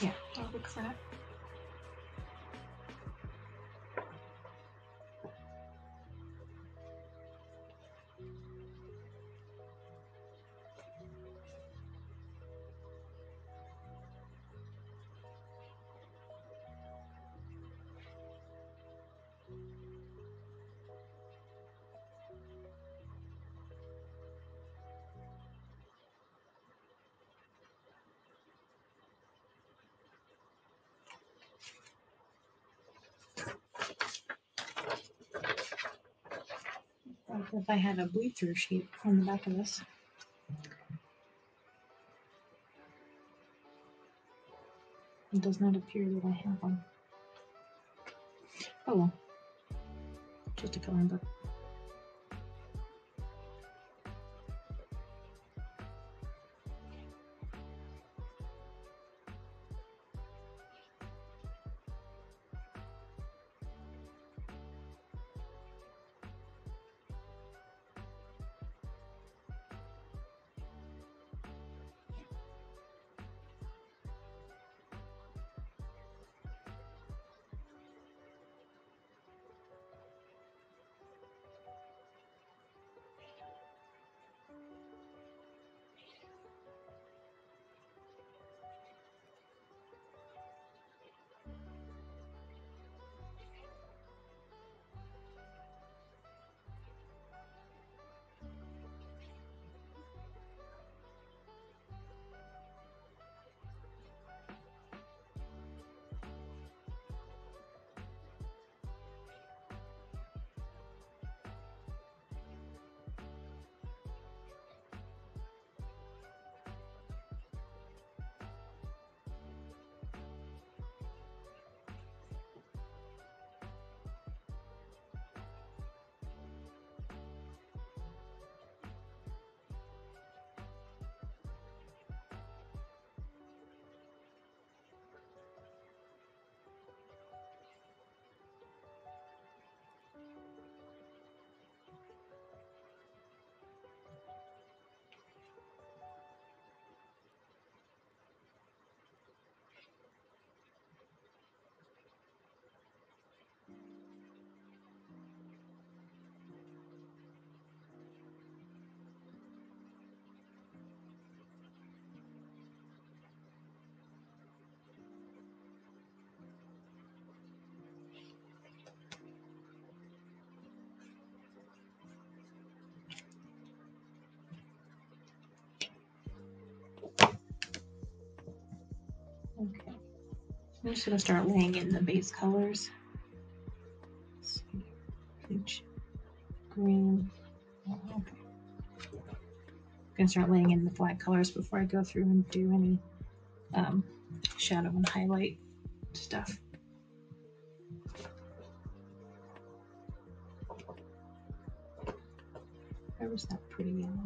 Yeah, for Like if I had a bleed through sheet on the back of this. It does not appear that I have one. Oh well. Just a coloring book. I'm just gonna start laying in the base colors. Peach, green. I'm Gonna start laying in the flat colors before I go through and do any um, shadow and highlight stuff. Where was that pretty yellow?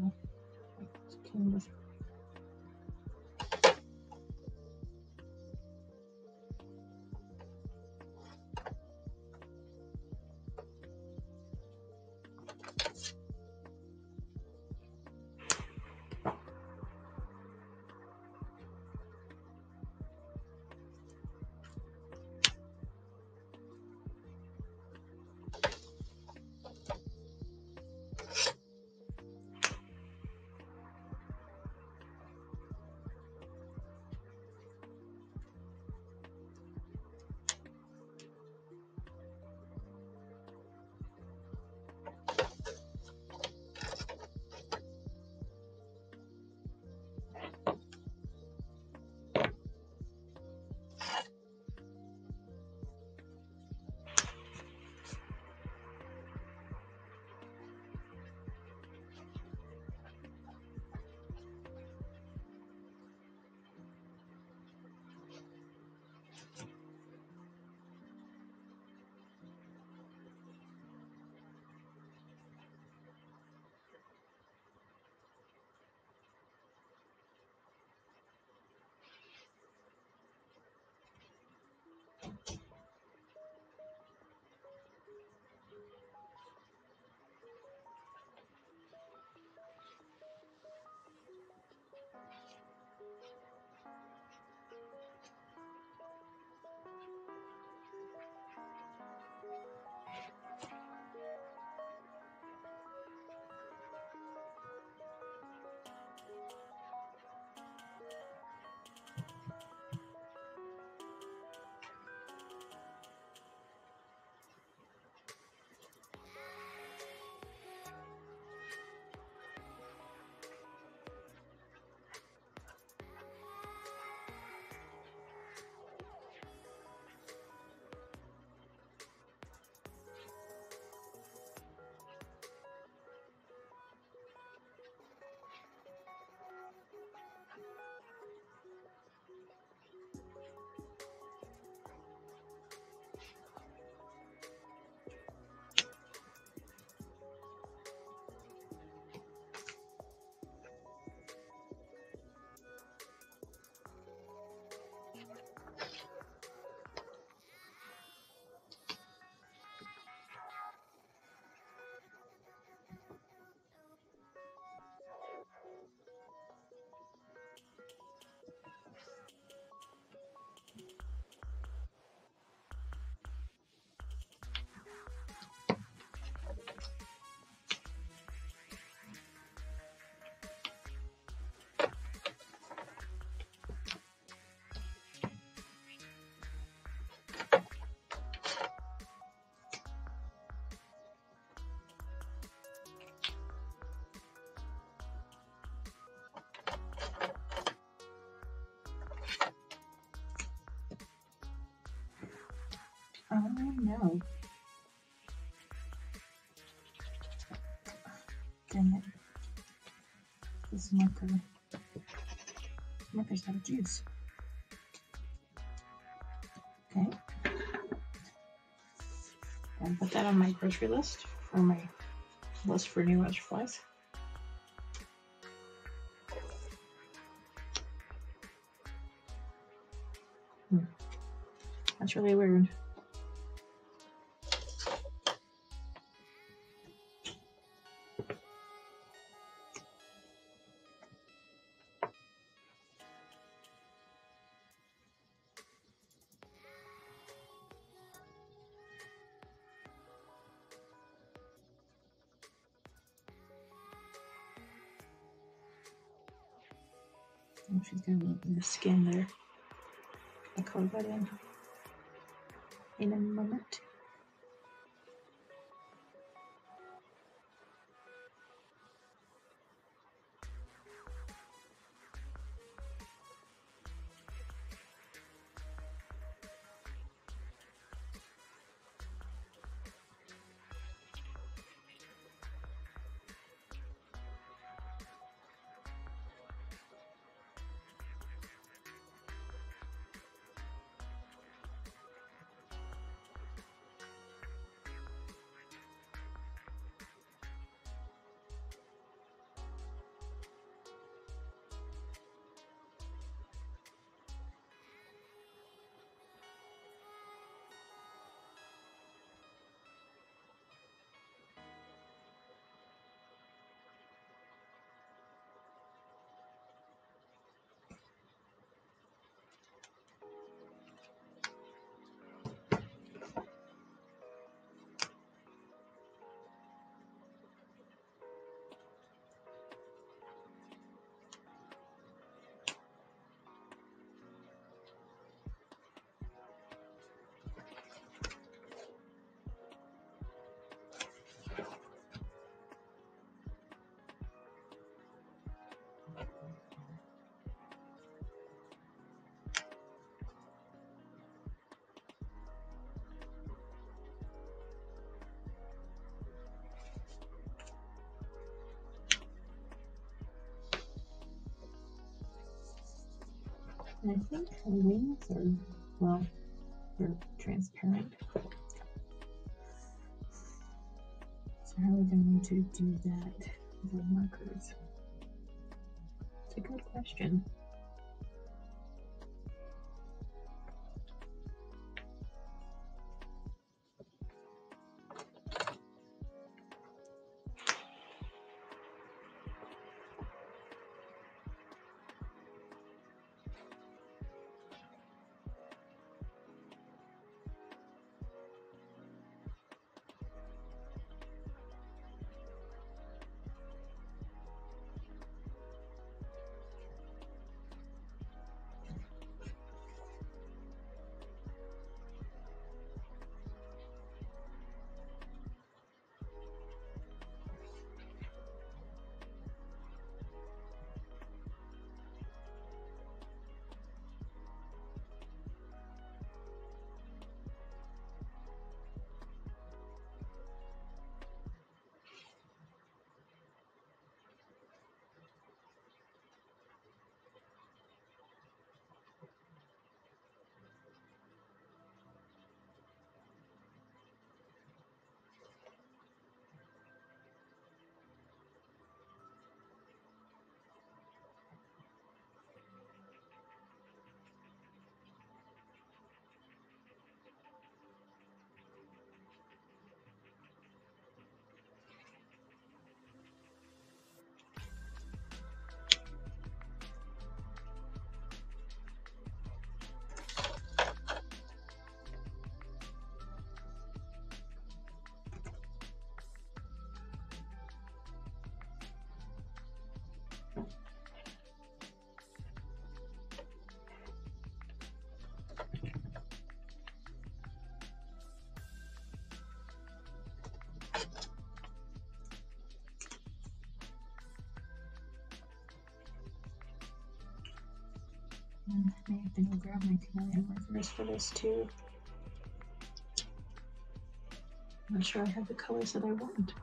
No. Dang it. This marker. Marker's out of juice. Okay. And put that on my grocery list for my list for new butterflies. Hmm. That's really weird. Of skin there. I'll color that in I think her wings are, well, they're transparent. So how are we going to do that with our markers? It's a good question. Um, I have to go grab my chameleon markers for this too. I'm not sure I have the colors that I want.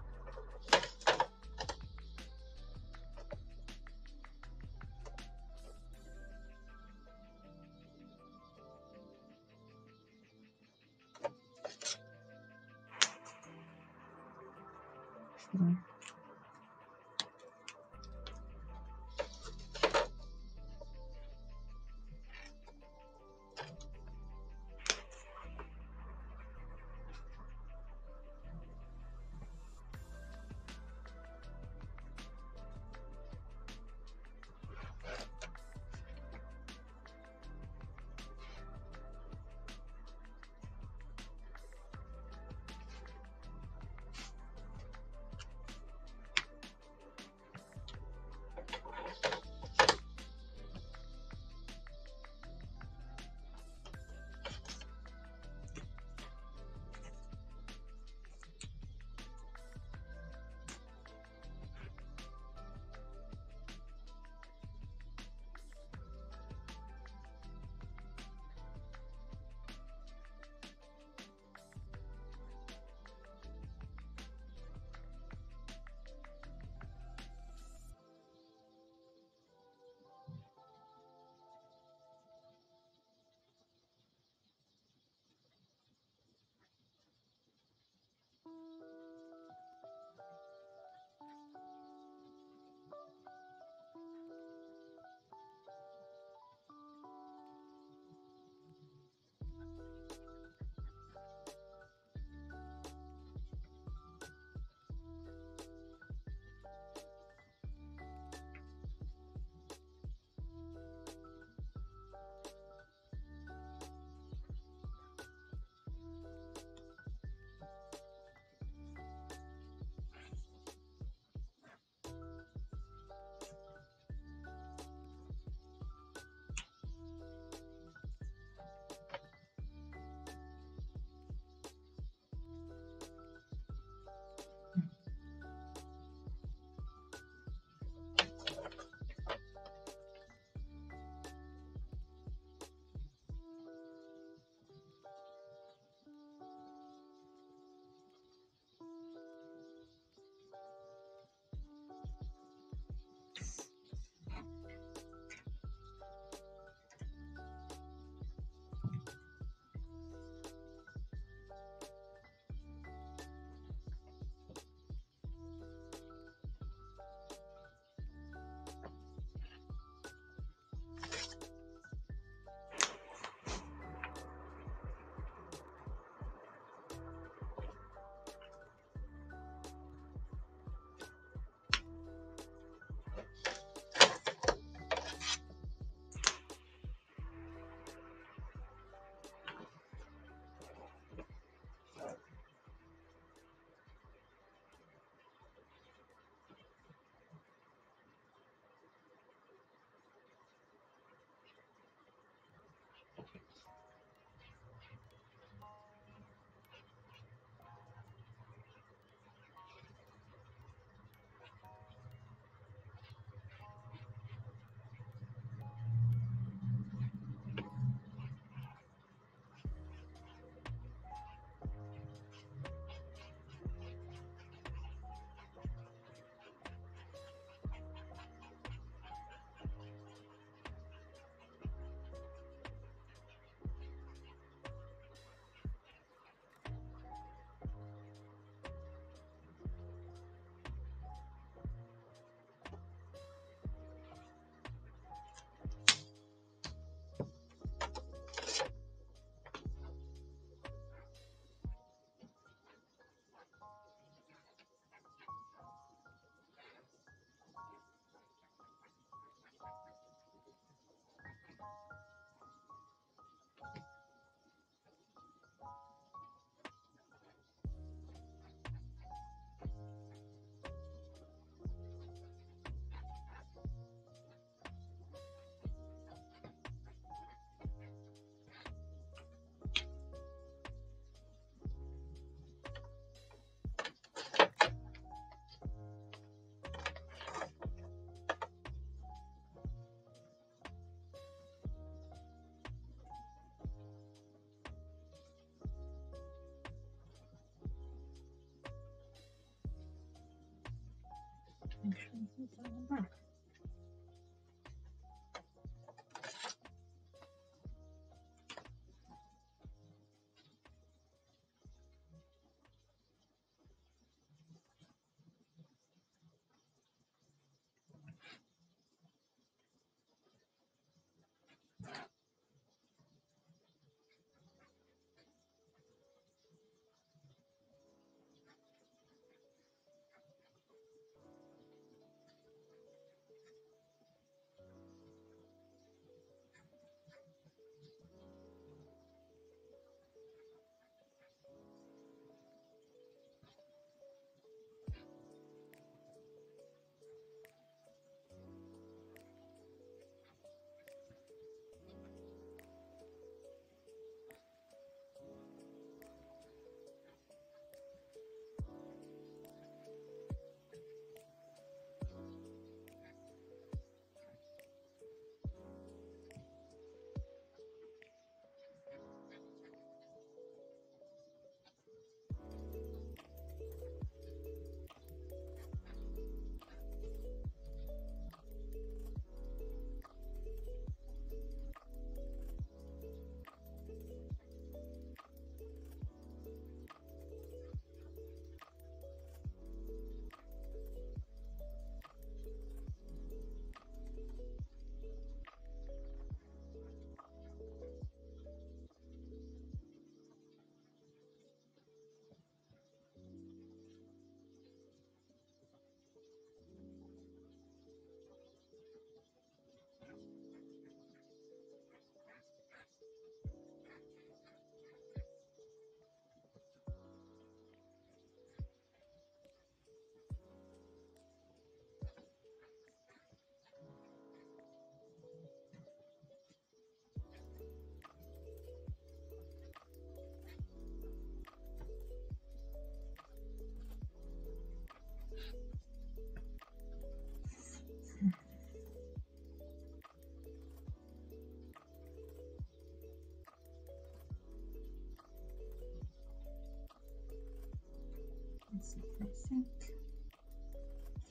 Make sure you put that one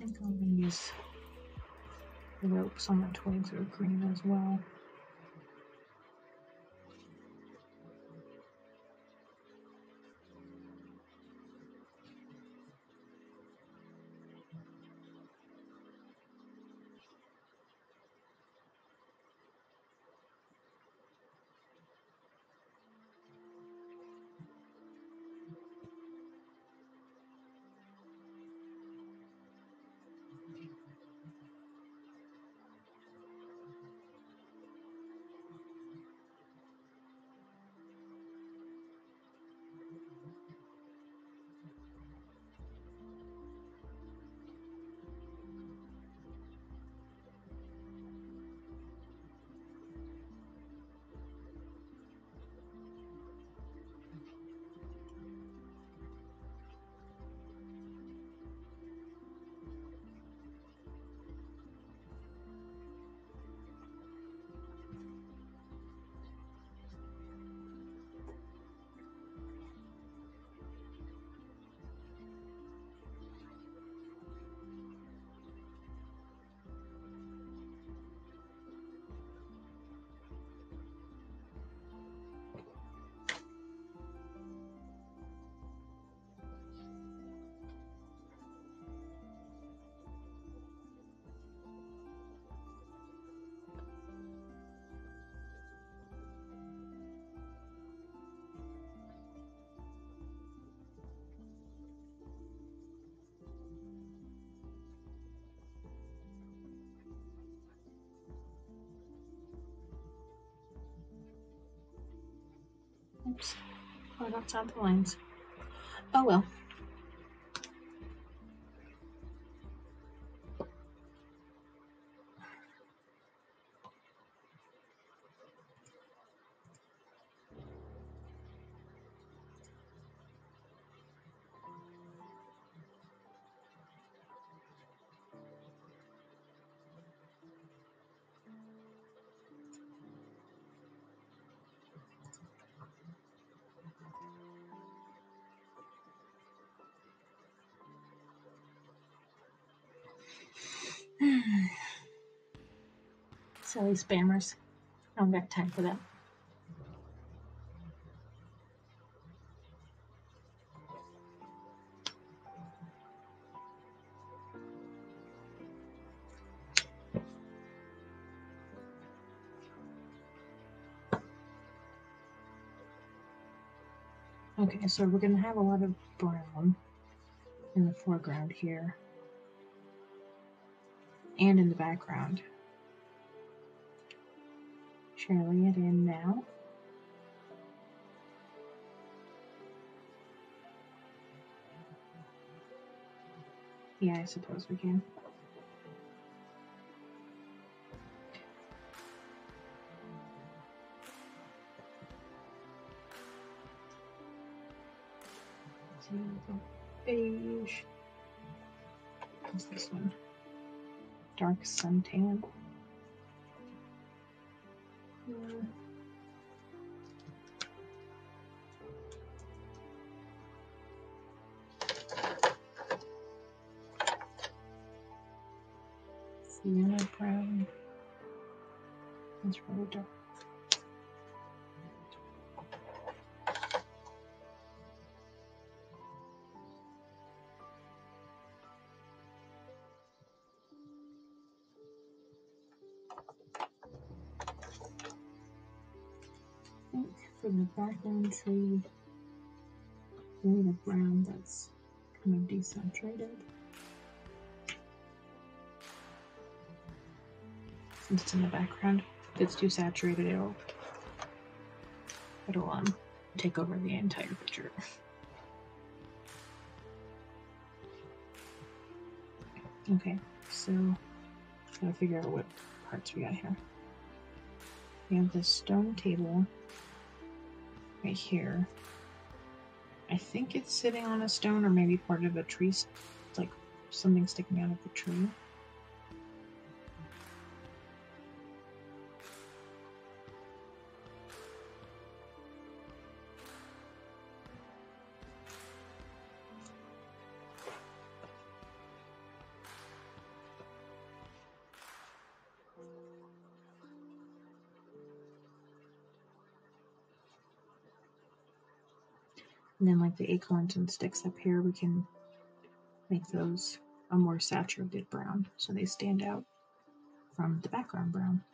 think I'll use ropes on the twigs are green as well. Oops, oh, right outside the lines. Oh well. Silly spammers. I don't got time for that. Okay, so we're going to have a lot of brown in the foreground here and in the background. Lay it in now? Yeah, I suppose we can. beige. What's this one? Dark suntan. Background tree, really the brown that's kind of desaturated. Since it's in the background, if it's too saturated, it'll it'll um take over the entire picture. Okay, so gotta figure out what parts we got here. We have this stone table right here. I think it's sitting on a stone or maybe part of a tree, like something sticking out of the tree. The acorns and sticks up here, we can make those a more saturated brown so they stand out from the background brown.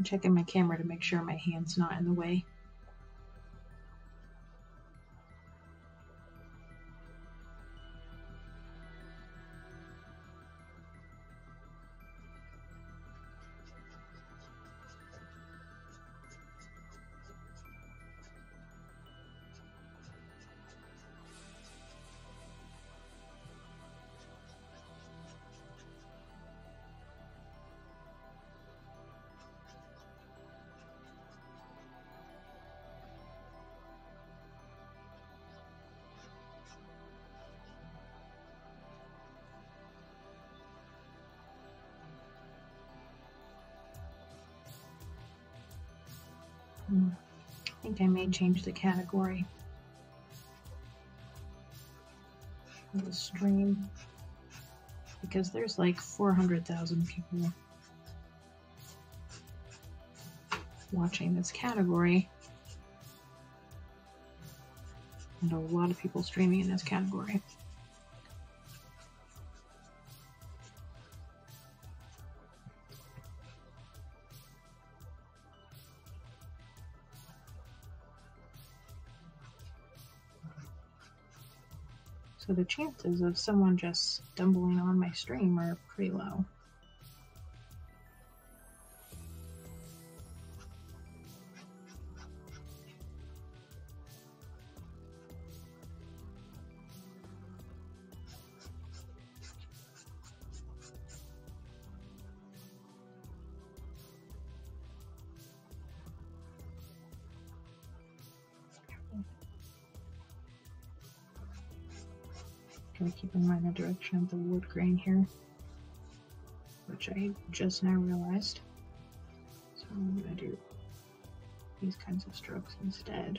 I'm checking my camera to make sure my hand's not in the way. I may change the category. Of the stream. Because there's like 400,000 people watching this category. And a lot of people streaming in this category. So the chances of someone just stumbling on my stream are pretty low. The direction of the wood grain here, which I just now realized. So I'm gonna do these kinds of strokes instead.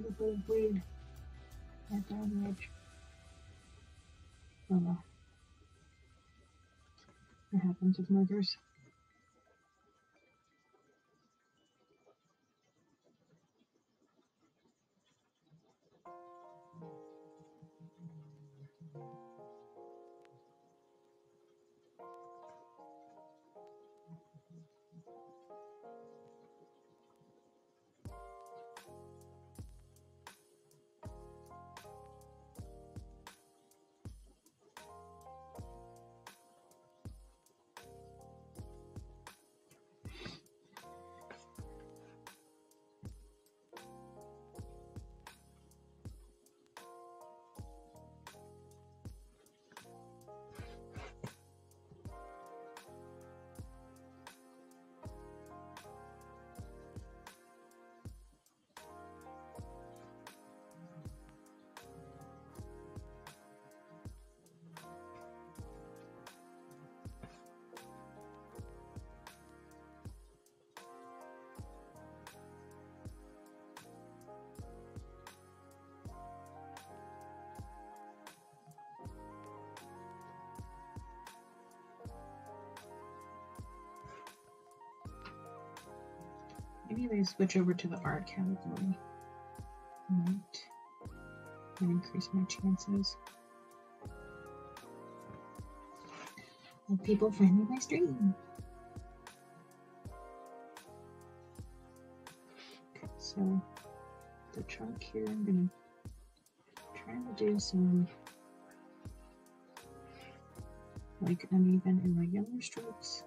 Little bit of right down the edge. Oh well. It happens with murders. Maybe they switch over to the art category. Might increase my chances of people finding my stream. Okay, so the trunk here, I'm gonna try to do some like uneven irregular strokes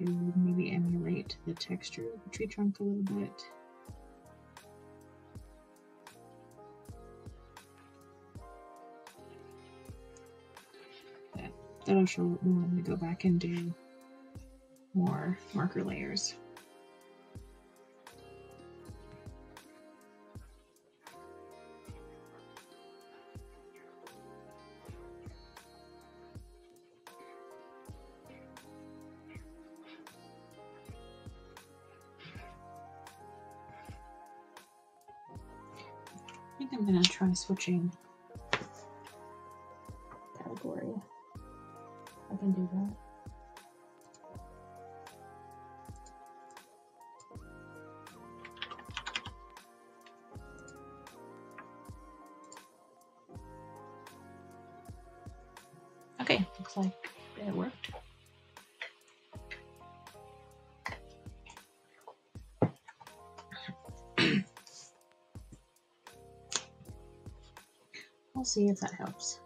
to maybe emulate the texture of the tree trunk a little bit. That, that'll show when we go back and do more marker layers. Gonna see if that helps.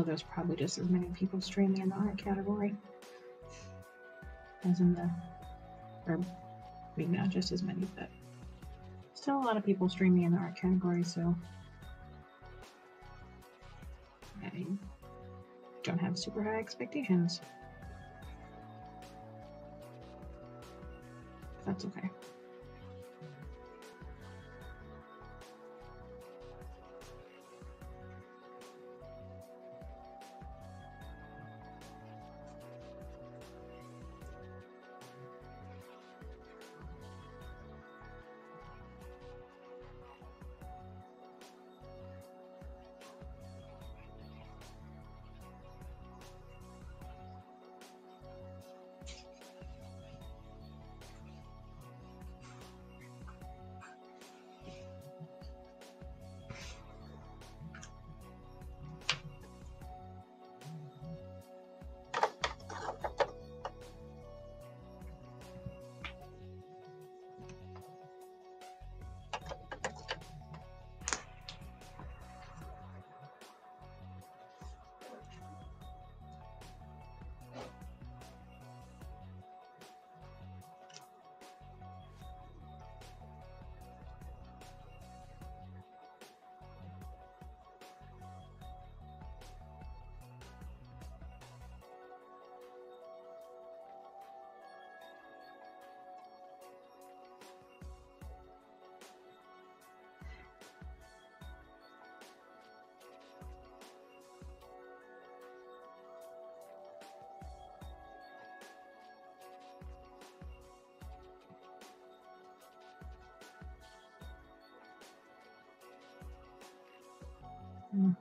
Though there's probably just as many people streaming in the art category as in the, or maybe not just as many, but still a lot of people streaming in the art category, so I don't have super high expectations. That's okay. Mm.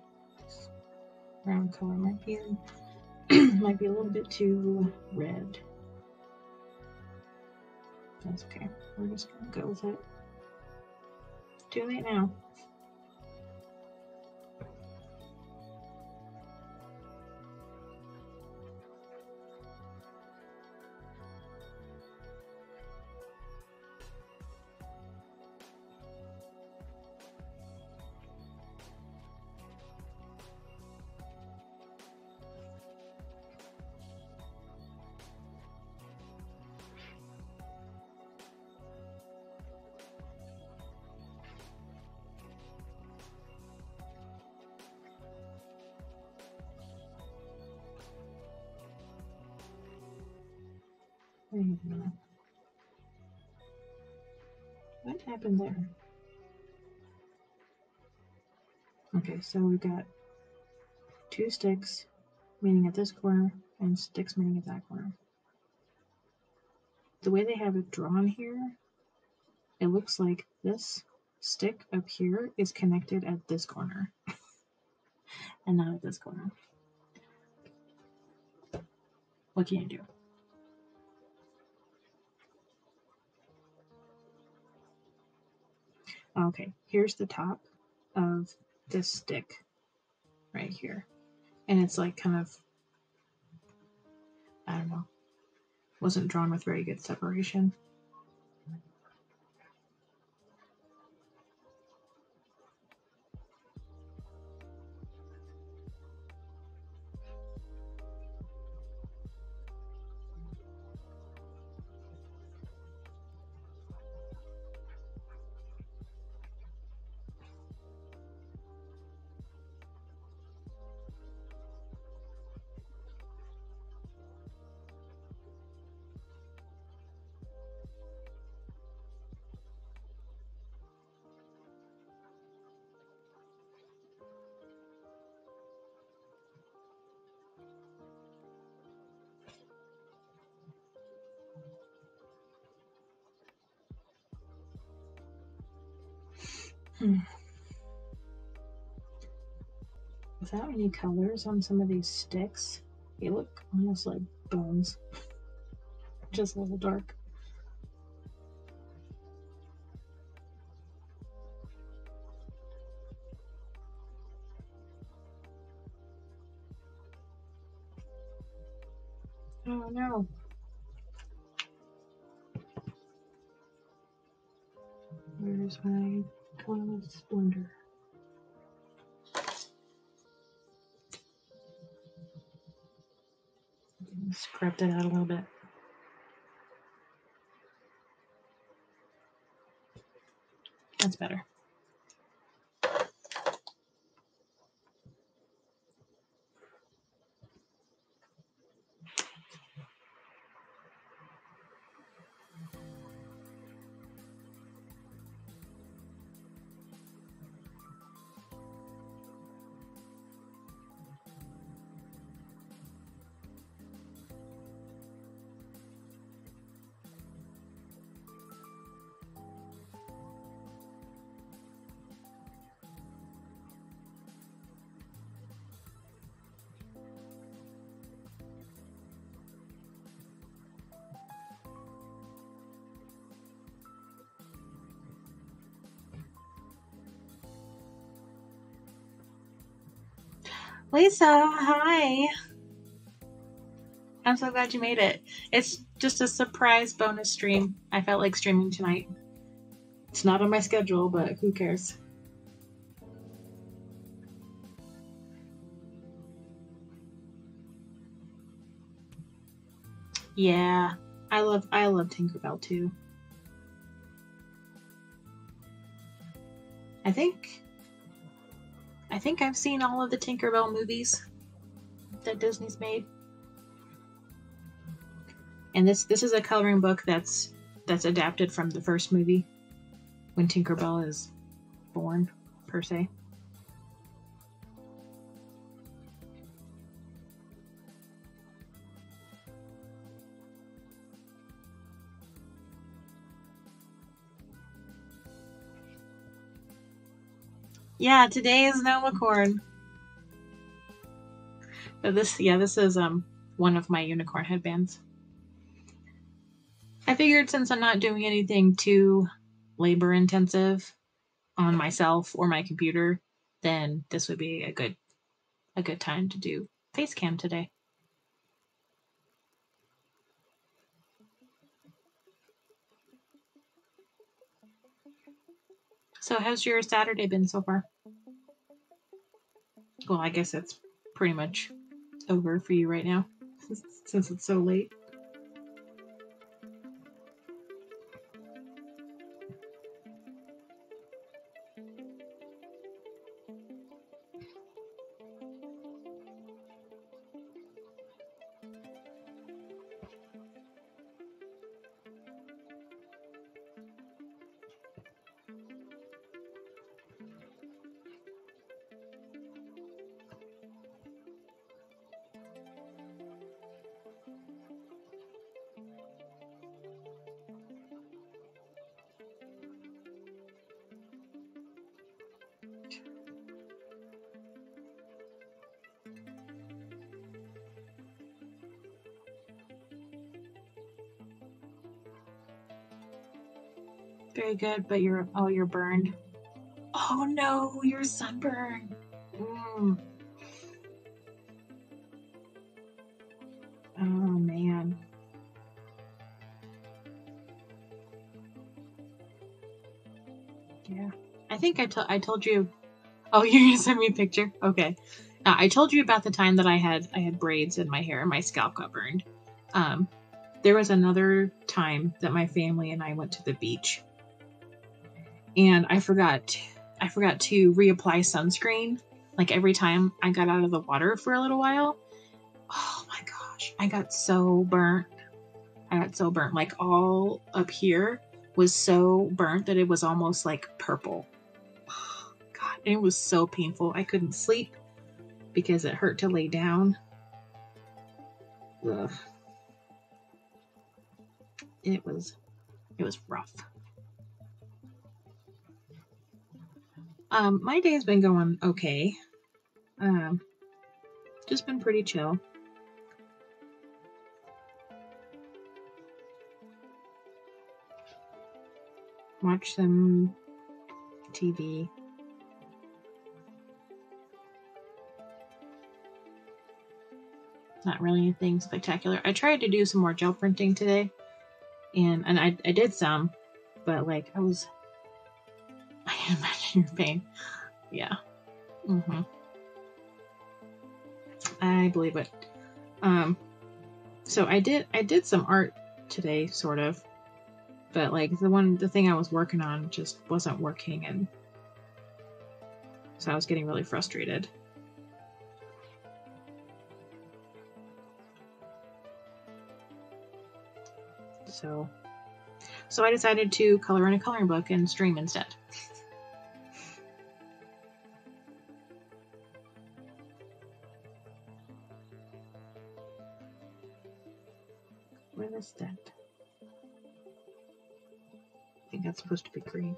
Brown color might be might be a little bit too red. That's okay. We're just gonna go with it. Too late now. Happened there? Okay, so we've got two sticks meeting at this corner and sticks meeting at that corner. The way they have it drawn here, it looks like this stick up here is connected at this corner and not at this corner. What can you do? Okay, here's the top of this stick right here. And it's like kind of, I don't know, wasn't drawn with very good separation. Without any colors on some of these sticks, they look almost like bones. Just a little dark. Scrubbed it out a little bit. That's better. Lisa, hi. I'm so glad you made it. It's just a surprise bonus stream. I felt like streaming tonight. It's not on my schedule, but who cares? Yeah, I love I love Tinkerbell too. I think I think I've seen all of the Tinkerbell movies that Disney's made. And this this is a coloring book that's that's adapted from the first movie when Tinkerbell is born per se. Yeah, today is Gnomicorn. But this, yeah, this is um one of my unicorn headbands. I figured since I'm not doing anything too labor intensive on myself or my computer, then this would be a good a good time to do face cam today. So how's your Saturday been so far? Well, I guess it's pretty much over for you right now since it's so late. Good, but you're oh you're burned. Oh no, you're sunburned. Mm. Oh man. Yeah. I think I, to- I told you. Oh, you're gonna send me a picture? Okay. Uh, I told you about the time that I had I had braids in my hair and my scalp got burned. Um, there was another time that my family and I went to the beach and I forgot I forgot to reapply sunscreen like every time I got out of the water for a little while. Oh my gosh, I got so burnt. I got so burnt. Like all up here was so burnt that it was almost like purple. God, it was so painful. I couldn't sleep because it hurt to lay down. Ugh. It was it was rough. Um, my day's been going okay. Um, just been pretty chill. Watch some TV. Not really anything spectacular. I tried to do some more gel printing today, and and I I did some, but like I was can imagine your pain. Yeah. Mm-hmm. I believe it. Um, So I did I did some art today, sort of. But like the one the thing I was working on just wasn't working and so I was getting really frustrated. So so I decided to color in a coloring book and stream instead. That? I think that's supposed to be green.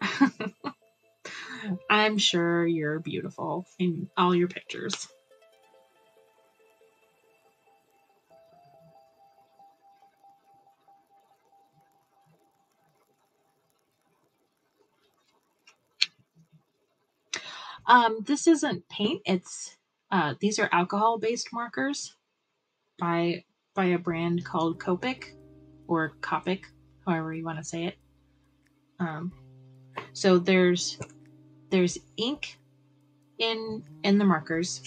I'm sure you're beautiful in all your pictures. Um, this isn't paint. It's uh, these are alcohol-based markers by by a brand called Copic or Copic, however you want to say it. Um, so there's there's ink in in the markers.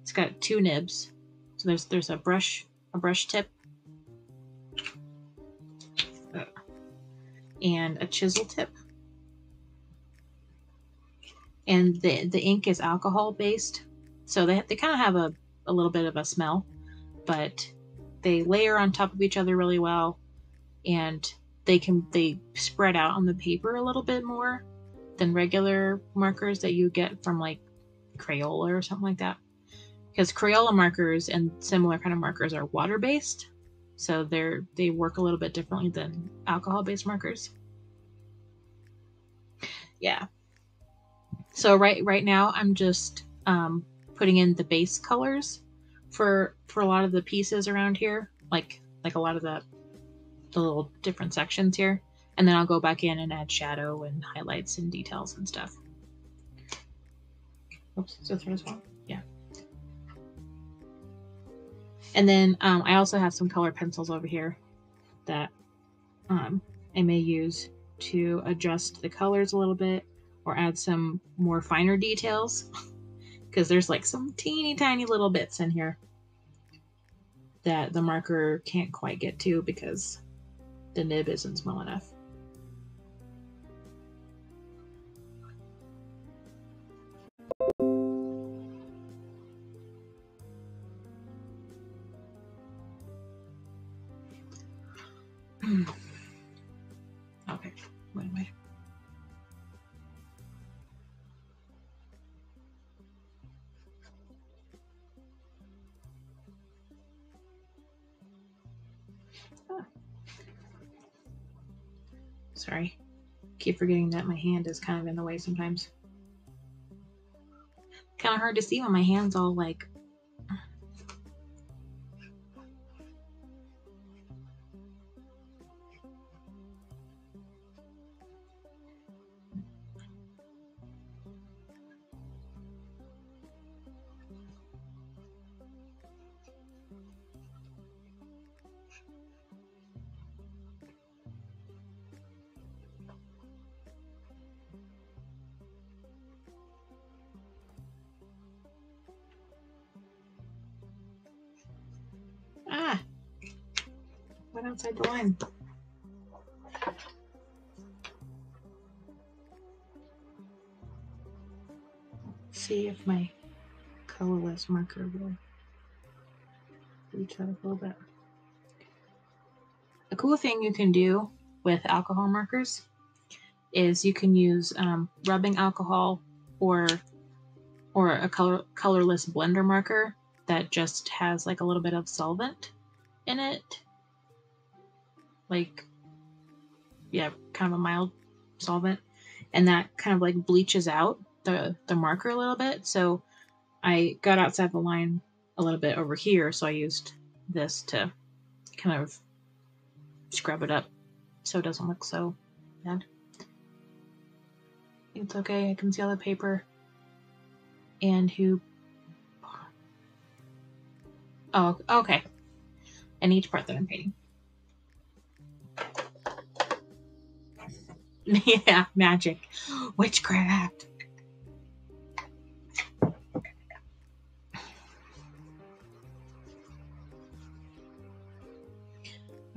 It's got two nibs. So there's there's a brush a brush tip and a chisel tip and the the ink is alcohol based, so they they kind of have a a little bit of a smell, but they layer on top of each other really well, and they can they spread out on the paper a little bit more than regular markers that you get from like Crayola or something like that. Because Crayola markers and similar kind of markers are water based, so they're they work a little bit differently than alcohol based markers. Yeah, so right right now I'm just um, putting in the base colors for for a lot of the pieces around here, like like a lot of the the little different sections here, and then I'll go back in and add shadow and highlights and details and stuff. Oops, so throw as well. Yeah. And then um, I also have some color pencils over here that um, I may use to adjust the colors a little bit or add some more finer details because there's like some teeny tiny little bits in here that the marker can't quite get to because the nib isn't small enough. Keep forgetting that my hand is kind of in the way sometimes. Kind of hard to see when my hand's all like the line. See if my colorless marker will reach out a little bit. A cool thing you can do with alcohol markers is you can use um, rubbing alcohol or or a color colorless blender marker that just has like a little bit of solvent in it like yeah, kind of a mild solvent, and that kind of like bleaches out the the marker a little bit. So I got outside the line a little bit over here, so I used this to kind of scrub it up so it doesn't look so bad. It's okay, I can see all the paper. And who Oh, okay. And each part that I'm painting. yeah, magic. Witchcraft.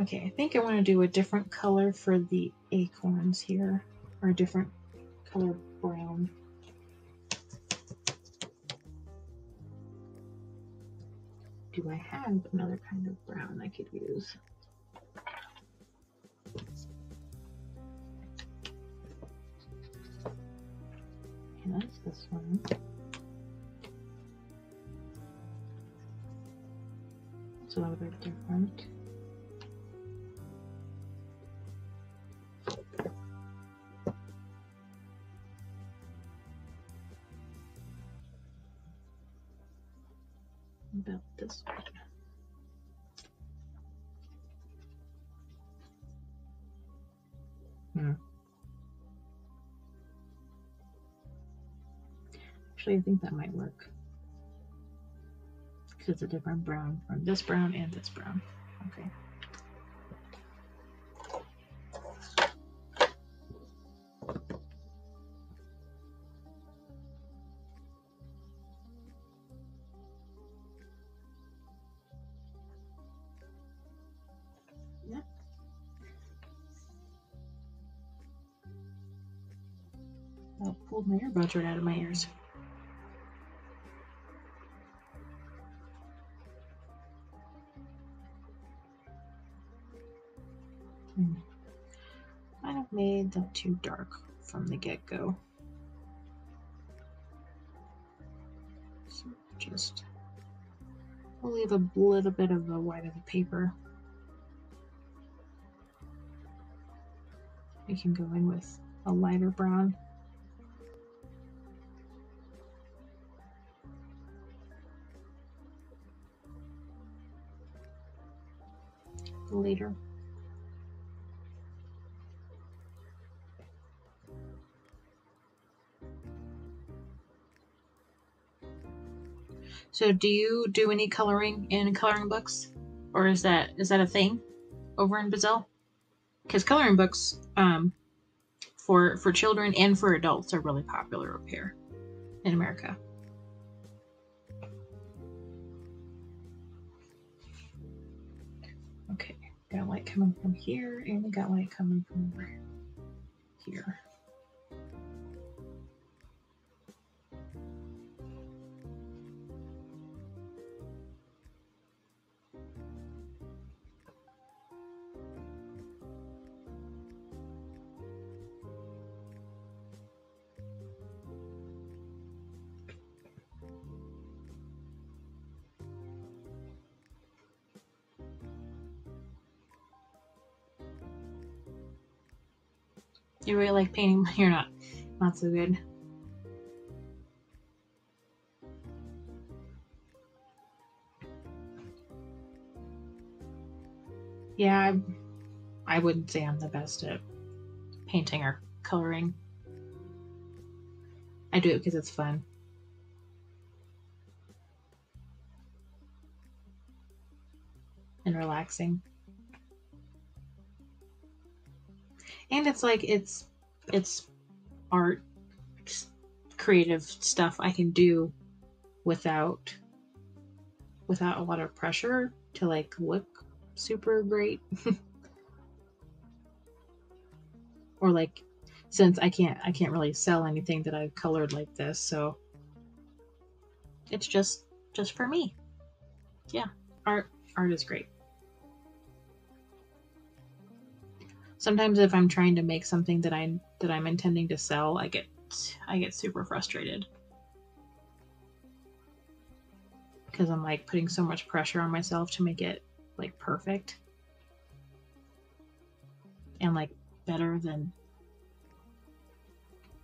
Okay, I think I want to do a different color for the acorns here, or a different color brown. Do I have another kind of brown I could use? That's this one. It's a little bit different. About this one. Hmm. Actually, I think that might work. Because it's a different brown from this brown and this brown. Okay. I oh, pulled my earbuds right out of my ears. That too dark from the get go. So just we'll leave a little bit of the white of the paper. We can go in with a lighter brown. Later. So do you do any coloring in coloring books? Or is that is that a thing over in Brazil? Because coloring books um, for for children and for adults are really popular up here in America. Okay, got light coming from here and we got light coming from here. You really like painting, you're not not so good. Yeah, I, I wouldn't say I'm the best at painting or coloring. I do it because it's fun. And relaxing. And it's like it's it's art creative stuff I can do without without a lot of pressure to like look super great. or like since I can't I can't really sell anything that I've colored like this, so it's just just for me. Yeah, art art is great. Sometimes if I'm trying to make something that I that I'm intending to sell, I get I get super frustrated. Cuz I'm like putting so much pressure on myself to make it like perfect and like better than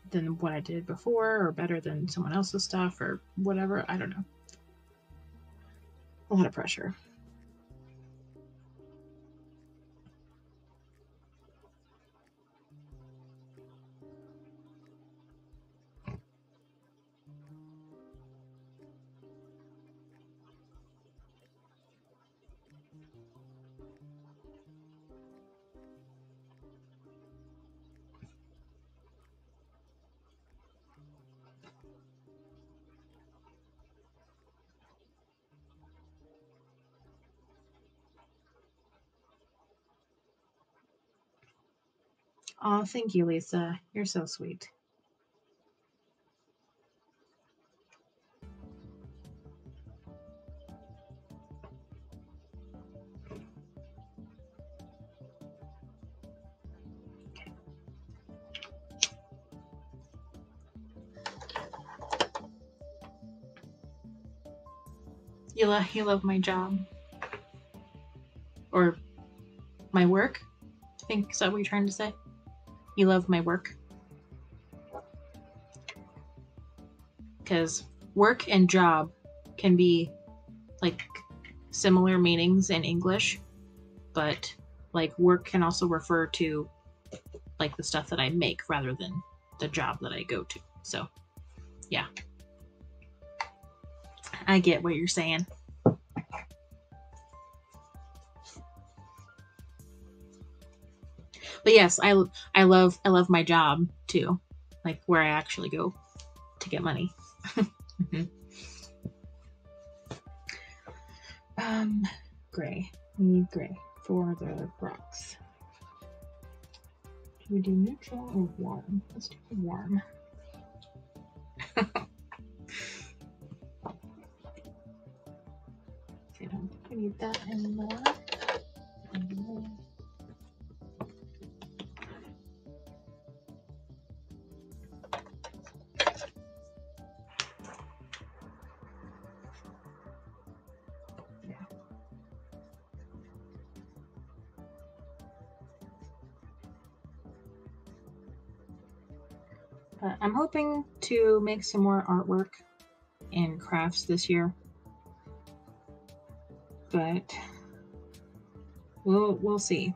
than what I did before or better than someone else's stuff or whatever. I don't know. A lot of pressure. Oh, thank you, Lisa. You're so sweet. You love you love my job. Or my work? I think is that what you're trying to say? You love my work? Because work and job can be like similar meanings in English, but like work can also refer to like the stuff that I make rather than the job that I go to. So, yeah. I get what you're saying. But yes, I I love I love my job too, like where I actually go to get money. mm-hmm. Um, gray. We need gray for the rocks. Do we do neutral or warm? Let's do warm. I don't think we need that anymore. I'm hoping to make some more artwork and crafts this year. But we'll we'll see.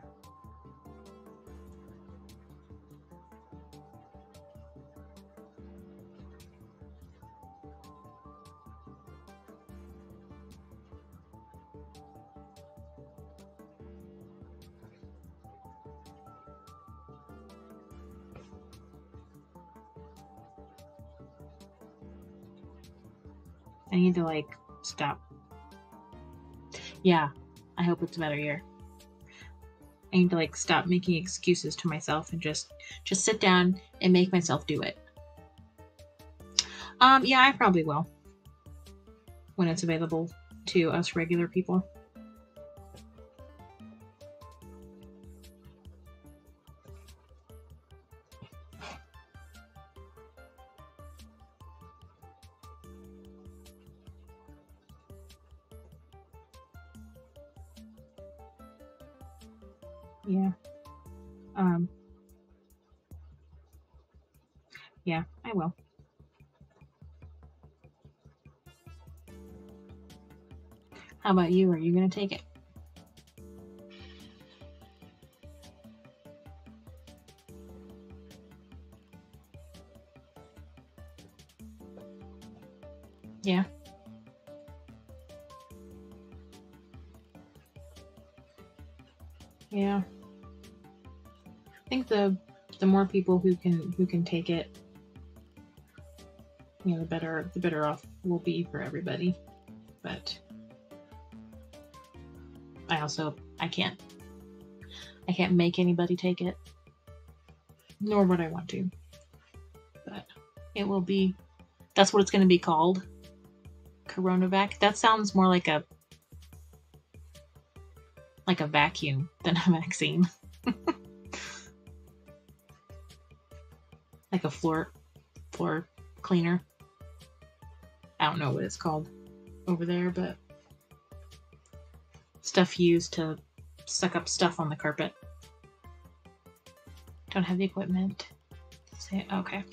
To like stop. Yeah, I hope it's a better year. I need to like stop making excuses to myself and just just sit down and make myself do it. Um, yeah, I probably will when it's available to us regular people. About you? Are you going to take it? Yeah. Yeah. I think the the more people who can who can take it, you know, the better the better off we'll be for everybody. But I also I can't I can't make anybody take it. Nor would I want to. But it will be that's what it's gonna be called. Coronavac. That sounds more like a like a vacuum than a vaccine. like a floor floor cleaner. I don't know what it's called over there, but stuff used to suck up stuff on the carpet. Don't have the equipment. Say okay.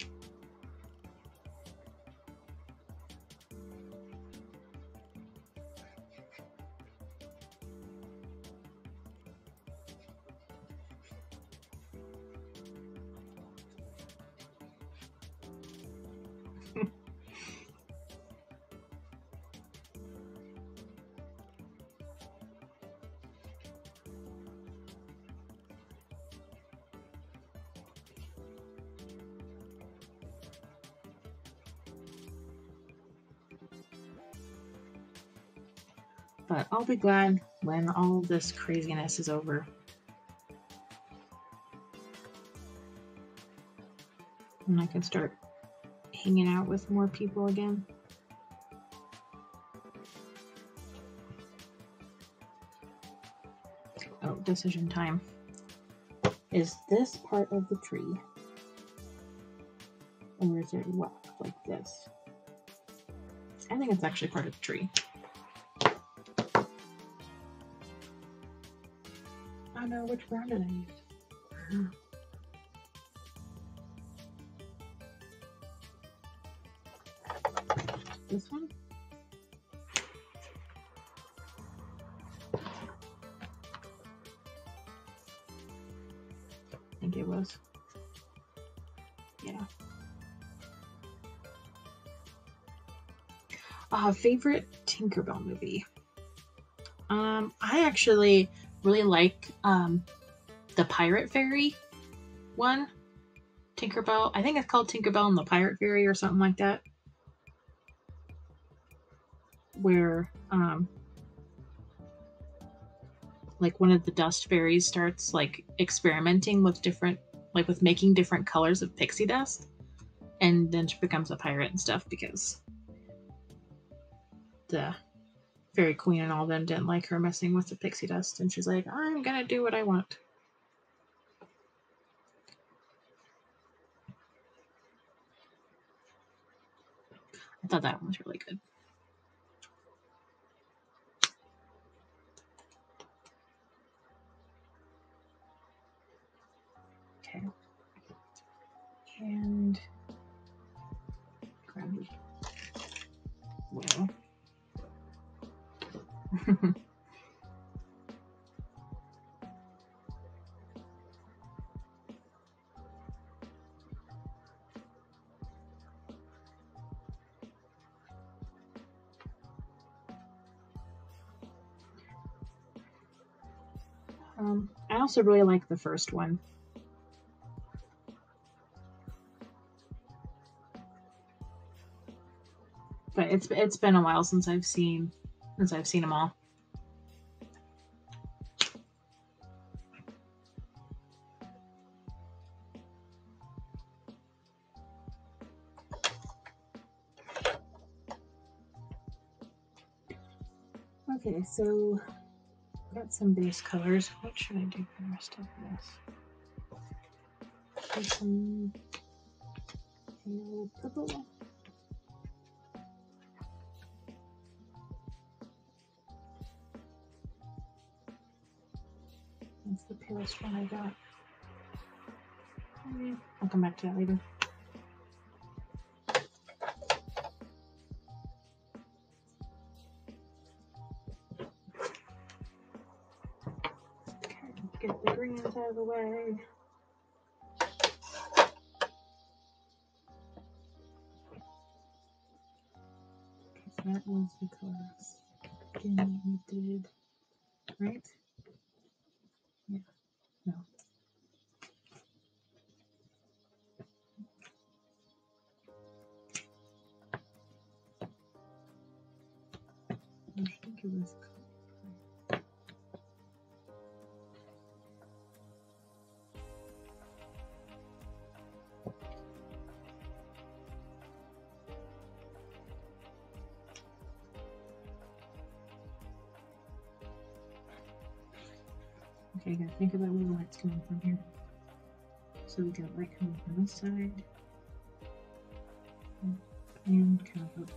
I'll be glad when all this craziness is over. And I can start hanging out with more people again. Oh, decision time. Is this part of the tree? Or is it what? Like this? I think it's actually part of the tree. No, which brown did I use? This one? I think it was. Yeah. Uh, favorite Tinkerbell movie? Um, I actually really like um, the Pirate Fairy one. Tinkerbell. I think it's called Tinkerbell and the Pirate Fairy or something like that. Where um like one of the dust fairies starts like experimenting with different like with making different colors of pixie dust and then she becomes a pirate and stuff because the fairy queen and all of them didn't like her messing with the pixie dust and she's like i'm gonna do what i want. I thought that one was really good. Okay. And grab um, I also really like the first one. But it's it's been a while since I've seen since I've seen them all. Okay, so got some base colors. What should I do for the rest of this? Do some yellow purple. Palest one I got. I'll come back to that later. Get the greens out of the way. That was the colors. Again, we did, right? Think about where the light's coming from here. So we got light coming from this side. And kind of up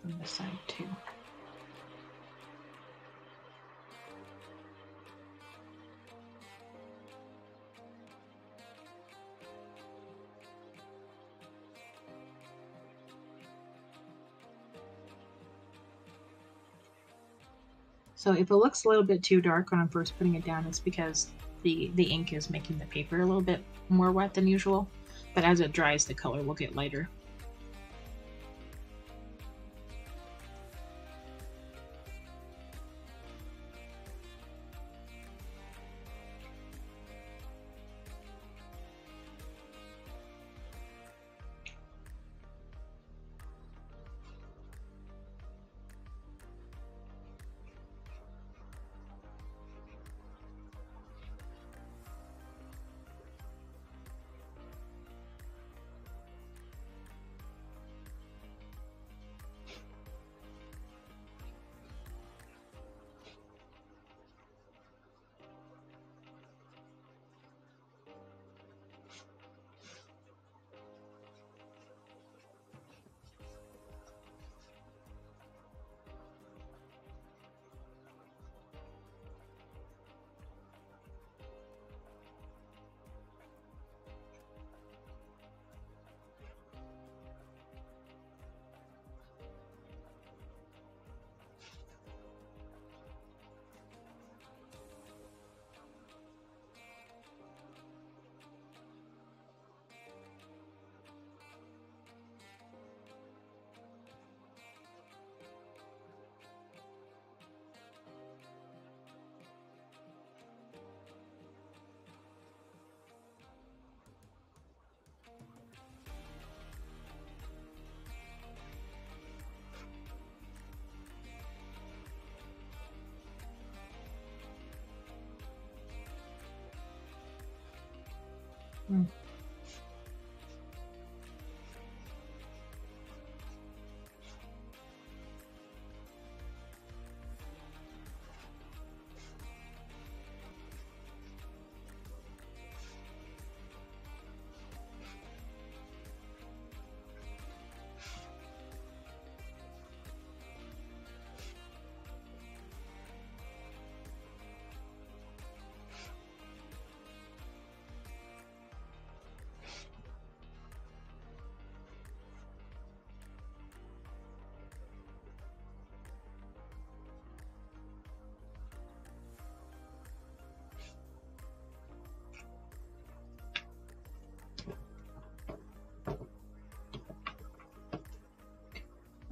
from this side too. So if it looks a little bit too dark when I'm first putting it down, it's because the, the ink is making the paper a little bit more wet than usual. But as it dries, the color will get lighter.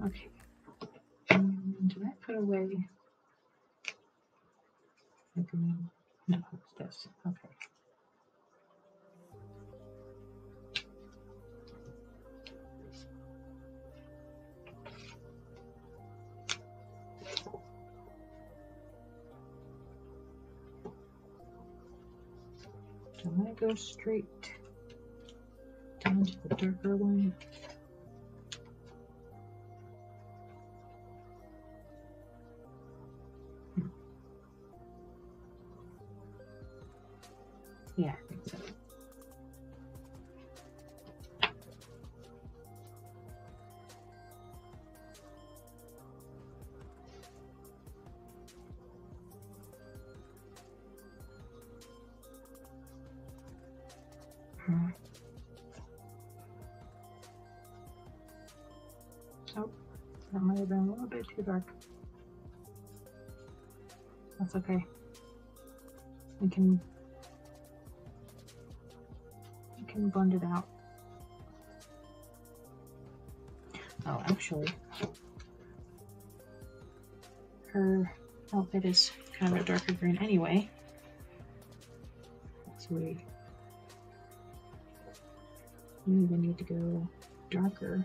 Okay. Um, did I put away the green? No, it's this. Okay. So I'm gonna go straight down to the darker one. Too dark. That's okay. We can we can blend it out. Oh, actually, her outfit is kind of a darker green anyway. So we we even need to go darker.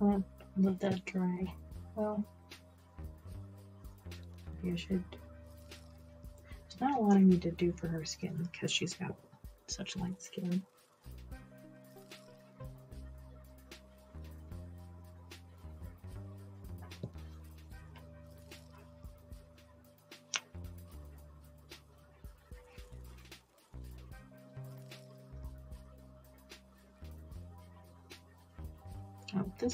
Let, let that dry. Well, maybe I should. There's not a lot I need to do for her skin because she's got such light skin.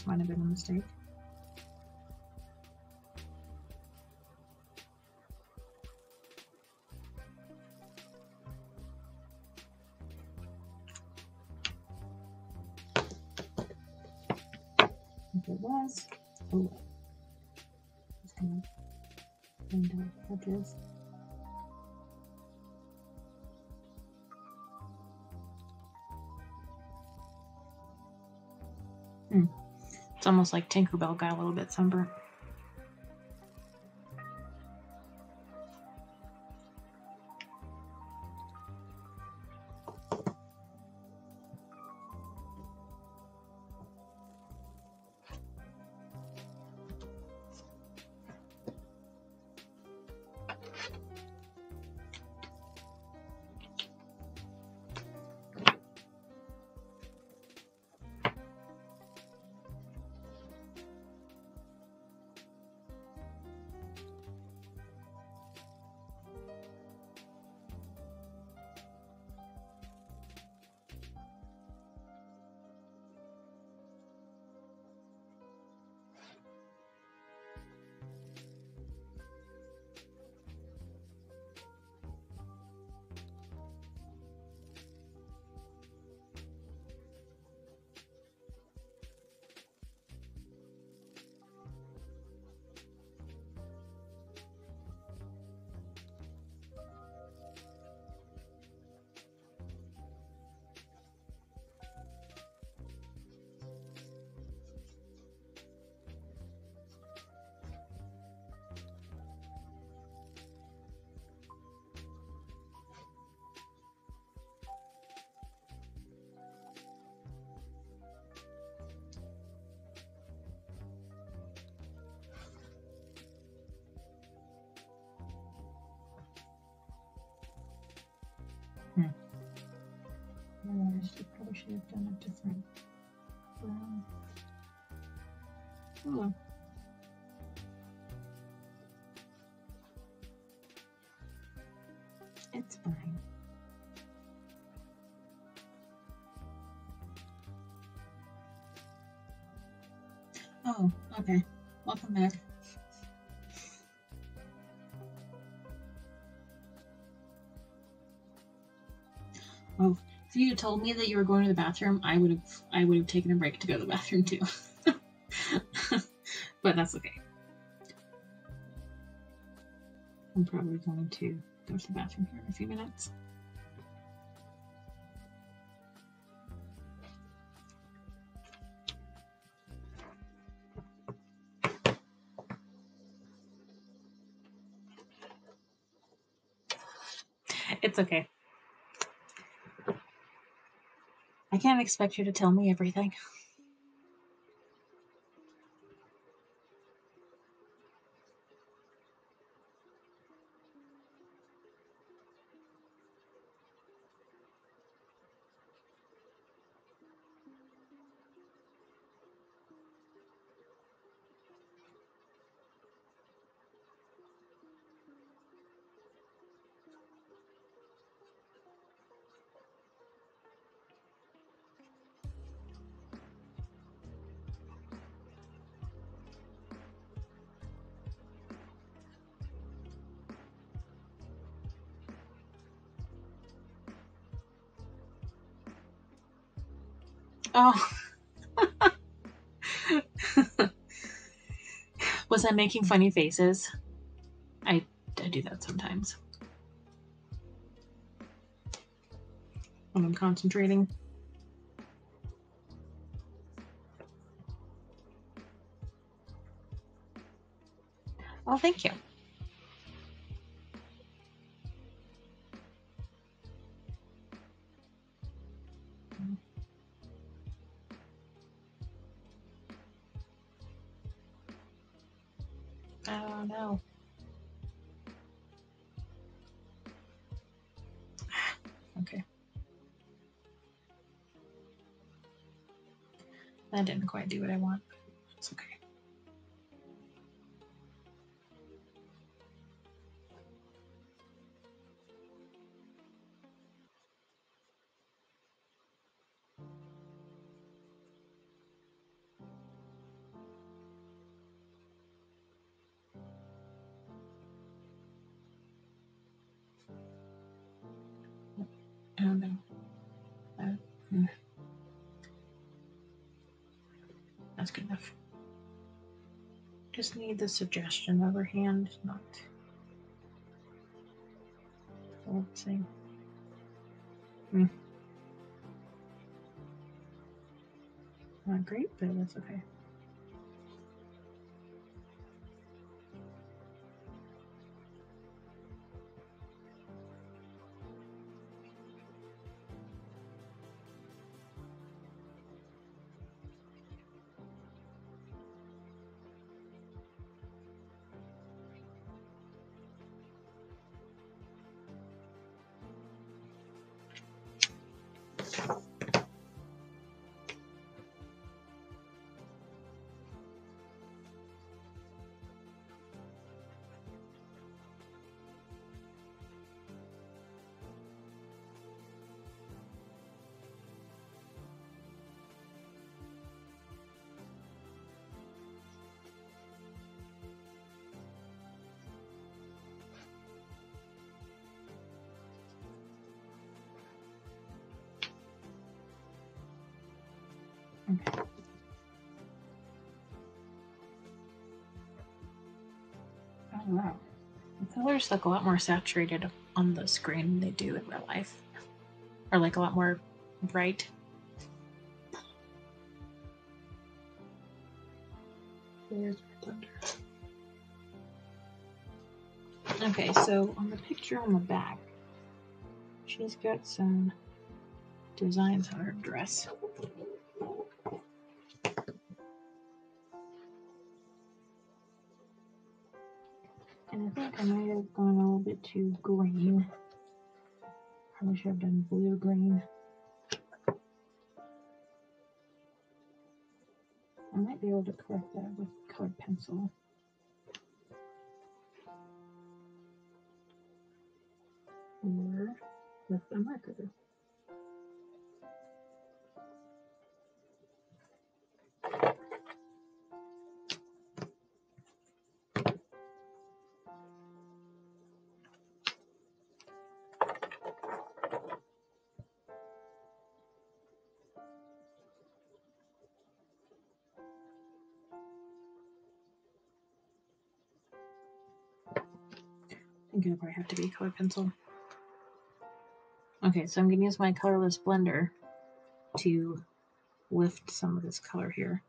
Might have been a mistake. If it was, oh. Just gonna find out what it It's almost like Tinkerbell got a little bit sunburnt. If you told me that you were going to the bathroom, I would have I would have taken a break to go to the bathroom too. but that's okay. I'm probably going to go to the bathroom here in a few minutes. It's okay. I can't expect you to tell me everything. Oh. Was I making funny faces? I, I do that sometimes. When I'm concentrating. Oh, thank you. That didn't quite do what I want. It's okay. Need the suggestion of her hand, not thing. Hmm. Not great, but that's. Okay. Colors look a lot more saturated on the screen than they do in real life. Or like a lot more bright. There's my. Okay, so on the picture on the back, she's got some designs on her dress. I might have gone a little bit too green. Probably should have done blue or green. I might be able to correct that with colored pencil. Or with a marker. Think it'll probably have to be colored pencil. Okay, so I'm to use my colorless blender to lift some of this color here.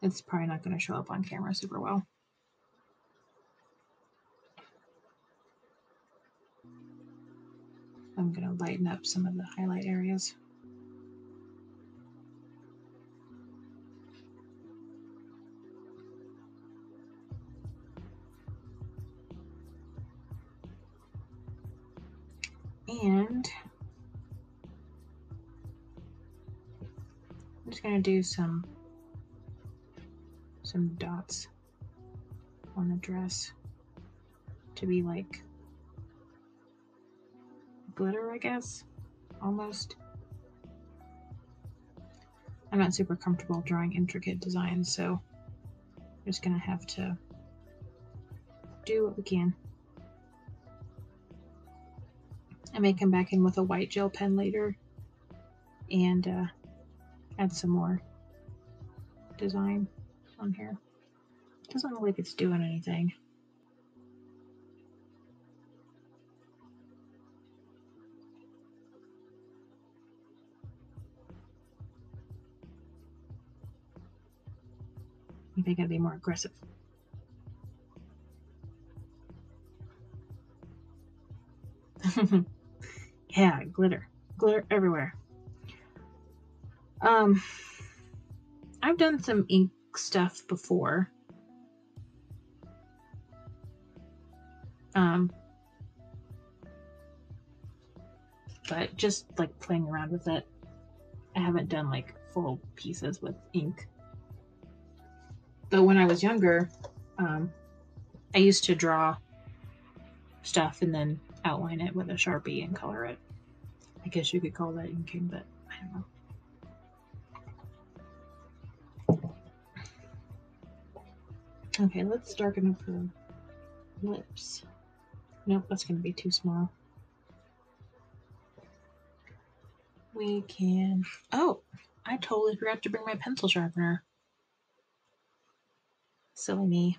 It's probably not to show up on camera super well. I'm to lighten up some of the highlight areas. Gonna do some some dots on the dress to be like glitter, I guess, almost. I'm not super comfortable drawing intricate designs, so I'm just gonna have to do what we can. I may come back in with a white gel pen later and uh, add some more design on here. Doesn't look like it's doing anything. I gotta be more aggressive. yeah, glitter. Glitter everywhere. Um I've done some ink stuff before. Um, but just like playing around with it. I haven't done like full pieces with ink. But when I was younger, um, I used to draw stuff and then outline it with a sharpie and color it. I guess you could call that inking, but I don't know. Okay, let's darken up her lips. Nope, that's going to be too small. We can... Oh, I totally forgot to bring my pencil sharpener. Silly me.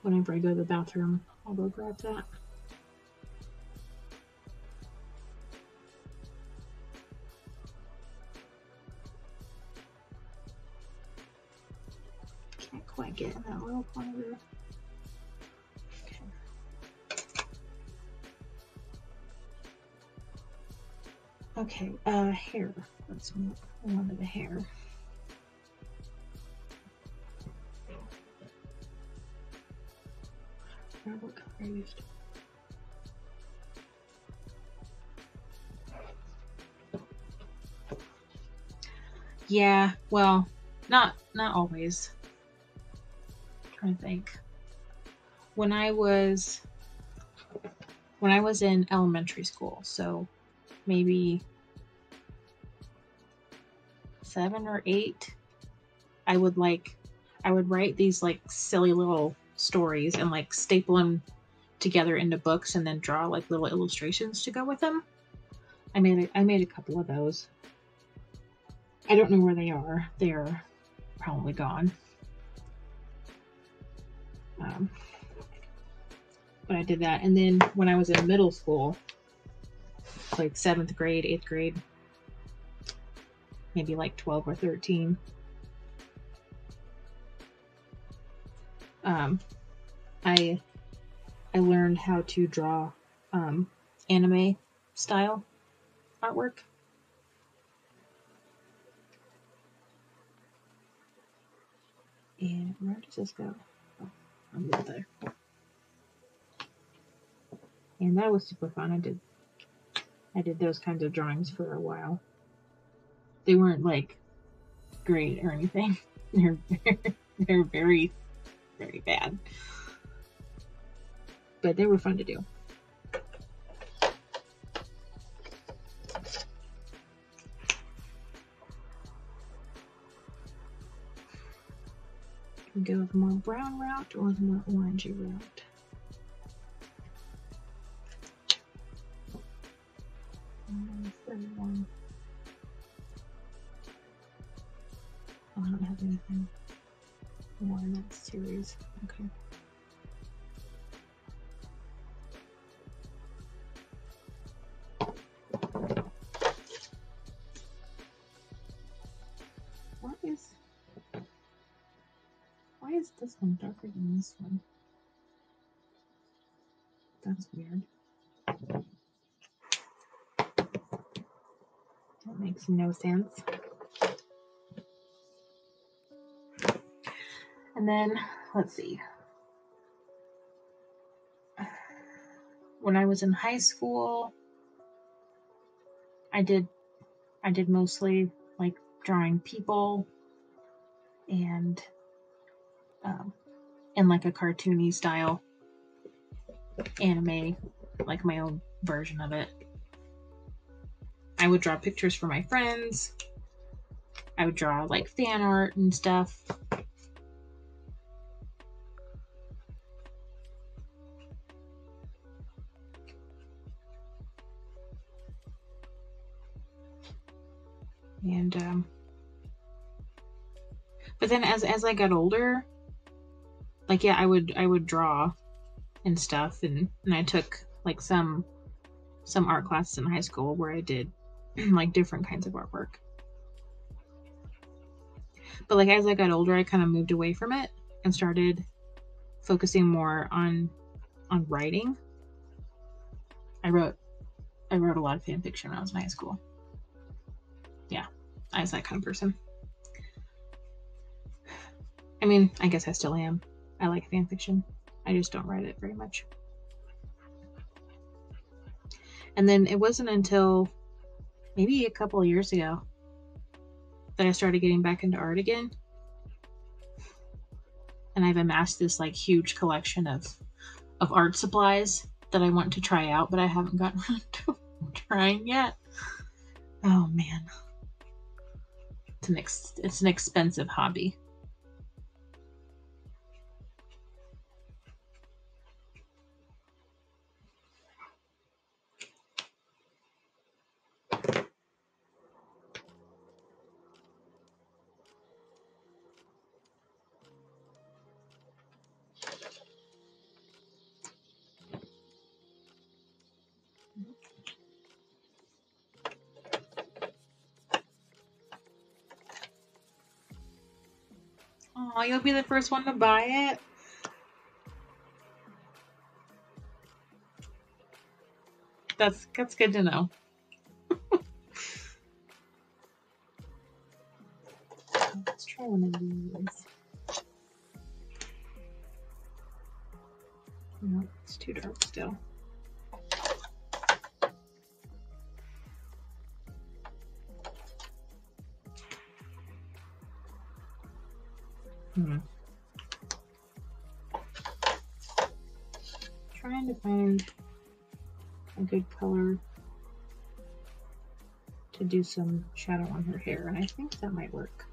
Whenever I go to the bathroom, I'll go grab that. Okay. Okay, uh, hair. Let's move on to the hair. what color I used. Yeah, well, not not always trying to think. When I was when I was in elementary school, so maybe seven or eight, I would like I would write these like silly little stories and like staple them together into books and then draw like little illustrations to go with them. I made a, I made a couple of those. I don't know where they are. They're probably gone. Um, but I did that. And then when I was in middle school, like seventh grade, eighth grade, maybe like 12 or 13, um, I I learned how to draw um, anime style artwork. And where does this go? And that was super fun. I did I did those kinds of drawings for a while. They weren't like great or anything. They're they're very very bad. But they were fun to do. Go the more brown route or the more orangey route. Oh, I don't have anything more in that series. Okay. This one darker than this one? That's weird. That makes no sense. And then, let's see. When I was in high school, I did I did mostly like drawing people and um, in like a cartoony style anime, like my own version of it. I would draw pictures for my friends. I would draw like fan art and stuff. And um but then as as I got older, like yeah, I would I would draw and stuff and and I took like some some art classes in high school where I did like different kinds of artwork. But like as I got older, I kind of moved away from it and started focusing more on on writing. I wrote I wrote a lot of fan fiction when I was in high school. Yeah, I was that kind of person. I mean, I guess I still am. I like fan fiction. I just don't write it very much. And then it wasn't until maybe a couple years ago that I started getting back into art again. And I've amassed this like huge collection of of art supplies that I want to try out, but I haven't gotten around to trying yet. Oh man. It's an ex- it's an expensive hobby. You'll be the first one to buy it. That's that's good to know. Do some shadow on her hair, and I think that might work.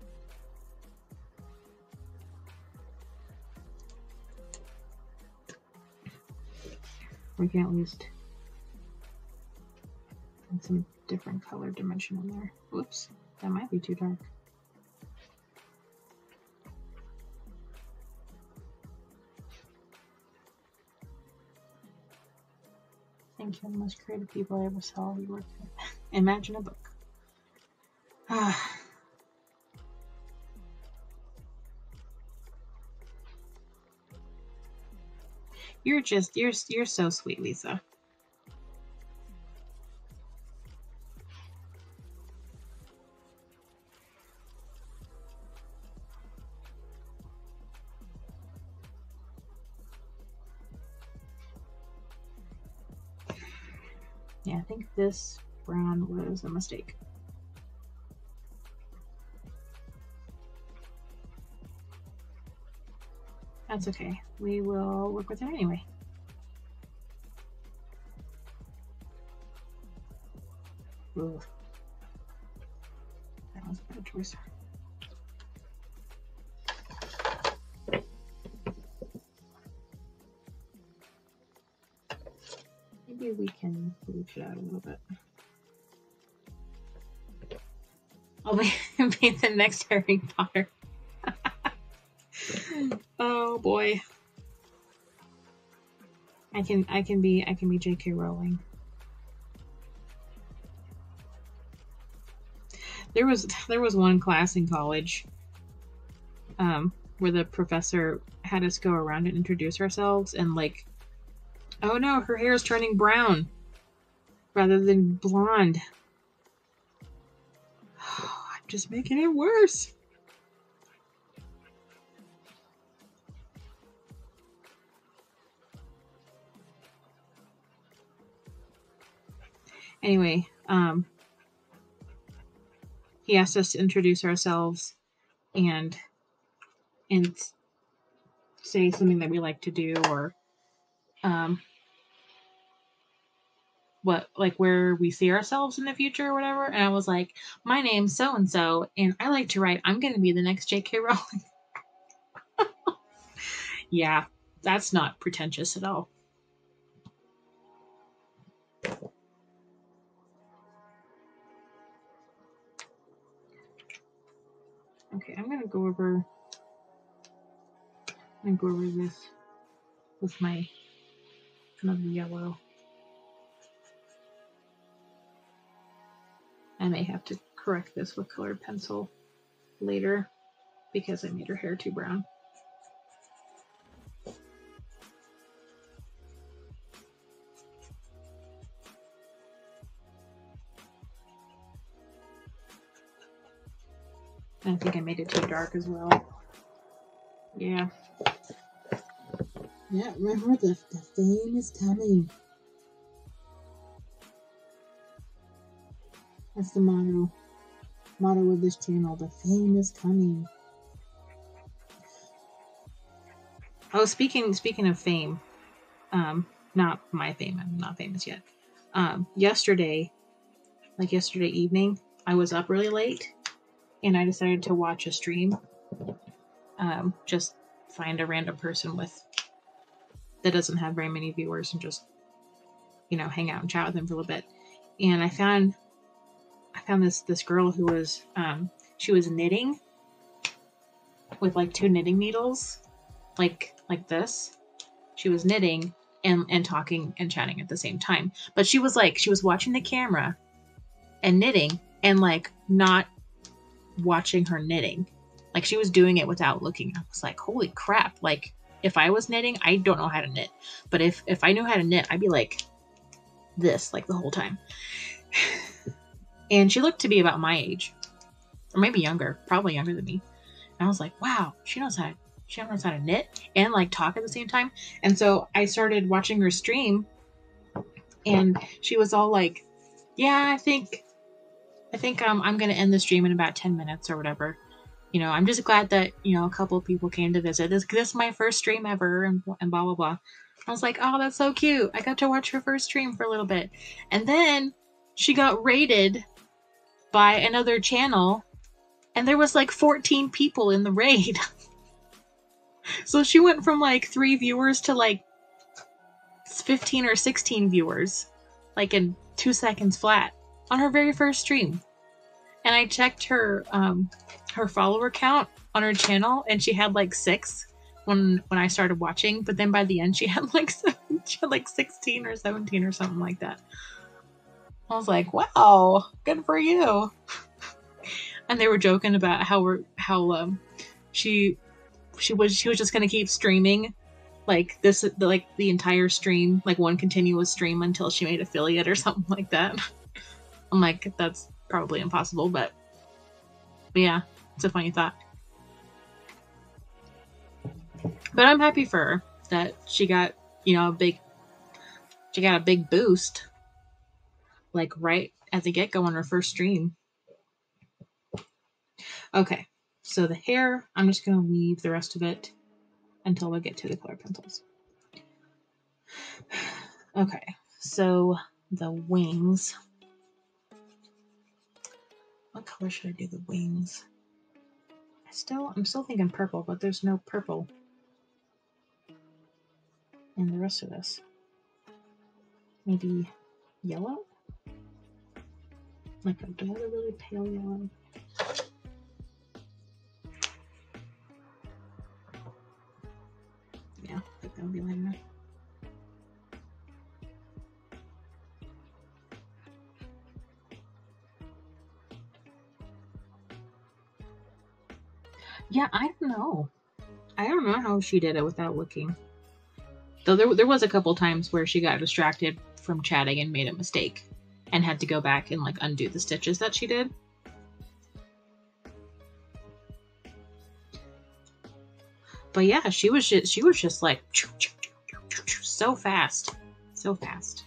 We can at least add some different color dimension in there. Whoops, that might be too dark. Thank you, the most creative people I ever saw. We with. Imagine a book. Just you're you're so sweet, Lisa. Yeah, I think this brown was a mistake. That's okay. We will work with it anyway. Ooh. That was a bad choice. Maybe we can bleach it out a little bit. I'll be, be the next Harry Potter. oh boy. I can I can be I can be J.K. Rowling. There was there was one class in college um where the professor had us go around and introduce ourselves and like oh no, her hair is turning brown rather than blonde. I'm just making it worse. Anyway, um, he asked us to introduce ourselves and and say something that we like to do or um what like where we see ourselves in the future or whatever. And i was like my name's so and so and i like to write. I'm going to be the next jk rowling. Yeah that's not pretentious at all i'm going to go over I'm go over this with my kind of yellow I may have to correct this with colored pencil later because I made her hair too brown. I think I made it too dark as well. Yeah. Yeah, remember the, the fame is coming. That's the motto. Motto of this channel. The fame is coming. Oh, speaking speaking of fame, um, not my fame. I'm not famous yet. Um, yesterday, like yesterday evening, I was up really late, and I decided to watch a stream. Um, just find a random person with that doesn't have very many viewers and just you know hang out and chat with them for a little bit. And I found I found this this girl who was um, she was knitting with like two knitting needles, like like this. She was knitting and and talking and chatting at the same time. But she was like she was watching the camera and knitting and like not watching her knitting. Like she was doing it without looking. I was like, "Holy crap." Like if I was knitting, I don't know how to knit. But if if I knew how to knit, I'd be like this like the whole time. and she looked to be about my age. Or maybe younger, probably younger than me. And I was like, "Wow, she knows how to she knows how to knit and like talk at the same time. And so I started watching her stream and she was all like, Yeah, I think I think um, I'm gonna end the stream in about 10 minutes or whatever. You know, I'm just glad that, you know, a couple people came to visit. This this is my first stream ever and, and blah blah blah. I was like, oh, that's so cute. I got to watch her first stream for a little bit. And then she got raided by another channel, and there was like 14 people in the raid. So she went from like three viewers to like 15 or 16 viewers, like in two seconds flat on her very first stream. And I checked her um, her follower count on her channel, and she had like six when when I started watching. But then by the end, she had like she had like 16 or 17 or something like that. I was like, "Wow, good for you." and they were joking about how we're how um, she she was she was just gonna keep streaming like this like the entire stream like one continuous stream until she made affiliate or something like that i'm like that's probably impossible but, but yeah it's a funny thought but i'm happy for her that she got you know a big she got a big boost like right at the get-go on her first stream okay so the hair, I'm just to leave the rest of it until we get to the color pencils. Okay, so the wings. What color should I do the wings? I still, I'm still thinking purple, but there's no purple in the rest of this. Maybe yellow? Like a, a really pale yellow? Yeah, I think that would be light enough. Yeah, I don't know. I don't know how she did it without looking. Though there, there was a couple times where she got distracted from chatting and made a mistake and had to go back and like undo the stitches that she did. but yeah, she was just she was just like so fast, so fast.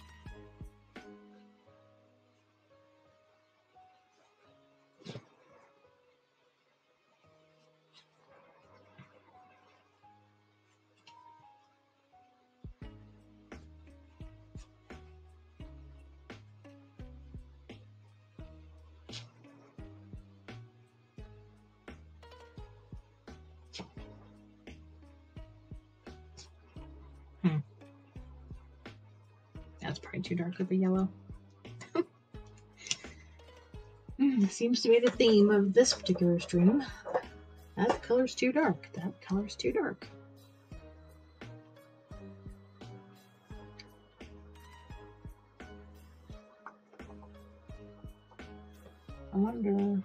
Dark of a yellow. mm, seems to be the theme of this particular stream. That color's too dark. That color's too dark. I wonder.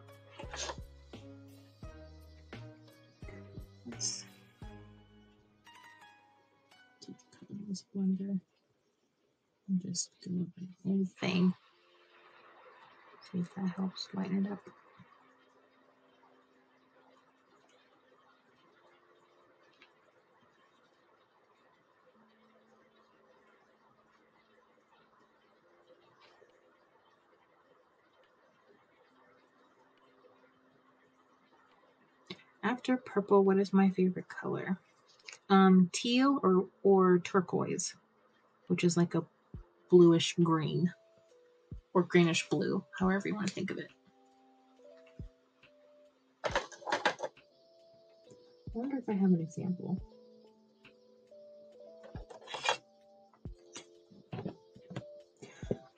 just do thing. See if that helps lighten it up. After purple, what is my favorite color? Um, teal or, or turquoise, which is like a bluish green or greenish blue, however you want to think of it. I wonder if I have an example.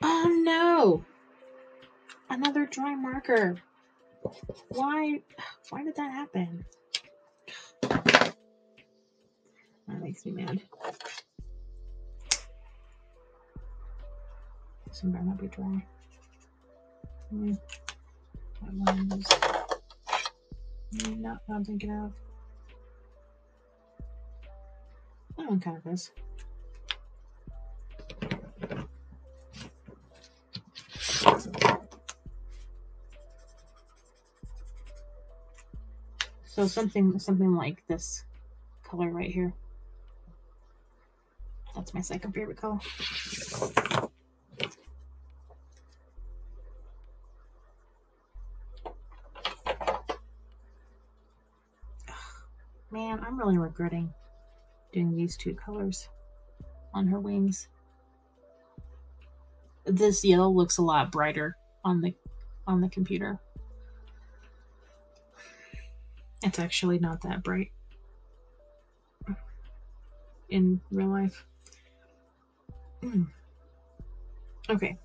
Oh no! Another dry marker. Why why did that happen? That makes me mad. This one better not be dry. That one is not what I'm thinking of. That one kind of is. So something something like this color right here. That's my second favorite color. Man, I'm regretting doing these two colors on her wings. This yellow looks a lot brighter on the on the computer. It's actually not that bright in real life. Okay.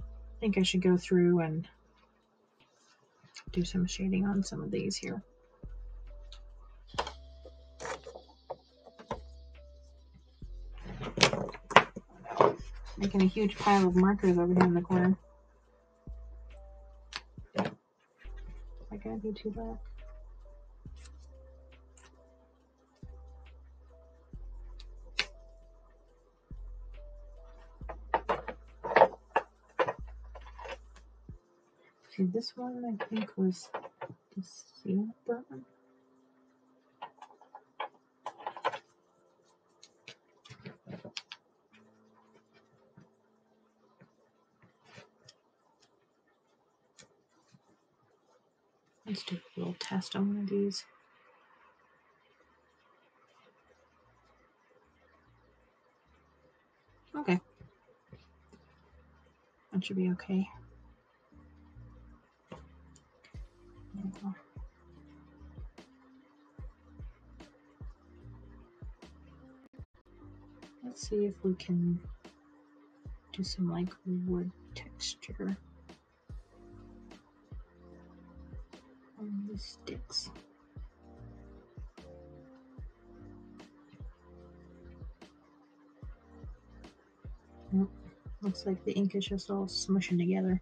I think I should go through and do some shading on some of these here. Making a huge pile of markers over here in the corner. I gonna do too dark? See, this one I think was the seal burn. Let's do a little test on one of these. Okay. That should be okay. Let's see if we can do some like wood texture sticks. Nope. Looks like the ink is just all smushing together.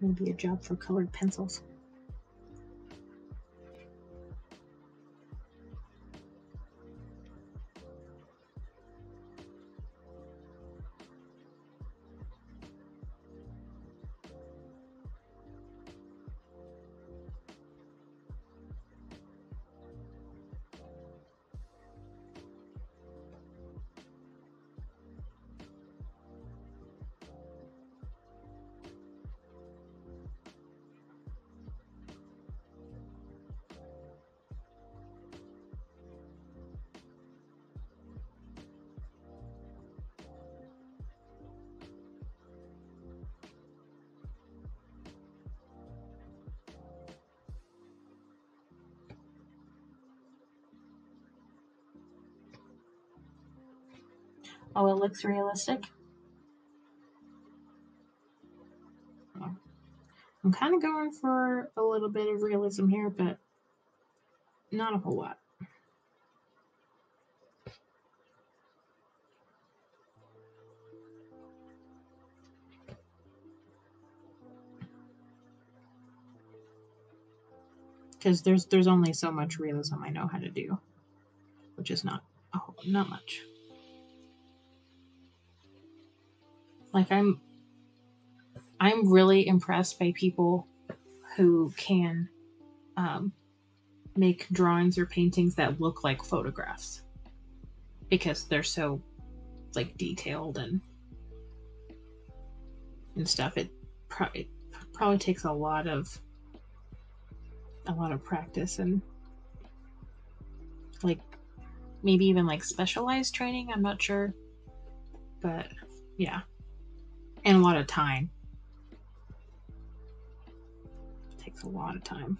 Maybe a job for colored pencils. Looks realistic. I'm kind of going for a little bit of realism here, but not a whole lot. Because there's there's only so much realism I know how to do, which is not oh not much. Like I'm I'm really impressed by people who can um, make drawings or paintings that look like photographs because they're so like detailed and and stuff. It, pro- it probably takes a lot of a lot of practice and like maybe even like specialized training. I'm not sure, but yeah, and a lot of time. It takes a lot of time.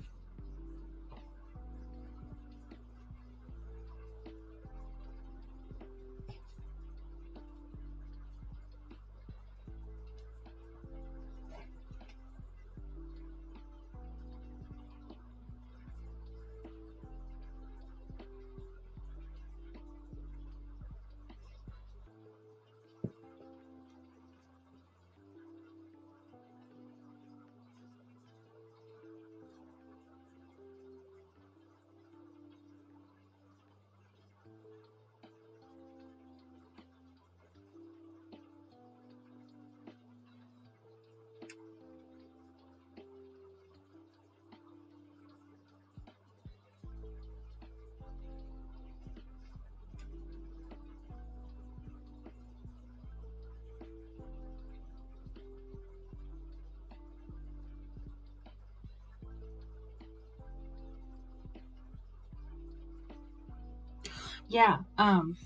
Yeah. Um,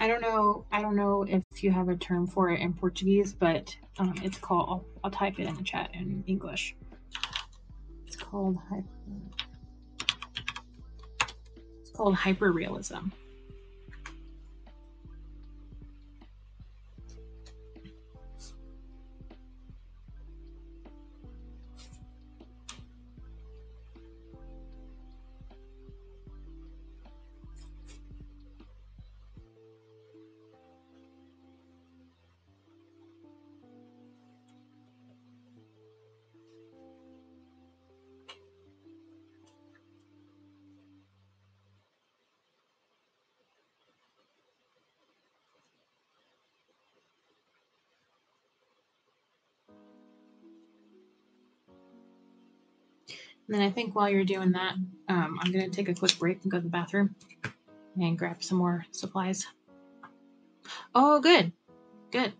I don't know. I don't know if you have a term for it in Portuguese, but um, it's called. I'll, I'll type it in the chat in English. It's called. It's called hyperrealism. And then I think while you're doing that, um, I'm going to take a quick break and go to the bathroom and grab some more supplies. Oh, good, good.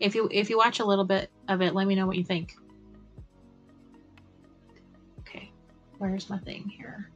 If you if you watch a little bit of it, let me know what you think. Okay, where's my thing here?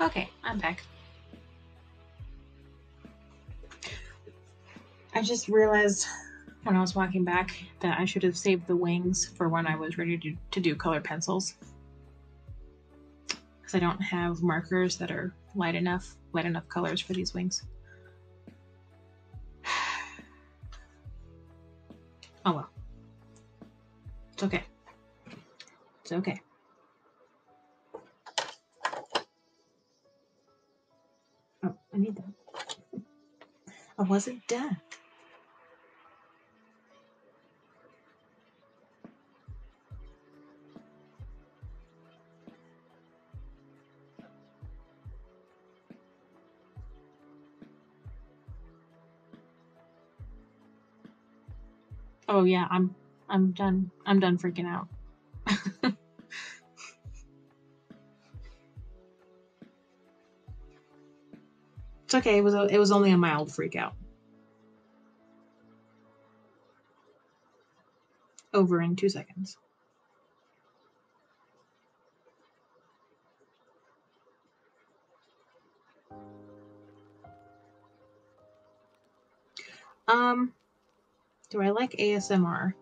Okay, I'm back. I just realized when I was walking back that I should have saved the wings for when I was ready to, to do colored pencils. Because I don't have markers that are light enough, light enough colors for these wings. Oh well. It's okay. It's okay. I wasn't done. Oh yeah, I'm I'm done. I'm done freaking out. Okay. It was a, it was only a mild freak out. Over in 2 seconds. Um do I like ASMR?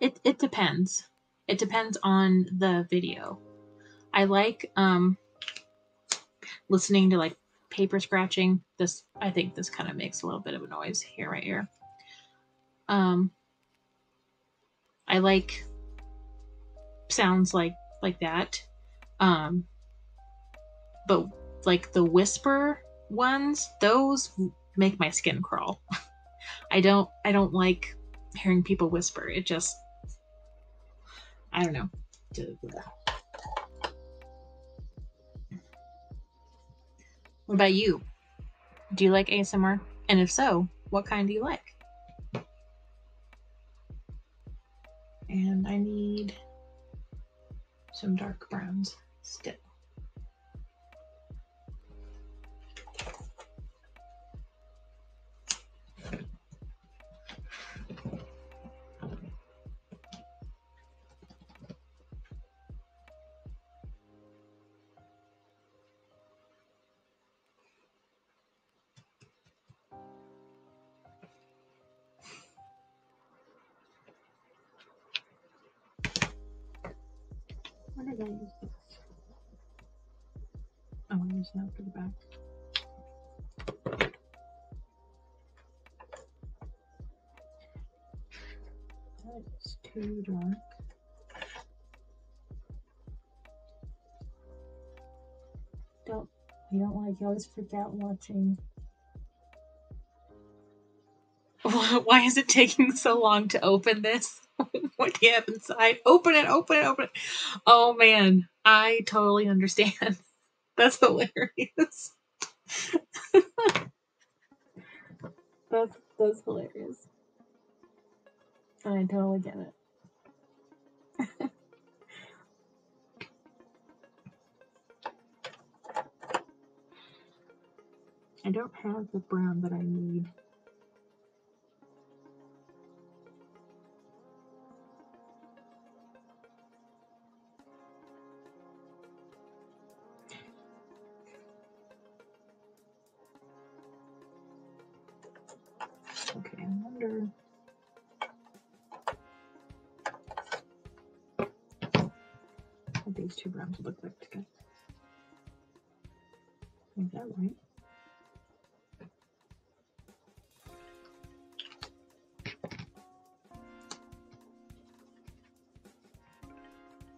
It it depends. It depends on the video. I like um listening to like paper scratching. This I think this kind of makes a little bit of a noise here right here. Um I like sounds like like that. Um but like the whisper ones, those make my skin crawl. I don't I don't like hearing people whisper. It just I don't know. What about you? Do you like ASMR? And if so, what kind do you like? And I need some dark browns still. Did I use this? Oh, I used that for the back. That's too dark. Don't you don't like you always freak out watching. Why is it taking so long to open this? what do you have inside? Open it, open it, open it. Oh man, I totally understand. That's hilarious. that's that's hilarious. I totally get it. I don't have the brown that I need. Wonder. What these two browns look like together. Is that right?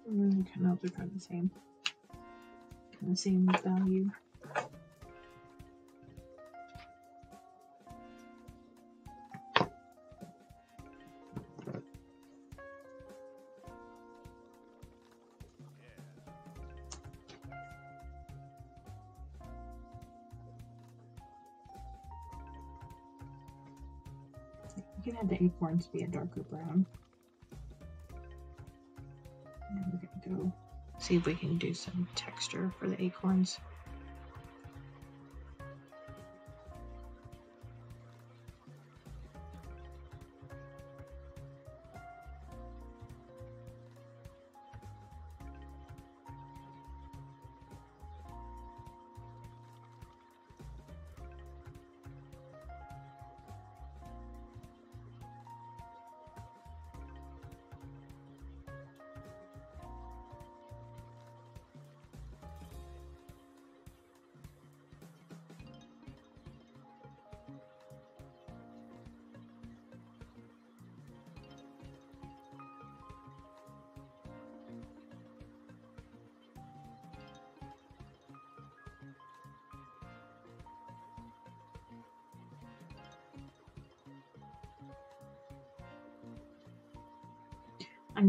Mm, kind of, they're kind of the same. Of same value. Acorns be a darker brown. And we're gonna go see if we can do some texture for the acorns.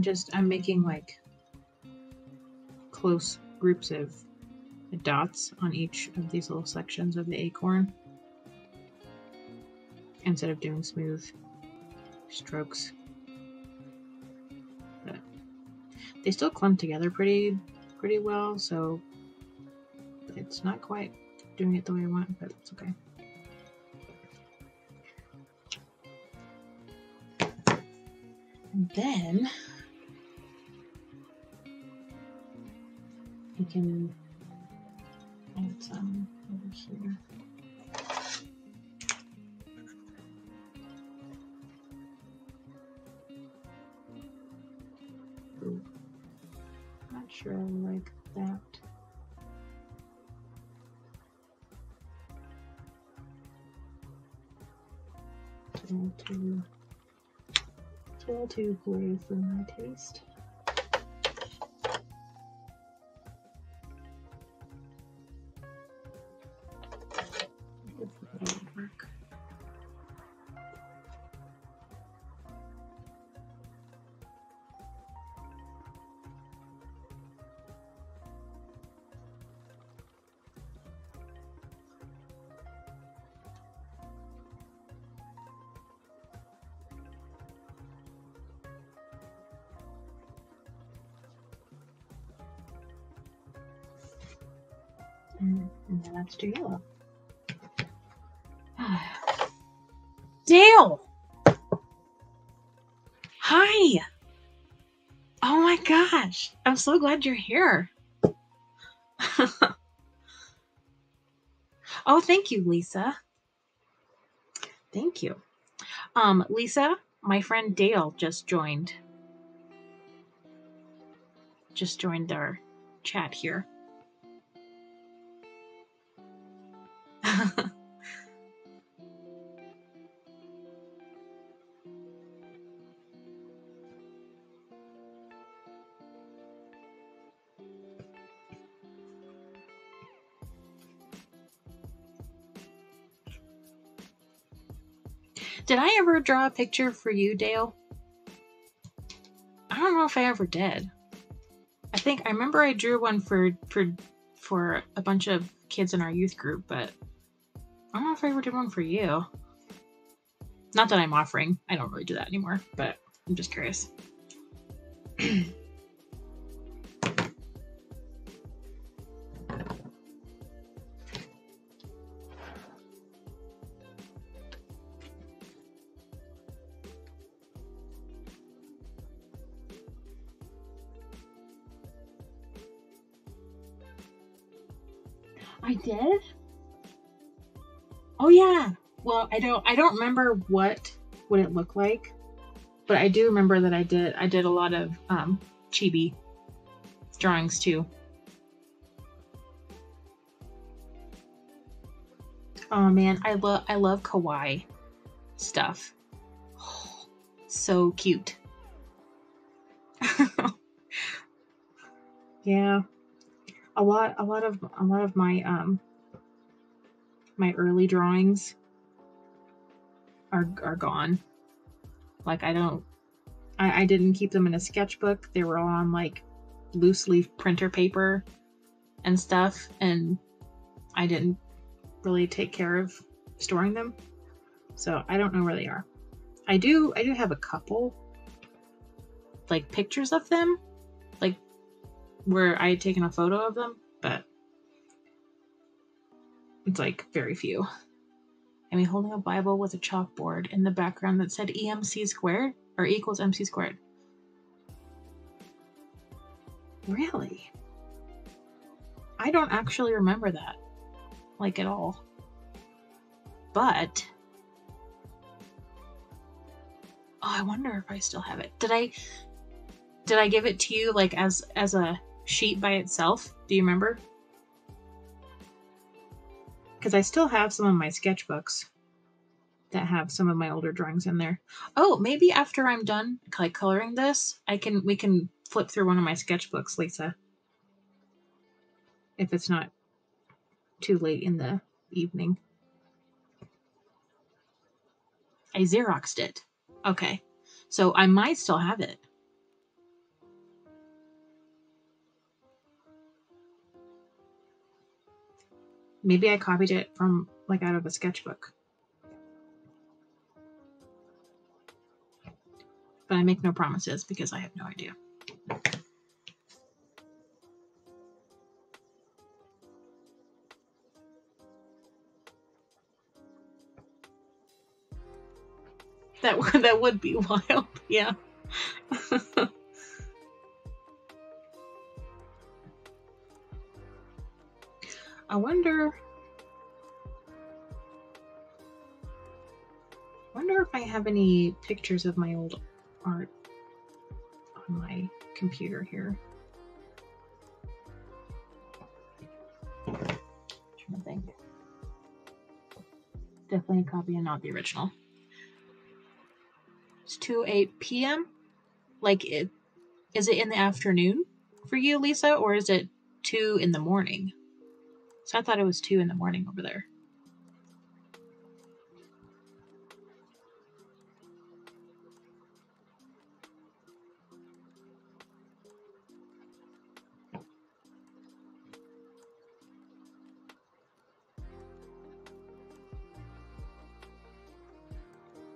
Just I'm making like close groups of dots on each of these little sections of the acorn instead of doing smooth strokes. But they still clump together pretty pretty well, so it's not quite doing it the way I want, but it's okay. And then can add some um, over here. Not sure I like that. Too, a little too gray for my taste. Dale! Hi! Oh my gosh! I'm so glad you're here. oh, thank you, Lisa. Thank you. Um, Lisa, my friend Dale just joined. Just joined our chat here. Did I ever draw a picture for you, Dale? I don't know if I ever did. I think I remember I drew one for for for a bunch of kids in our youth group, but I don't know if I ever did one for you. Not that I'm offering. I don't really do that anymore, but I'm just curious. I don't I don't remember what would it look like, but I do remember that I did I did a lot of um chibi drawings too. Oh man, I love I love kawaii stuff. so cute. yeah a lot a lot of a lot of my um my early drawings are are gone. Like i don't I, I didn't keep them in a sketchbook. They were all on like loose leaf printer paper and stuff and i didn't really take care of storing them. So i don't know where they are. I do i do have a couple like pictures of them like where I had taken a photo of them, but it's like very few. I mean, holding a Bible with a chalkboard in the background that said EMC squared or equals MC squared. Really? I don't actually remember that, like at all. But oh, I wonder if I still have it. Did I did I give it to you like as as a sheet by itself? Do you remember? Because I still have some of my sketchbooks that have some of my older drawings in there. Oh, maybe after I'm done like coloring this, I can we can flip through one of my sketchbooks, Lisa. If it's not too late in the evening. I Xeroxed it. Okay. So I might still have it. Maybe I copied it from like out of a sketchbook. But I make no promises because I have no idea. That that would be wild, yeah. I wonder. Wonder if I have any pictures of my old art on my computer here. trying to think. Definitely a copy and not the original. It's 2 8 p.m. Like it is it in the afternoon for you, Lisa, or is it two in the morning? So I thought it was two in the morning over there.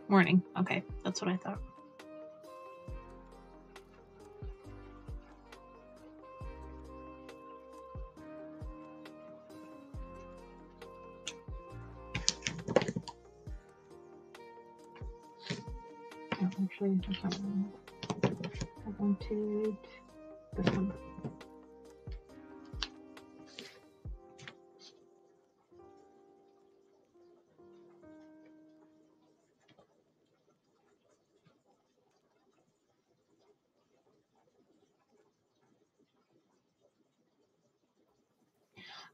Morning. Okay, that's what I thought. One. I wanted this one.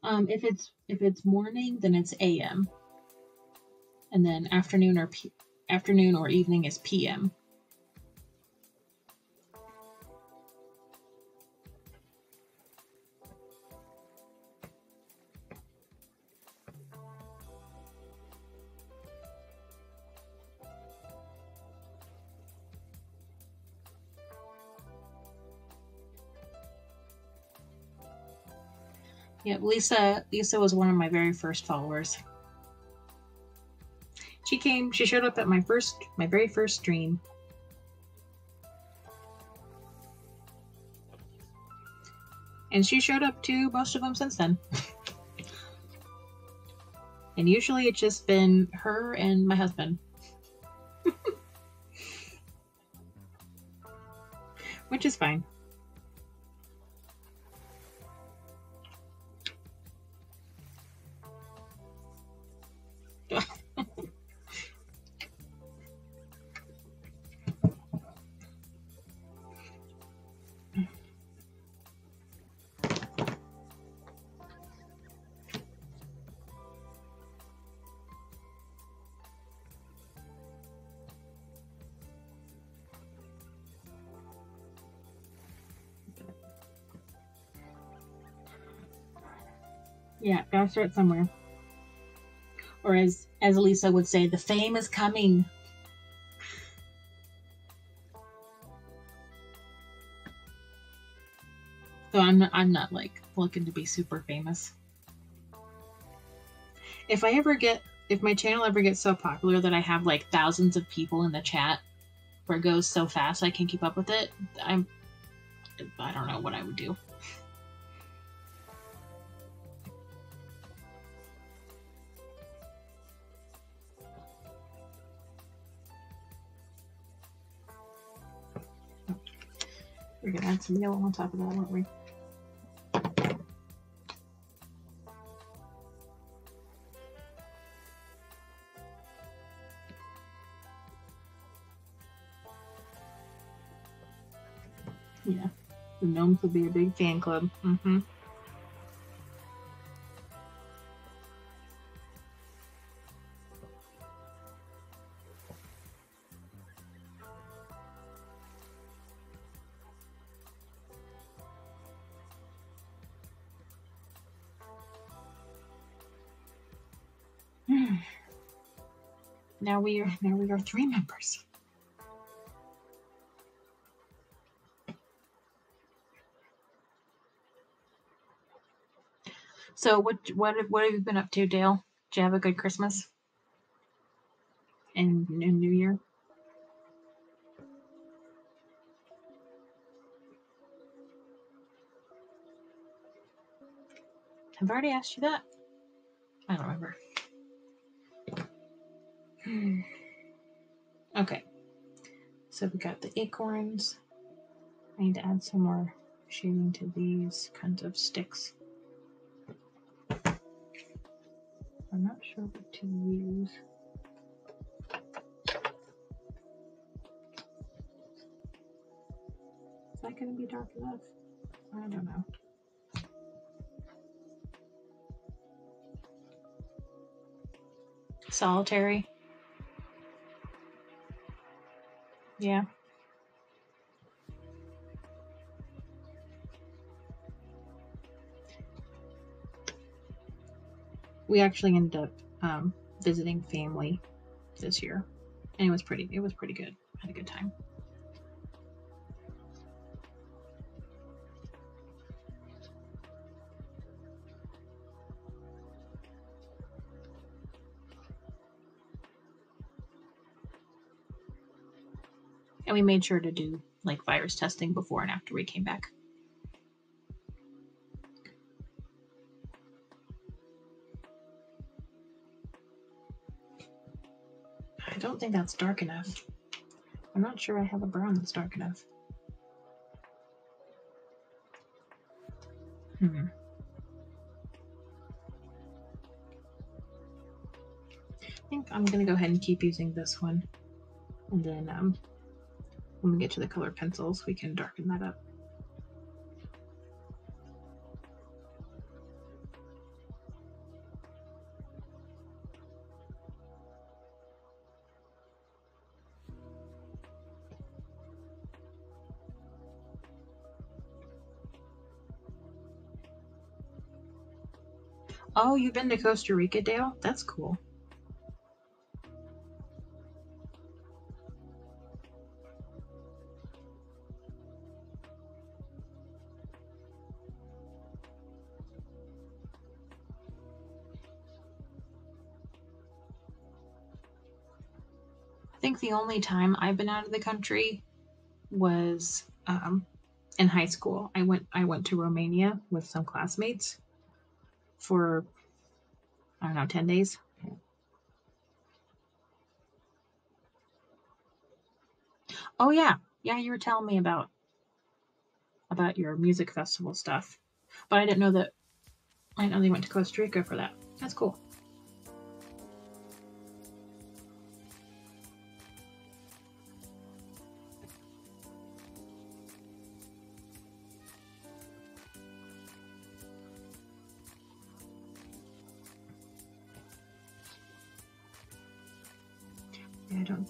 Um, if it's if it's morning, then it's AM, and then afternoon or p- afternoon or evening is PM. Yeah, Lisa. Lisa was one of my very first followers. She came. She showed up at my first, my very first stream. And she showed up to most of them since then. and usually it's just been her and my husband. Which is fine. Gotta start somewhere. Or as as Lisa would say, the fame is coming. So I'm not, I'm not like looking to be super famous. If I ever get if my channel ever gets so popular that I have like thousands of people in the chat where it goes so fast I can't keep up with it, I'm I don't know what I would do. We're gonna add some yellow on top of that, aren't we? Yeah, the gnomes will be a big fan club. Mm-hmm. Now we are now we are three members. So what what what have you been up to, Dale? Did you have a good Christmas and, and New Year? I've already asked you that? I don't remember. Okay. So we got the acorns. I need to add some more shading to these kinds of sticks. I'm not sure what to use. Is that going to be dark enough? I don't know. Solitary. Yeah. We actually ended up um, visiting family this year, and it was pretty. It was pretty good. Had a good time. And we made sure to do like virus testing before and after we came back. I don't think that's dark enough. I'm not sure I have a brown that's dark enough. Hmm. I think I'm gonna go ahead and keep using this one. And then um, when we get to the colored pencils, we can darken that up. Oh, you've been to Costa Rica, Dale? That's cool. The only time I've been out of the country was um, in high school. I went I went to Romania with some classmates for I don't know, 10 days. Oh yeah. Yeah, you were telling me about about your music festival stuff. But I didn't know that I know they went to Costa Rica for that. That's cool.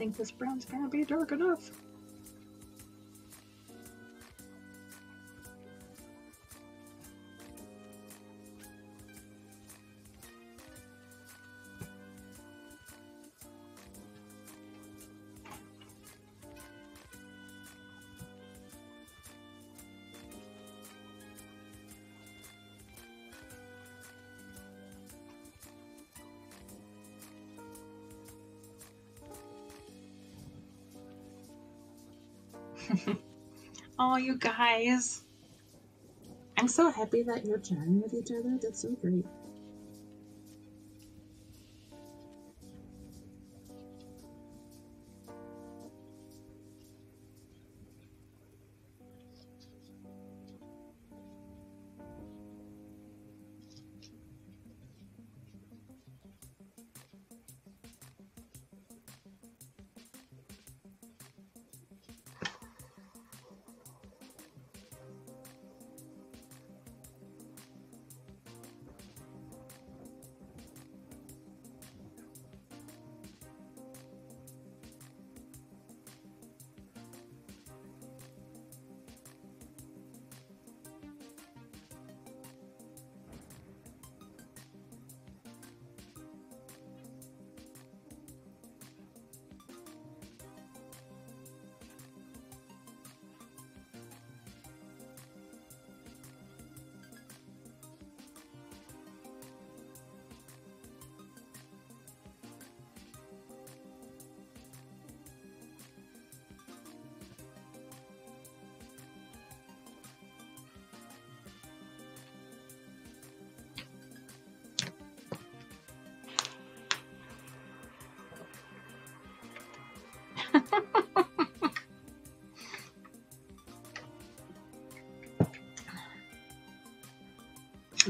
Think this brown's gonna be dark enough. Oh, you guys. I'm so happy that you're chatting with each other. That's so great.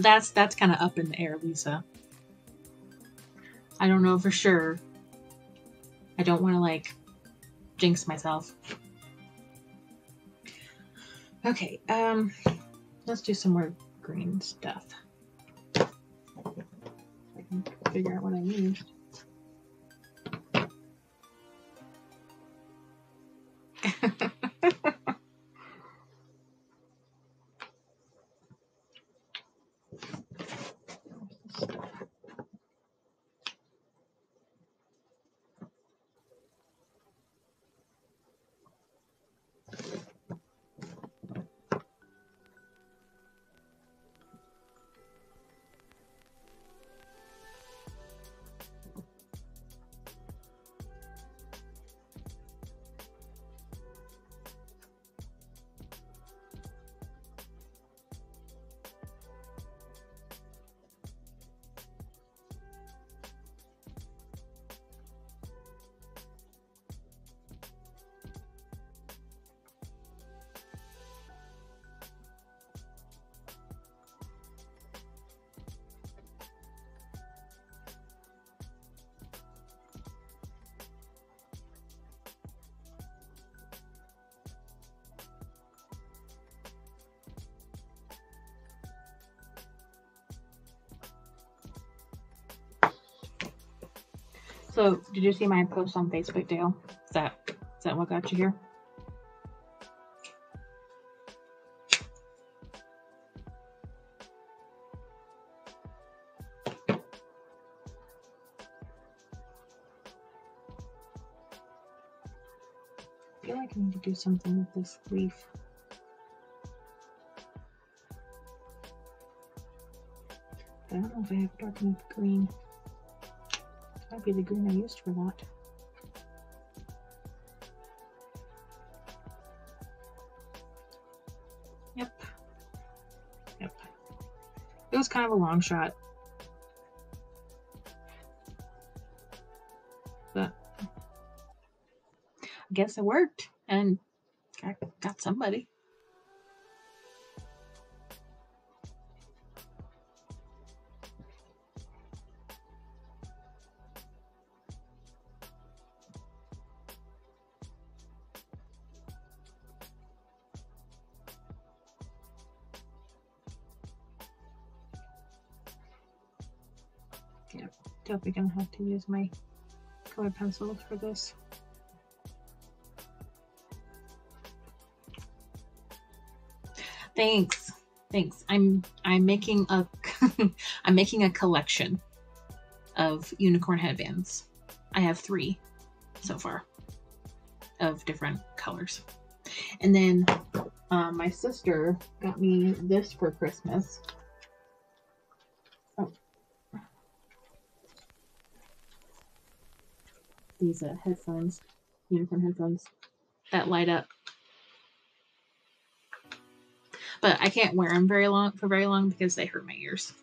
That's that's kind of up in the air, Lisa. I don't know for sure. I don't want to like jinx myself. Okay, um, let's do some more green stuff. I can figure out what I used. Did you see my post on Facebook, Dale? Is that is that what got you here? I feel like I need to do something with this leaf. I don't know if I have dark enough green. Might be the green I used for that. Yep. Yep. It was kind of a long shot. But I guess it worked and I got somebody. Have to use my colored pencils for this. Thanks. Thanks. I'm I'm making a I'm making a collection of unicorn headbands. I have three so far of different colors. And then um, my sister got me this for Christmas. These uh, headphones, unicorn headphones that light up. But I can't wear them very long for very long because they hurt my ears.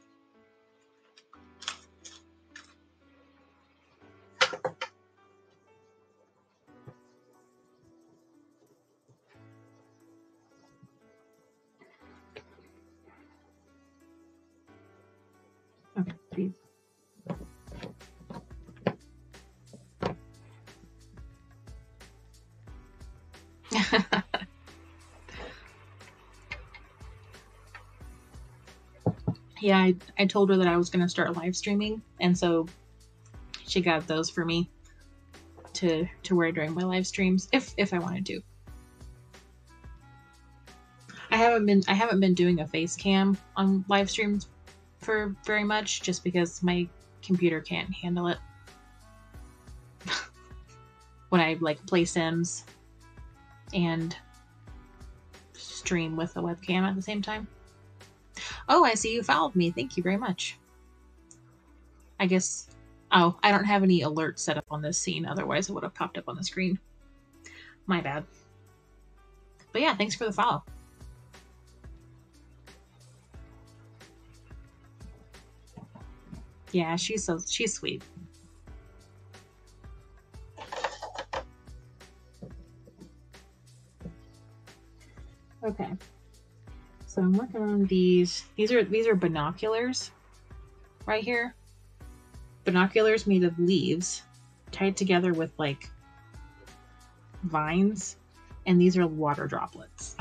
Yeah, I, I told her that I was going to start live streaming, and so she got those for me to to wear during my live streams if if I wanted to. I haven't been I haven't been doing a face cam on live streams for very much just because my computer can't handle it. when I like play Sims and stream with a webcam at the same time. Oh, I see you followed me. Thank you very much. I guess. Oh, I don't have any alerts set up on this scene, otherwise, it would have popped up on the screen. My bad. But yeah, thanks for the follow. Yeah, she's so she's sweet. Okay. So I'm working on these. These are these are binoculars right here. Binoculars made of leaves tied together with like vines and these are water droplets.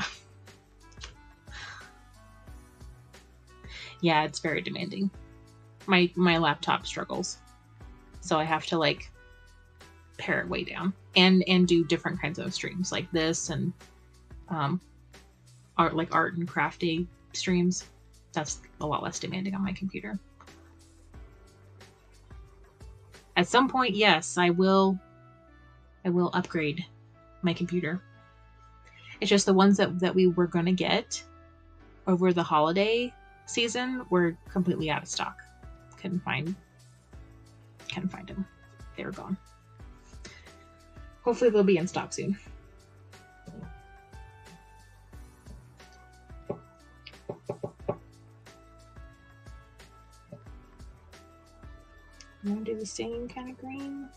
yeah, it's very demanding. My my laptop struggles. So I have to like pare it way down and and do different kinds of streams like this and um art like art and crafty streams. That's a lot less demanding on my computer. At some point, yes, I will I will upgrade my computer. It's just the ones that, that we were gonna get over the holiday season were completely out of stock. Couldn't find couldn't find them. They were gone. Hopefully they'll be in stock soon. I'm gonna do the same kind of green.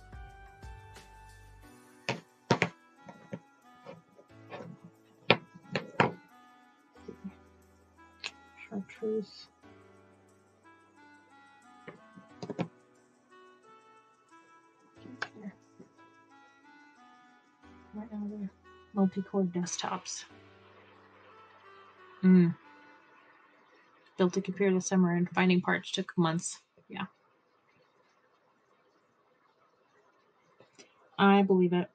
Chartreuse. Right now they're multi-core desktops. Mm. Built a computer this summer and finding parts took months. Yeah. I believe it.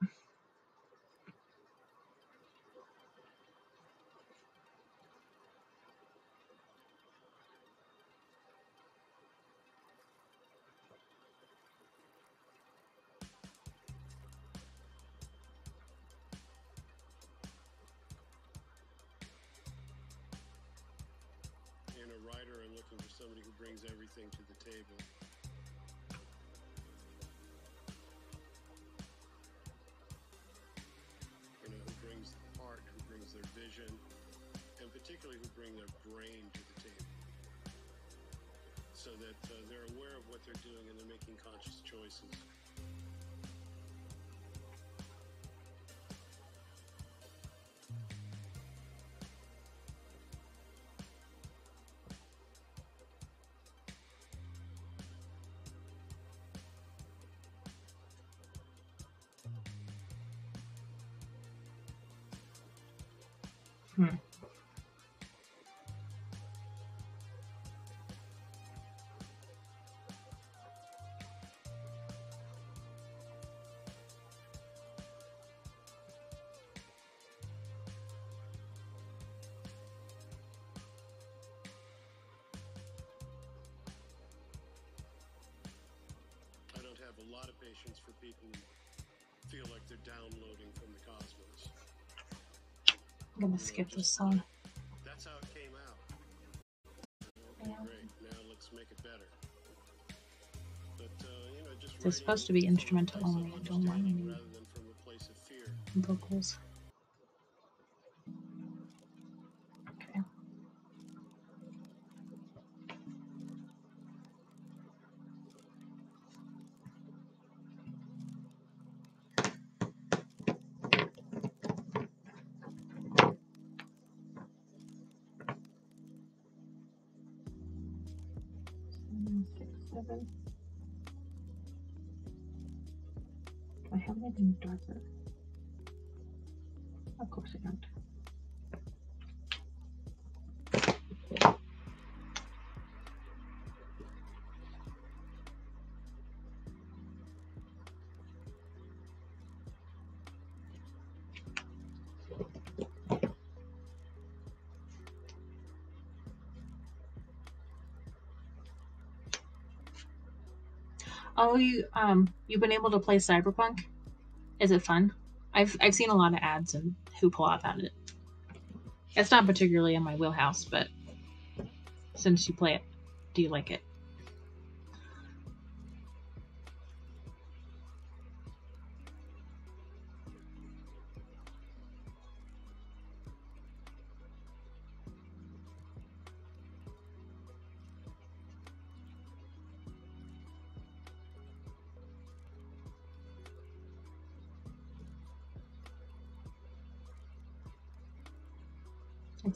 People feel like they're downloading from the cosmos. I'm gonna skip this song. That's how it came out. Okay, great. Now let's make it better. But, uh, you know, just It's supposed to be instrumental from a place only. I don't want any rather than from a place of fear. vocals. Oh, you um, you've been able to play Cyberpunk? Is it fun? I've I've seen a lot of ads and hoopla about it. It's not particularly in my wheelhouse, but since you play it, do you like it?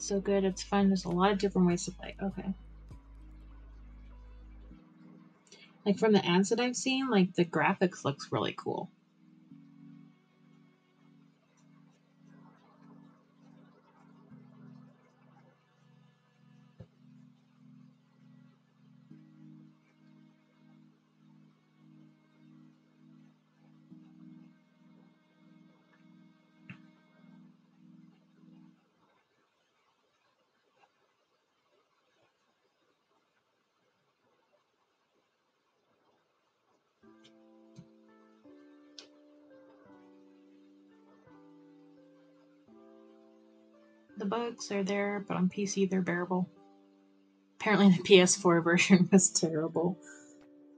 So good. It's fun. There's a lot of different ways to play. Okay. Like from the ads that I've seen, like the graphics looks really cool. Bugs are there, but on PC they're bearable. Apparently the PS4 version was terrible.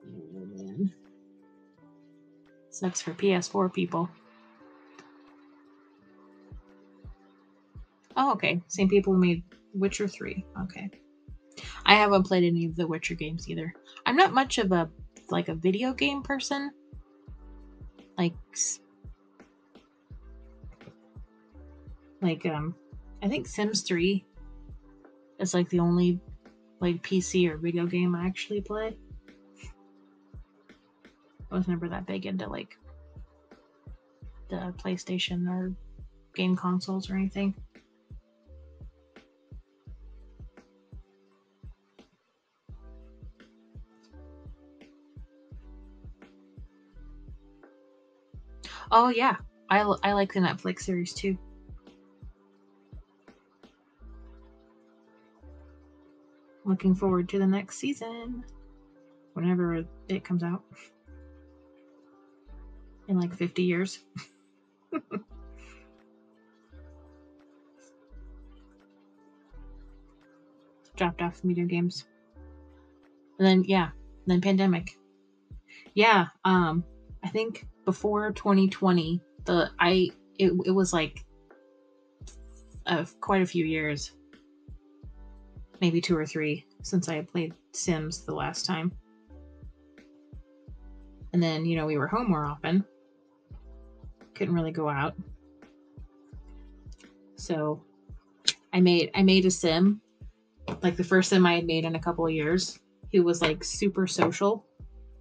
Oh man. Sucks for PS4 people. Oh, okay. Same people who made Witcher 3. Okay. I haven't played any of the Witcher games either. I'm not much of a like a video game person. Like like um I think Sims 3 is like the only like PC or video game I actually play. I was never that big into like the PlayStation or game consoles or anything. Oh yeah, I, I like the Netflix series too. Looking forward to the next season, whenever it comes out. In like 50 years. Dropped off video games. And then yeah, then pandemic. Yeah, um I think before 2020, the I it, it was like uh, quite a few years, maybe two or three, since I had played Sims the last time. And then you know we were home more often, couldn't really go out, so I made I made a Sim, like the first Sim I had made in a couple of years. Who was like super social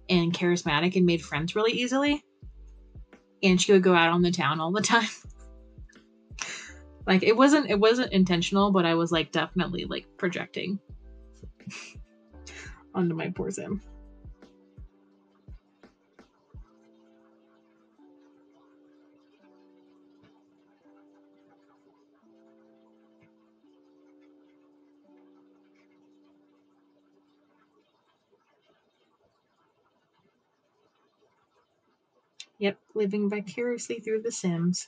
and charismatic and made friends really easily. And she would go out on the town all the time. Like it wasn't it wasn't intentional, but I was like definitely like projecting onto my poor Sim. Yep, living vicariously through The Sims.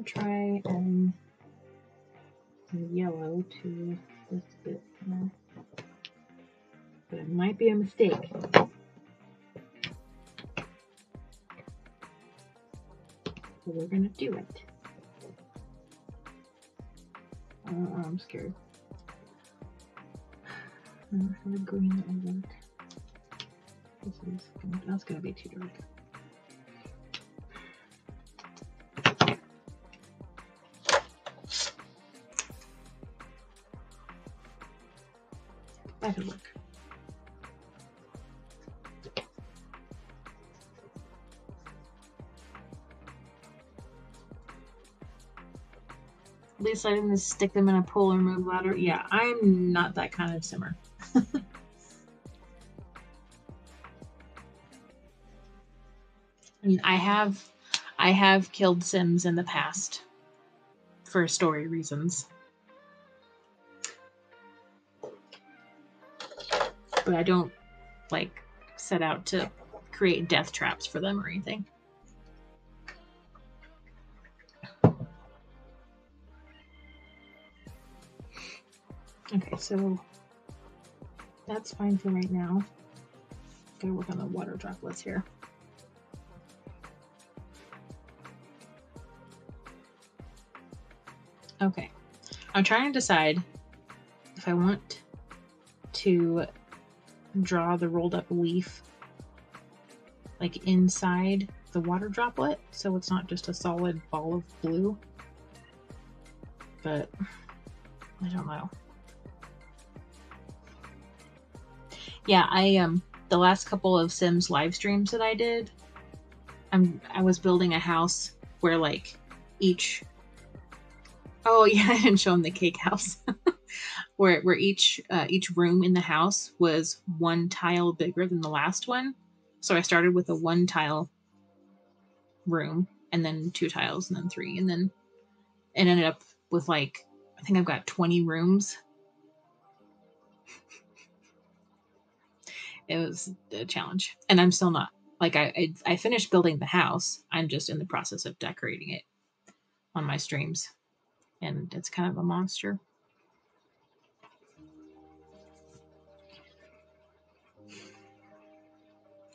We're gonna try um yellow to this bit. But it might be a mistake. So we're gonna do it. Uh, I'm scared. I don't have a green that I want. This is that's gonna be too dark. At least I didn't stick them in a pull or move ladder. Yeah, I'm not that kind of simmer. I mean, I have, I have killed Sims in the past for story reasons, but I don't like set out to create death traps for them or anything. Okay, so that's fine for right now. Gotta work on the water droplets here. Okay, I'm trying to decide if I want to draw the rolled up leaf like inside the water droplet so it's not just a solid ball of blue. But I don't know. Yeah, I um the last couple of Sims live streams that I did, I'm I was building a house where like each Oh yeah, I didn't show him the cake house. where where each uh, each room in the house was one tile bigger than the last one. So I started with a one tile room and then two tiles and then three and then it ended up with like I think I've got 20 rooms. It was a challenge and I'm still not like I, I I finished building the house. I'm just in the process of decorating it on my streams and it's kind of a monster.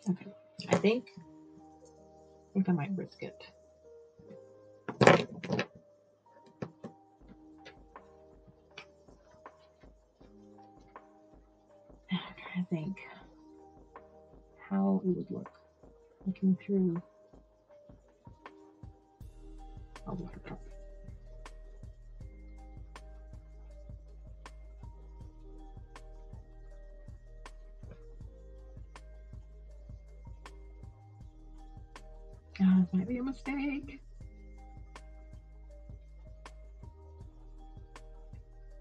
Okay, I think I think I might risk it. It would look looking through a water cup. Oh, this might be a mistake.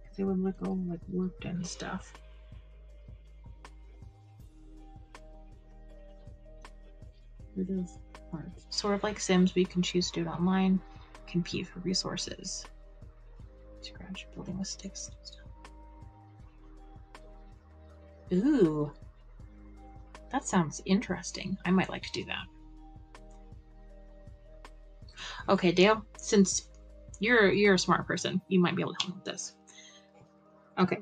Because it would look all like warped and stuff. It is parts. Sort of like Sims, we can choose to do it online, compete for resources. Scratch building with sticks. Ooh. That sounds interesting. I might like to do that. Okay, Dale, since you're you're a smart person, you might be able to help with this. Okay.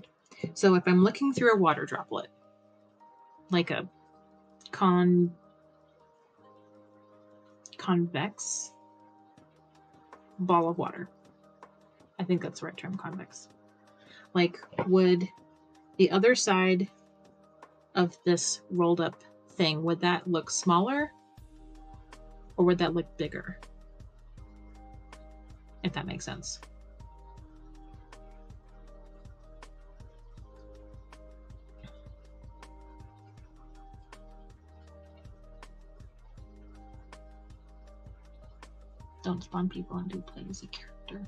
So if I'm looking through a water droplet, like a con convex ball of water. I think that's the right term, convex. Like, would the other side of this rolled up thing, would that look smaller? Or would that look bigger? If that makes sense. Don't spawn people and do play as a character.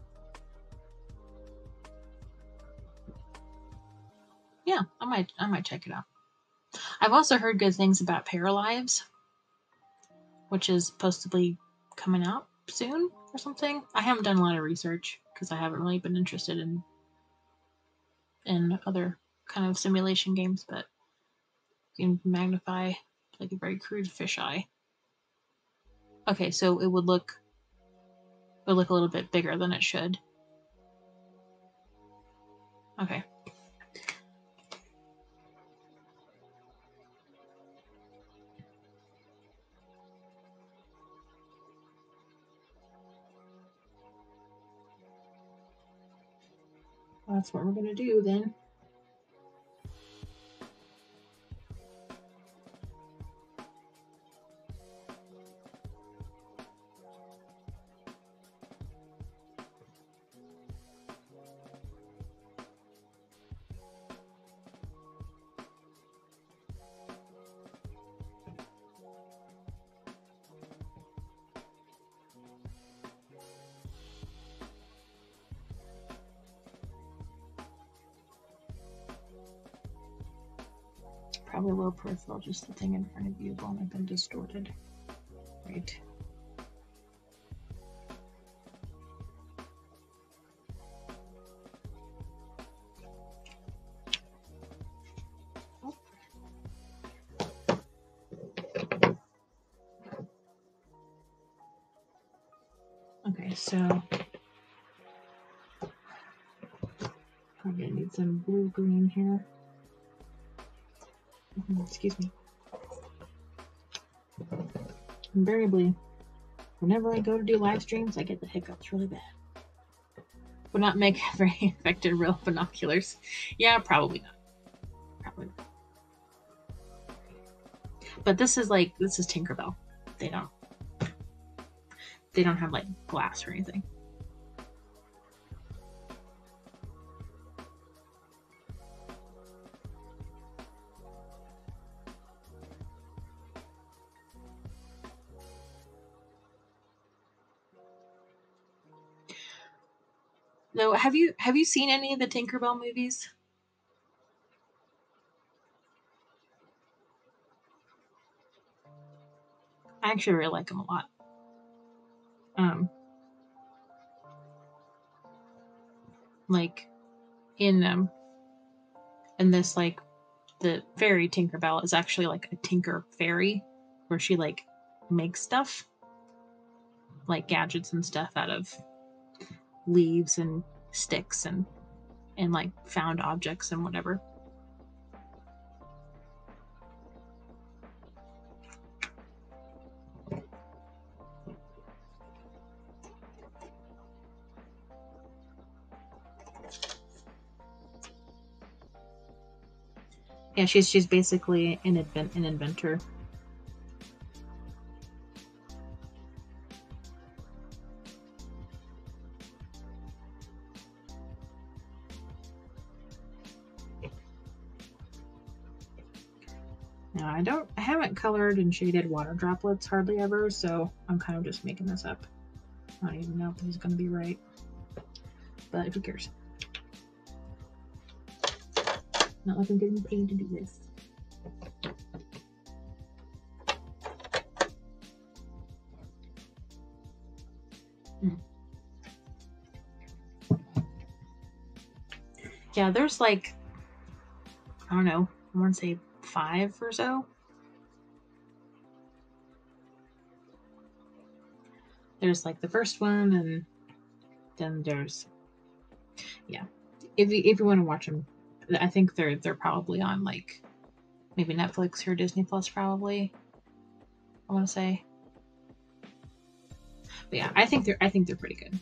Yeah, I might I might check it out. I've also heard good things about Paralives, which is supposedly coming out soon or something. I haven't done a lot of research because I haven't really been interested in in other kind of simulation games, but you can magnify like a very crude fisheye. Okay, so it would look would look a little bit bigger than it should. Okay. That's what we're gonna do then. Profile, just the thing in front of you won't have been distorted. Right. Okay, so probably need some blue green here. Mm-hmm, excuse me. Invariably, whenever I go to do live streams, I get the hiccups really bad. Would not make very effective real binoculars. Yeah, probably not. Probably not. But this is like this is Tinkerbell. They don't. They don't have like glass or anything. Have you have you seen any of the Tinkerbell movies? I actually really like them a lot. Um, like in um, in this like the fairy Tinkerbell is actually like a Tinker fairy, where she like makes stuff, like gadgets and stuff out of leaves and sticks and and like found objects and whatever. Yeah, she's she's basically an invent an inventor. Don't I haven't colored and shaded water droplets hardly ever, so I'm kind of just making this up. I don't even know if this is gonna be right. But who cares? Not like I'm getting paid to do this. Hmm. Yeah, there's like, I don't know, I want to say five or so. There's like the first one, and then there's, yeah. If you if you want to watch them, I think they're they're probably on like maybe Netflix or Disney Plus, probably. I want to say, but yeah, I think they're I think they're pretty good.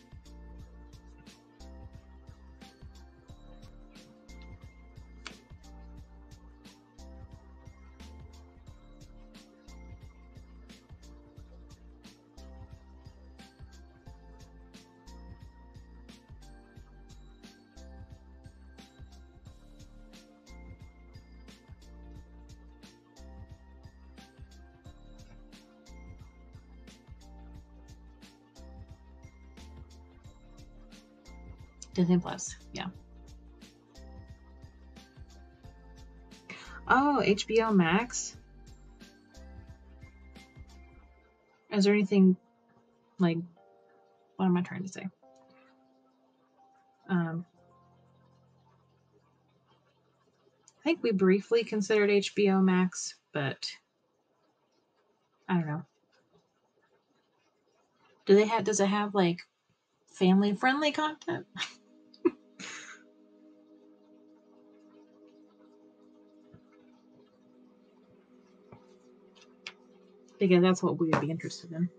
Disney Plus, yeah. Oh, HBO Max. Is there anything like what am I trying to say? Um I think we briefly considered HBO Max, but I don't know. Do they have does it have like family friendly content? because that's what we would be interested in.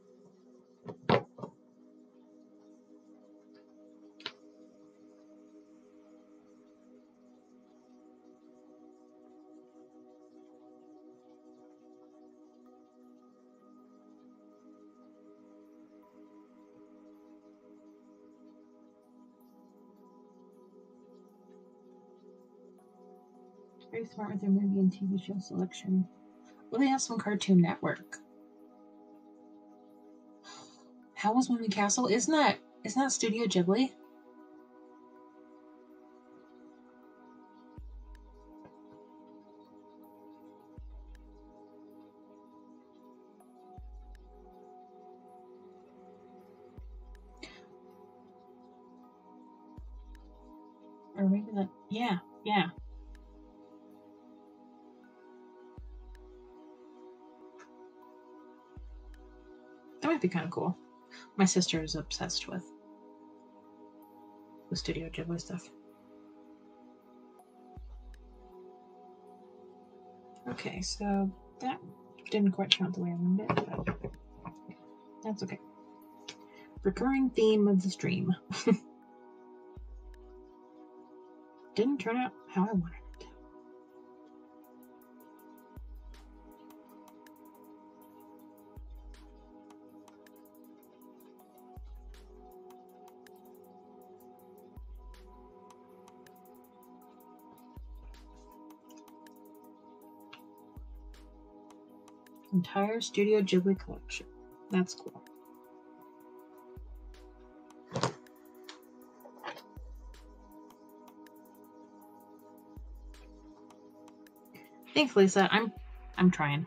Very smart with their movie and TV show selection. Well, they have some Cartoon Network. Howl's Moving Castle? Isn't that isn't that Studio Ghibli? Or maybe that yeah, yeah. That might be kind of cool. My sister is obsessed with the Studio Ghibli stuff. Okay, so that didn't quite count the way I wanted it, but that's okay. Recurring theme of the stream. didn't turn out how I wanted Entire Studio Ghibli collection. That's cool. Thanks, Lisa. I'm I'm trying.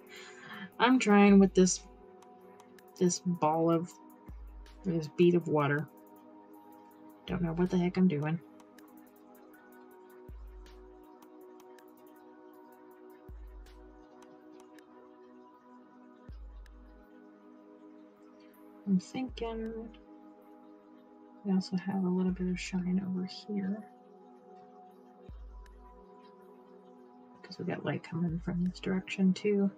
I'm trying with this this ball of this bead of water. Don't know what the heck I'm doing. I'm thinking we also have a little bit of shine over here. Because we got light coming from this direction too.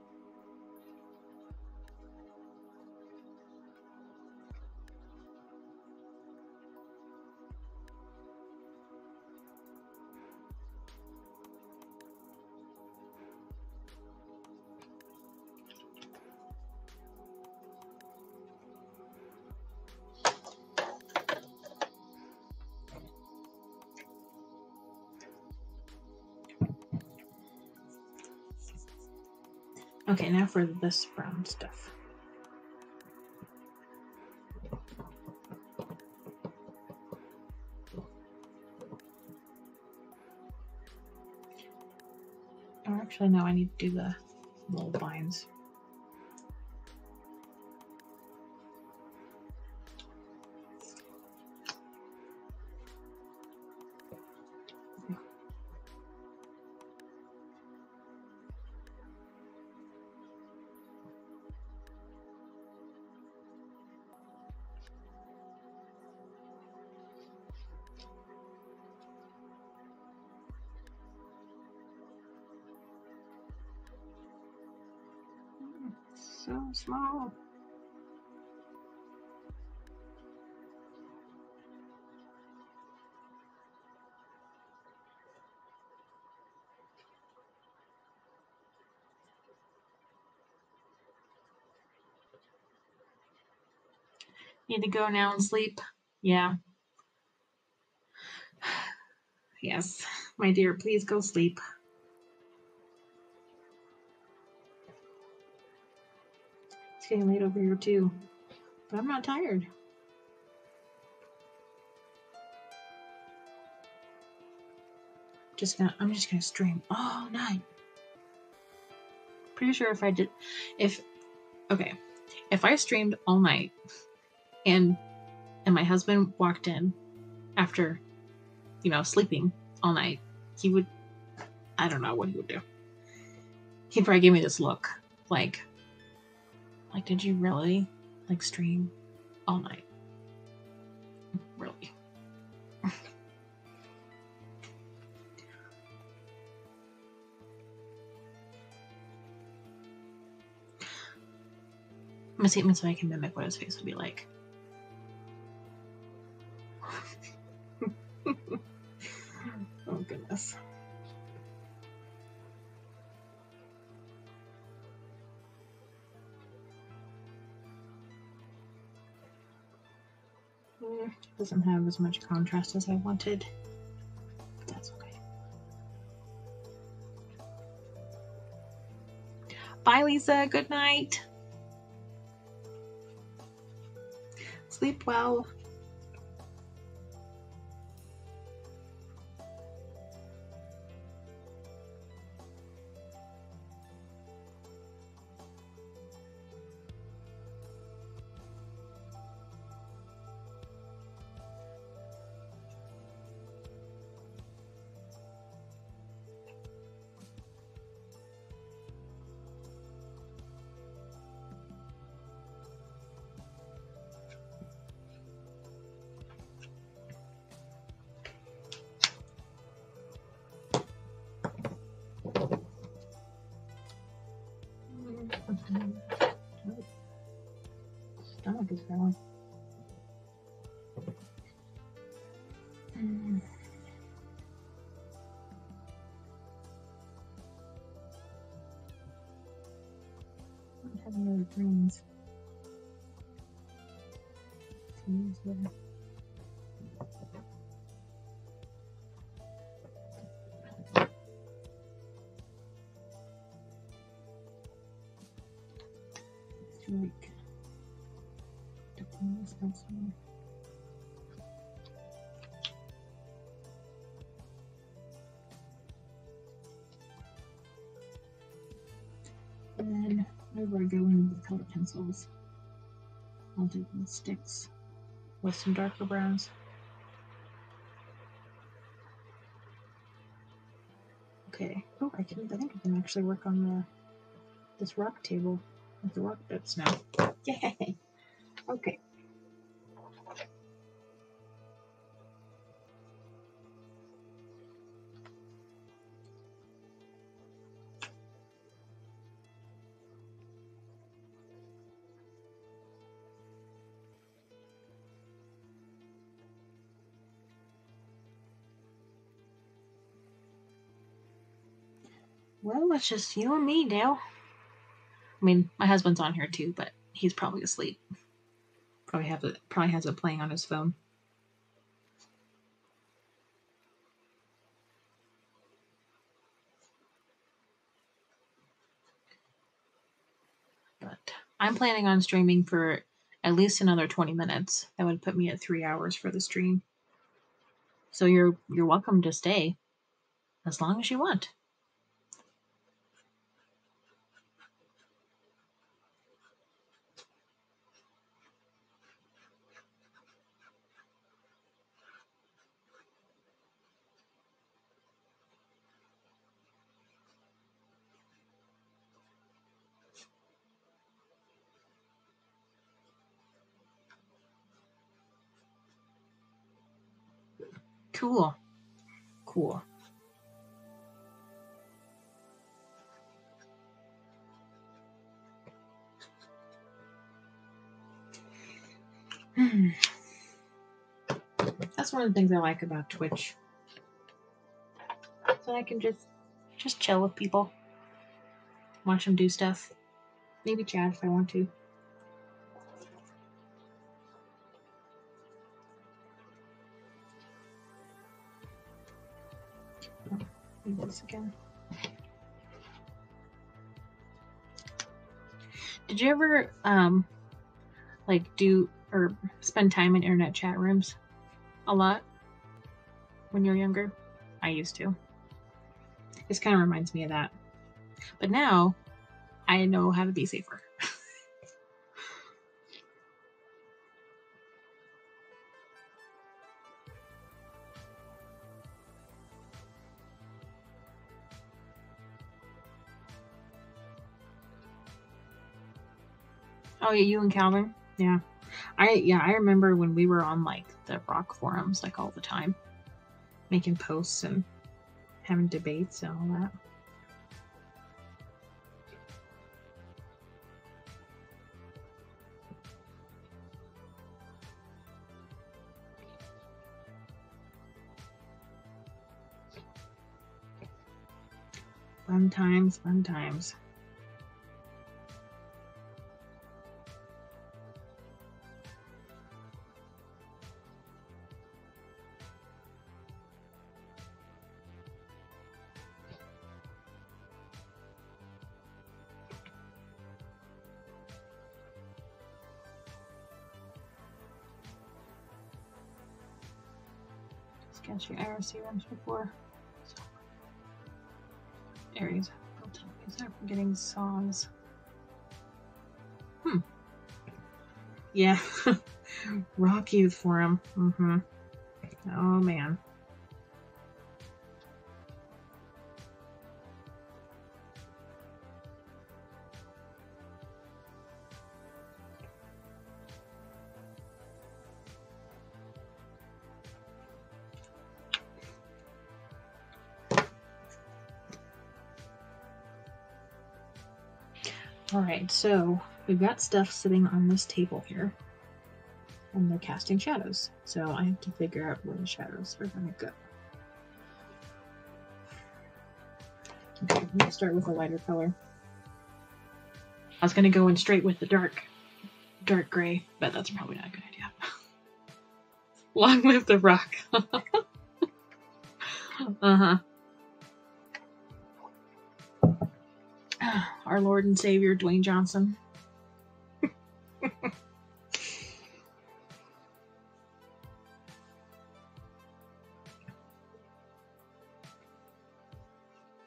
Okay, now for this brown stuff. Oh, actually, no, I need to do the mold lines. Need to go now and sleep. Yeah. Yes, my dear, please go sleep. It's getting late over here too. But I'm not tired. Just gonna I'm just gonna stream all night. Pretty sure if I did if okay. If I streamed all night and and my husband walked in after, you know, sleeping all night, he would I don't know what he would do. He'd probably give me this look like like, did you really like stream all night? Really? I'm gonna see so I can mimic what his face would be like. Doesn't have as much contrast as I wanted. But that's okay. Bye, Lisa. Good night. Sleep well. Stomach whenever I go in with color pencils, I'll do the sticks. with some darker browns. Okay. Oh, I can. I think I can actually work on the this rock table with the rock bits now. Yay! Okay. It's just you and me now. I mean, my husband's on here too, but he's probably asleep. Probably have it. Probably has it playing on his phone. But I'm planning on streaming for at least another 20 minutes. That would put me at three hours for the stream. So you're you're welcome to stay as long as you want. Cool. Cool. Hmm. That's one of the things I like about Twitch. So I can just just chill with people. Watch them do stuff. Maybe chat if I want to. This again. Did you ever um like do or spend time in internet chat rooms a lot when you were younger? I used to. This kind of reminds me of that. But now I know how to be safer. Oh yeah, you and Calvin. Yeah. I yeah, I remember when we were on like the rock forums like all the time. Making posts and having debates and all that. Fun times, fun times. Sketchy IRC rooms before. Aries. Is I'm forgetting songs. Hmm. Yeah. Rock Youth Forum. Mm-hmm. Oh man. So we've got stuff sitting on this table here, and they're casting shadows. So I have to figure out where the shadows are going to go. Okay, I'm start with a lighter color. I was going to go in straight with the dark, dark gray, but that's probably not a good idea. Long live the rock. uh huh. our Lord and Savior, Dwayne Johnson.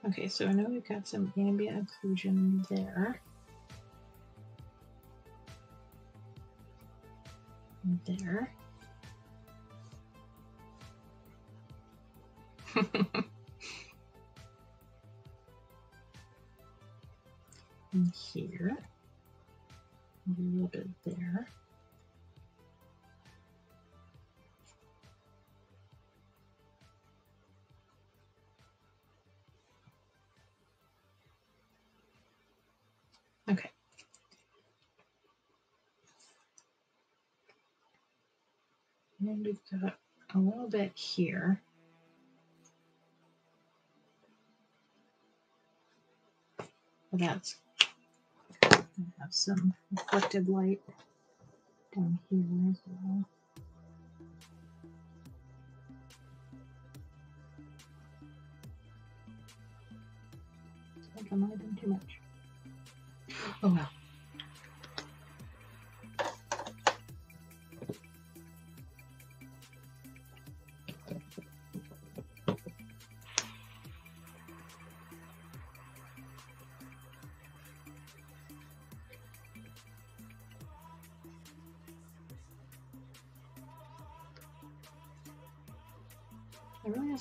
okay, so I know we've got some ambient occlusion there. There. and here. A little bit there. Okay. And we've got a little bit here. That's gonna have some reflected light down here as well. I think I might have done too much. Oh well.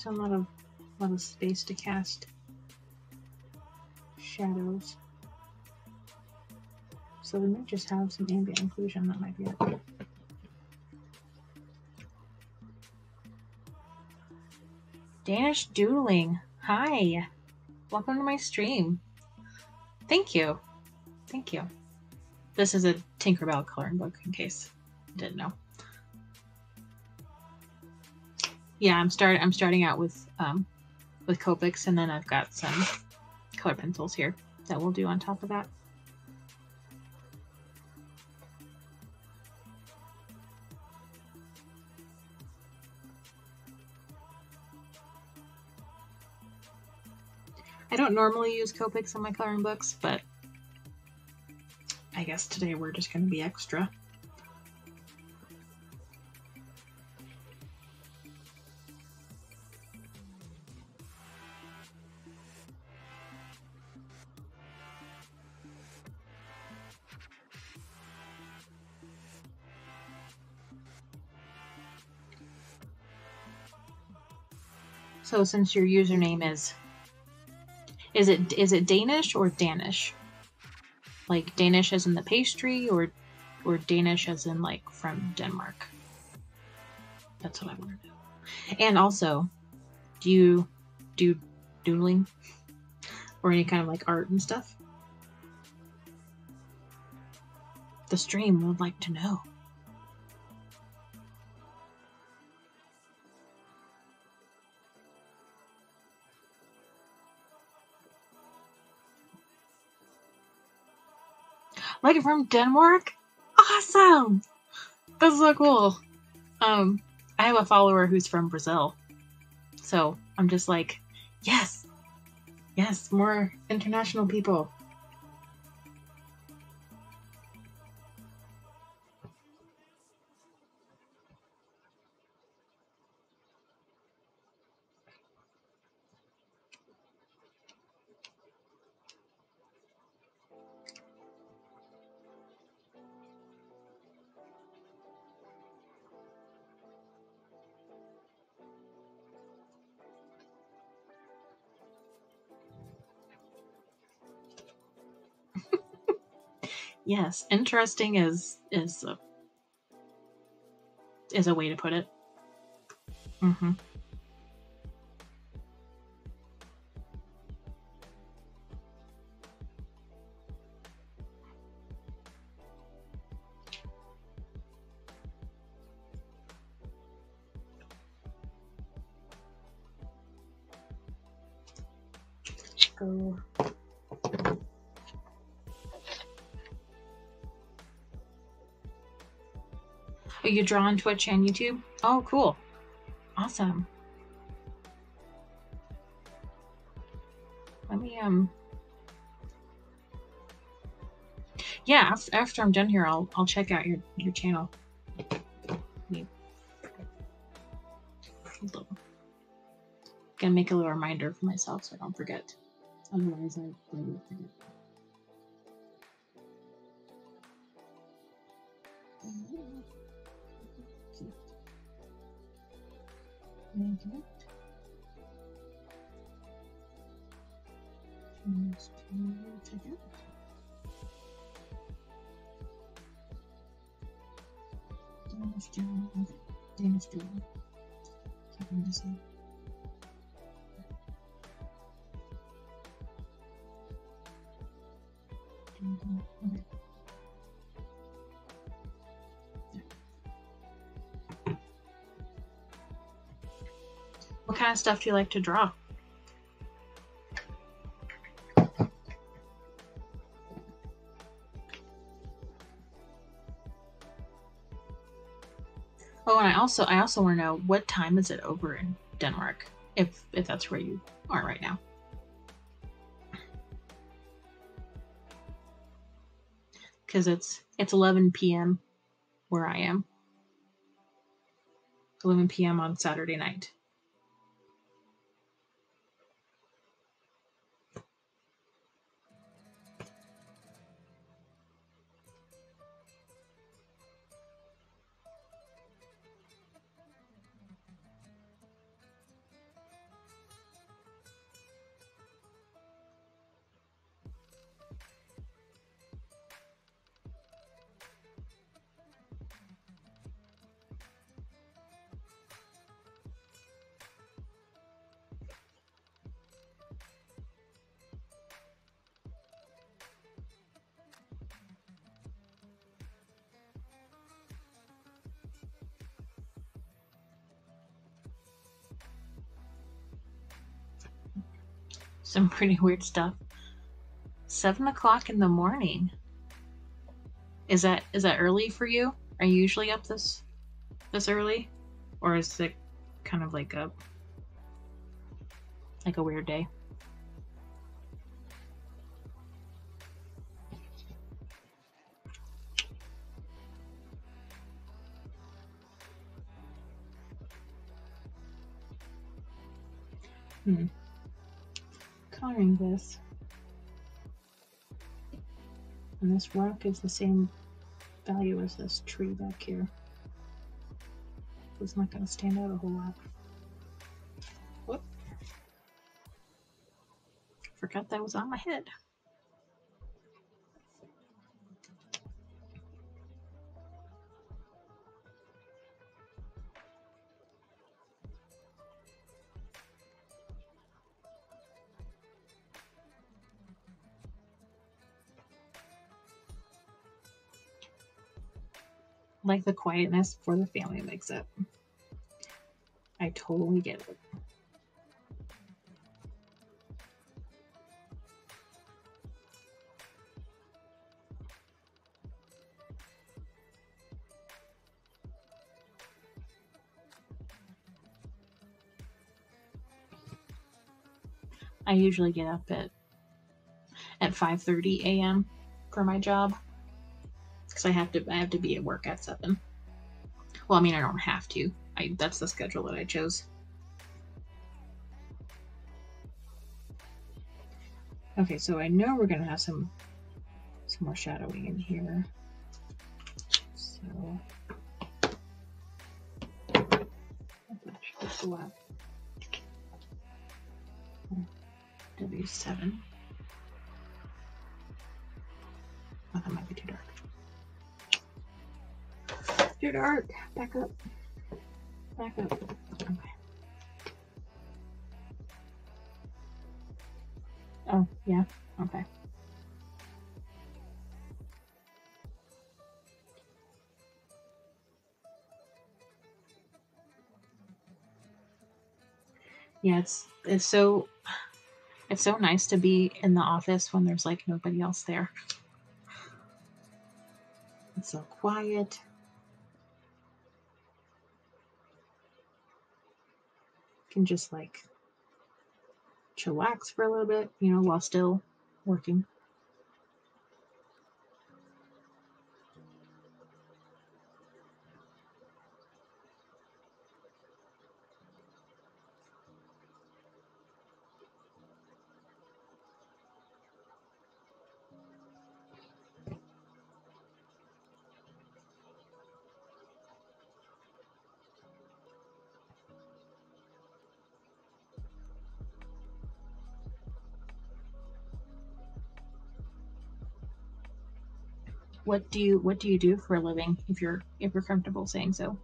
There a lot of a lot of space to cast shadows. So we may just have some ambient occlusion, that might be it. Danish Doodling. Hi. Welcome to my stream. Thank you. Thank you. This is a Tinkerbell coloring book in case you didn't know. Yeah, I'm start I'm starting out with um with Copics and then I've got some color pencils here that we'll do on top of that. I don't normally use Copics in my coloring books, but I guess today we're just going to be extra. So since your username is is it is it Danish or Danish? Like Danish as in the pastry or or Danish as in like from Denmark? That's what I want to know. And also, do you do doodling or any kind of like art and stuff? The stream would like to know. Like from Denmark? Awesome! That's so cool. Um, I have a follower who's from Brazil. So I'm just like, yes, yes, more international people. Yes, interesting is is a, is a way to put it. hmm You draw on Twitch and YouTube? Oh, cool. Awesome. Let me, um... Yeah, after I'm done here, I'll, I'll check out your, your channel. On. Gonna make a little reminder for myself so I don't forget. Otherwise, I, I would forget. Choose to. Damage. Okay. Damage. Kind of stuff do you like to draw? Oh, and I also I also want to know what time is it over in Denmark, if if that's where you are right now. Because it's it's 11 p.m. where I am. 11 p.m. on Saturday night. Some pretty weird stuff. Seven o'clock in the morning. Is that is that early for you? Are you usually up this this early, or is it kind of like a like a weird day? Hmm coloring this. And this rock is the same value as this tree back here. It's not going to stand out a whole lot. Whoop. Forgot that was on my head. Like the quietness before the family makes it. I totally get it. I usually get up at at 5:30 a.m. for my job because I have to I have to be at work at seven. Well, I mean I don't have to. I that's the schedule that I chose. Okay, so I know we're gonna have some some more shadowing in here. So W7. Oh, that might be too dark. Too dark. Back up. Back up. Okay. Oh, yeah. Okay. Yeah, it's it's so it's so nice to be in the office when there's like nobody else there. It's so quiet. Can just like chillax for a little bit, you know, while still working. What do you what do you do for a living if you're if you're comfortable saying so?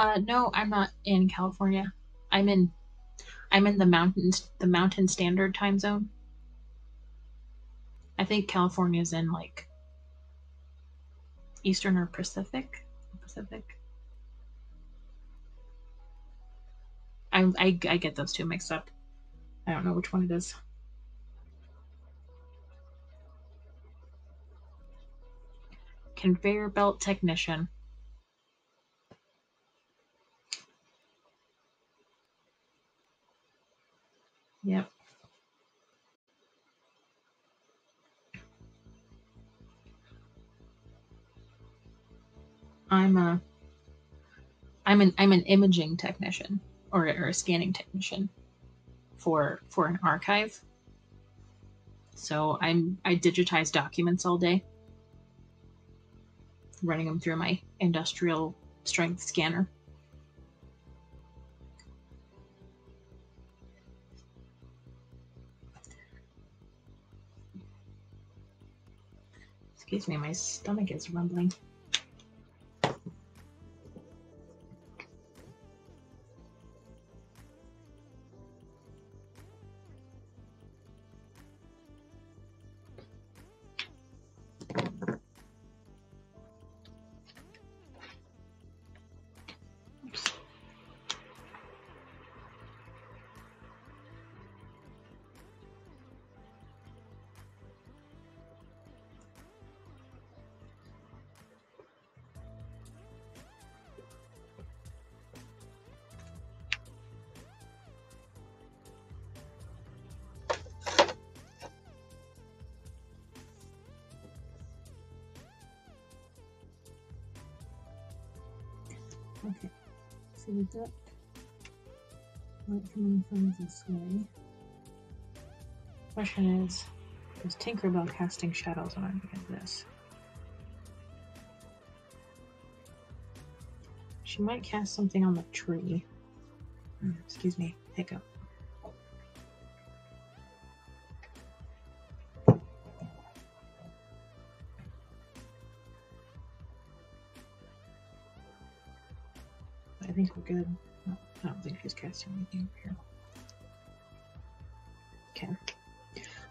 Uh, no, I'm not in California. I'm in, I'm in the mountains, the Mountain Standard Time Zone. I think California's in like Eastern or Pacific. Pacific. I, I I get those two mixed up. I don't know which one it is. Conveyor belt technician. Yep. I'm a I'm an I'm an imaging technician or, or a scanning technician for for an archive. So I'm I digitize documents all day, running them through my industrial strength scanner. Excuse me, my stomach is rumbling. We've got light coming from this way. Question is, is Tinkerbell casting shadows on this? She might cast something on the tree. Mm, Excuse me, hiccup. Good. I don't think she's casting anything here. Okay.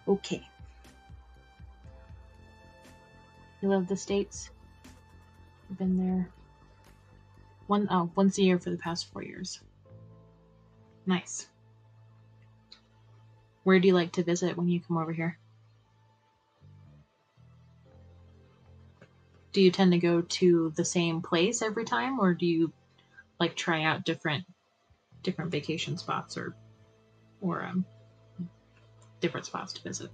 Okay. You love the States? You've been there one oh, once a year for the past four years. Nice. Where do you like to visit when you come over here? Do you tend to go to the same place every time or do you like try out different different vacation spots or or um different spots to visit?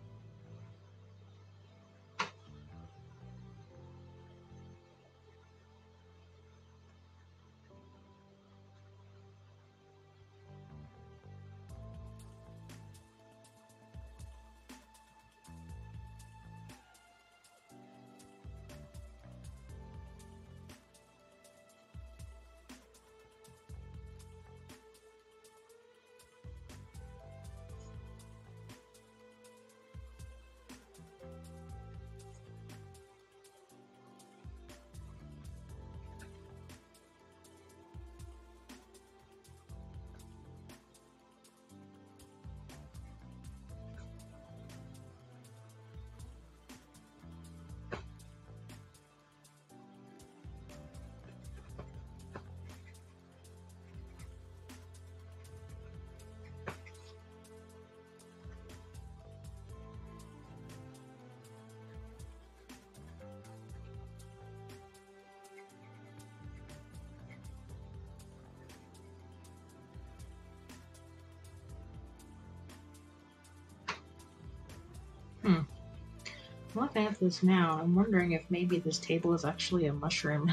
Looking at this now, I'm wondering if maybe this table is actually a mushroom,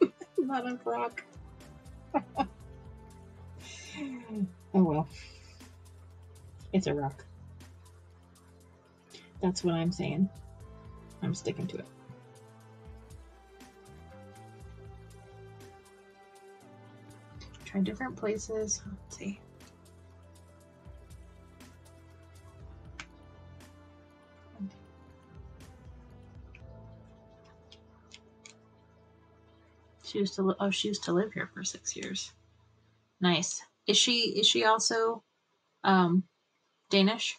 not a rock. oh well. It's a rock. That's what I'm saying. I'm sticking to it. Try different places. Let's see. Used to li- oh she used to live here for six years. Nice. Is she is she also um Danish?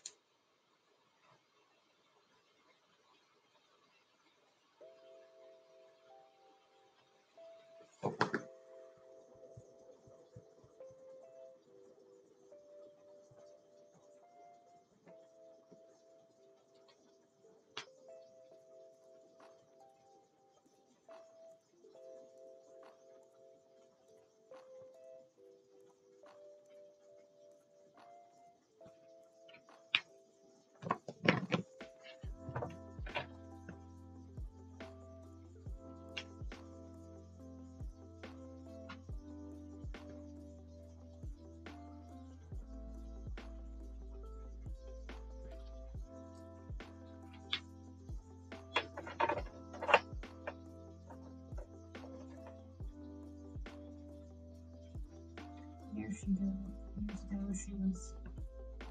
She was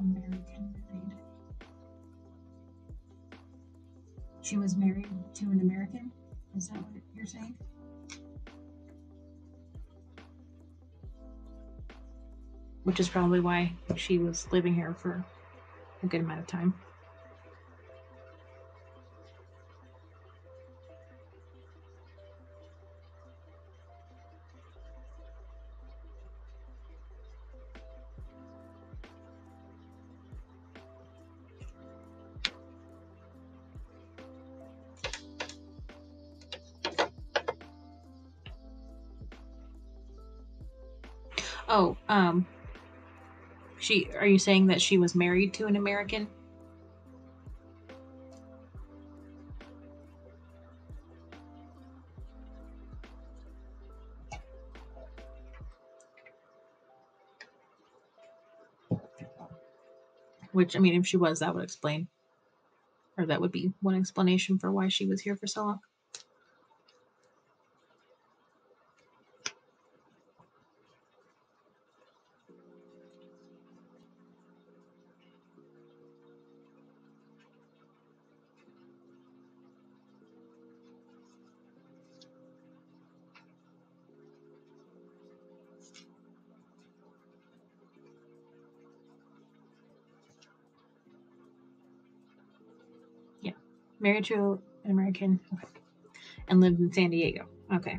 American. She was married to an American. Is that what you're saying? Which is probably why she was living here for a good amount of time. She. Are you saying that she was married to an American? Which I mean, if she was, that would explain, or that would be one explanation for why she was here for so long. Married to an American. Okay. And lived in San Diego. Okay.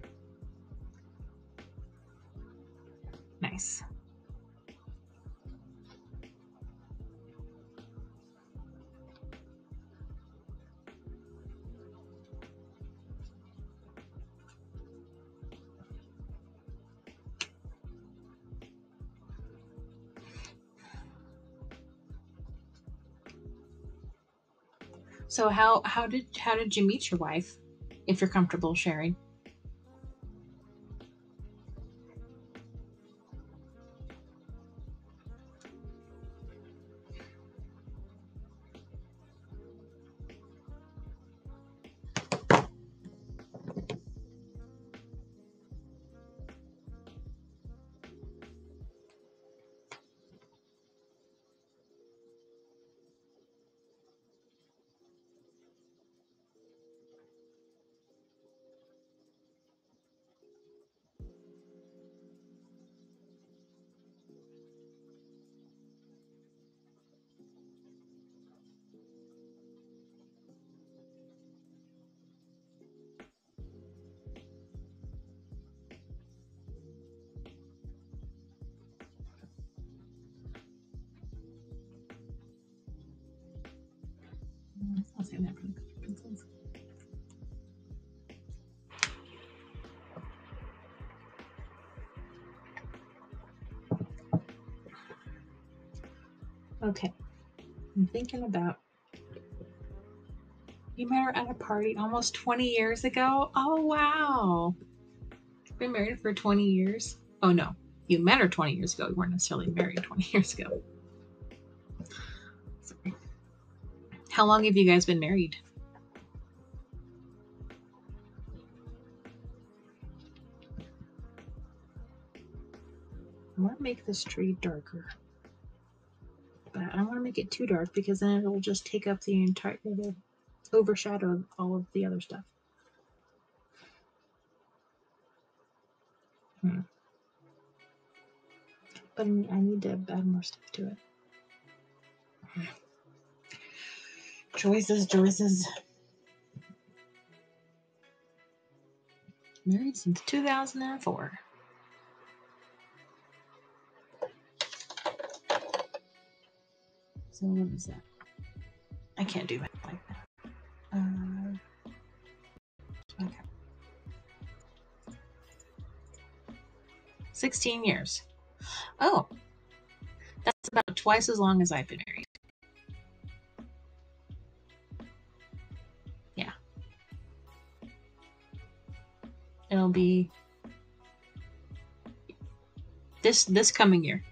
So how how did how did you meet your wife? If you're comfortable sharing. Thinking about You met her at a party almost 20 years ago? Oh, wow. Been married for 20 years? Oh, no. You met her 20 years ago. You weren't necessarily married 20 years ago. Sorry. How long have you guys been married? I want to make this tree darker. Make it too dark because then it'll just take up the entire, it'll overshadow all of the other stuff. Hmm. But I need- to add more stuff to it. Choices, choices. Married since 2004. So what is that? I can't do it like that. Uh, okay. 16 years. Oh, that's about twice as long as I've been married. Yeah. It'll be this this coming year,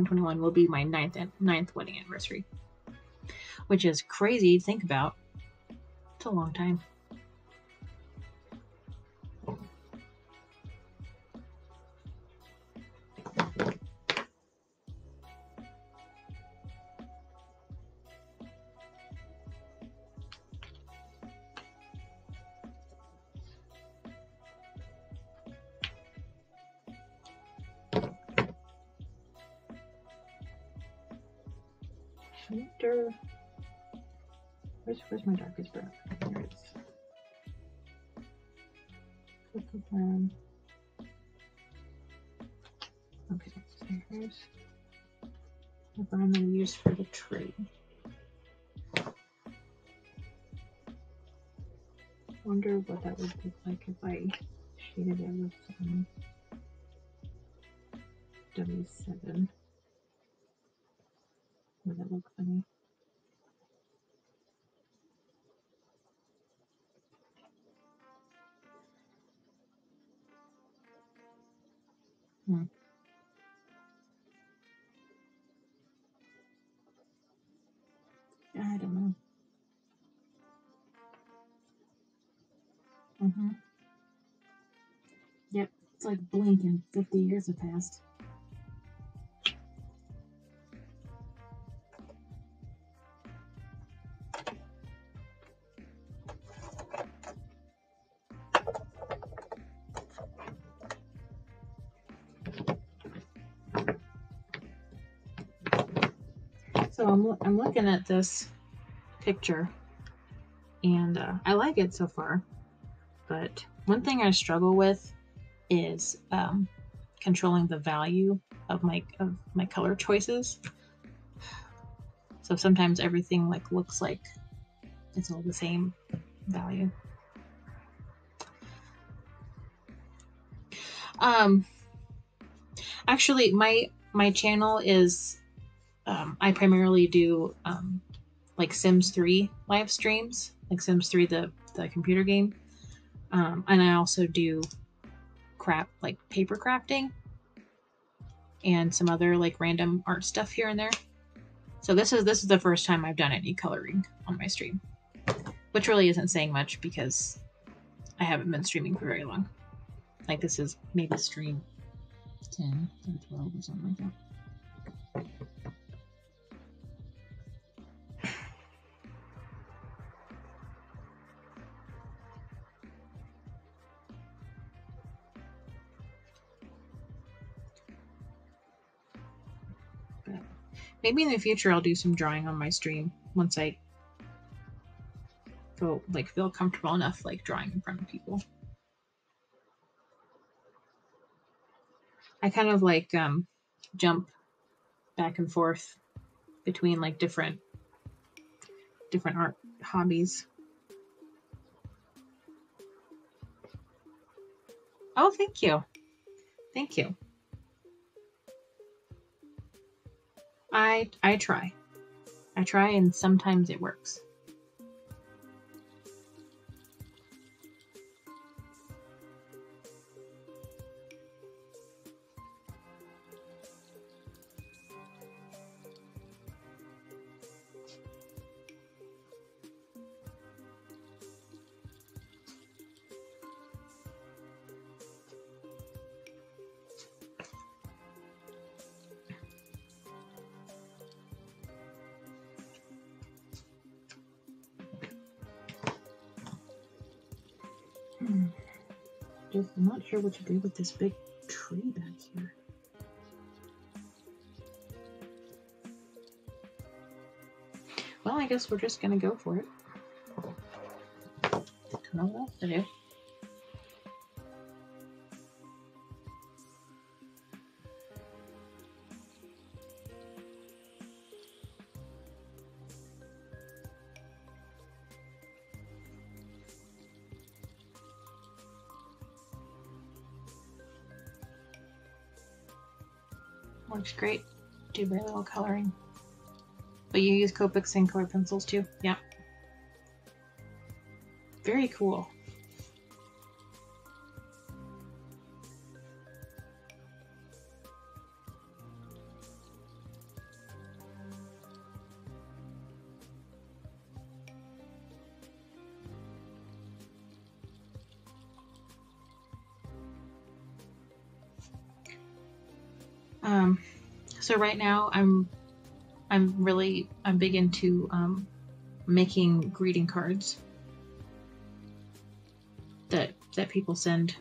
2021, will be my ninth ninth wedding anniversary which is crazy to think about. It's a long time. Where's my darkest brown? There it is. Brown. Okay, so here's the brown that I used for the tree. Wonder what that would look like if I shaded it with some W7. Would that look funny? Hmm. I don't know. Mm-hmm. Yep, it's like blinking. Fifty years have passed. I'm looking at this picture, and uh, I like it so far. But one thing I struggle with is um, controlling the value of my of my color choices. So sometimes everything like looks like it's all the same value. Um, actually, my my channel is um, I primarily do um, like Sims 3 live streams, like Sims 3, the, the computer game. Um, and I also do crap like paper crafting and some other like random art stuff here and there. So this is this is the first time I've done any coloring on my stream, which really isn't saying much because I haven't been streaming for very long. Like this is maybe stream 10 or 12 or something like Maybe in the future I'll do some drawing on my stream once I feel like feel comfortable enough like drawing in front of people. I kind of like um jump back and forth between like different different art hobbies. Oh, thank you. Thank you. I I try. I try and sometimes it works. Just I'm not sure what to do with this big tree back here. Well, I guess we're just gonna go for it. Don't know what else to do. Looks great. Do very little coloring. But you use Copics and colored pencils too? Yeah. Very cool. Right now I'm I'm really I'm big into um, making greeting cards that that people send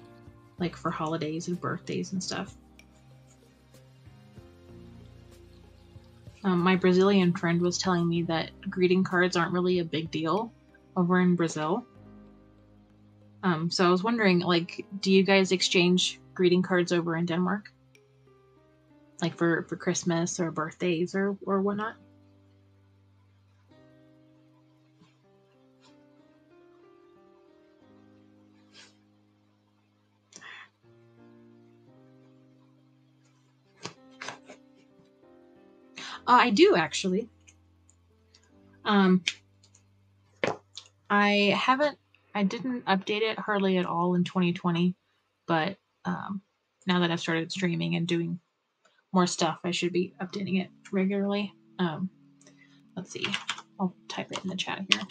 like for holidays and birthdays and stuff. Um, my Brazilian friend was telling me that greeting cards aren't really a big deal over in Brazil. Um, so I was wondering, like, do you guys exchange greeting cards over in Denmark? Like for for Christmas or birthdays or or whatnot. Uh, I do actually. Um, I haven't, I didn't update it hardly at all in 2020, but um, now that I've started streaming and doing more stuff. I should be updating it regularly. Um, let's see. I'll type it in the chat here.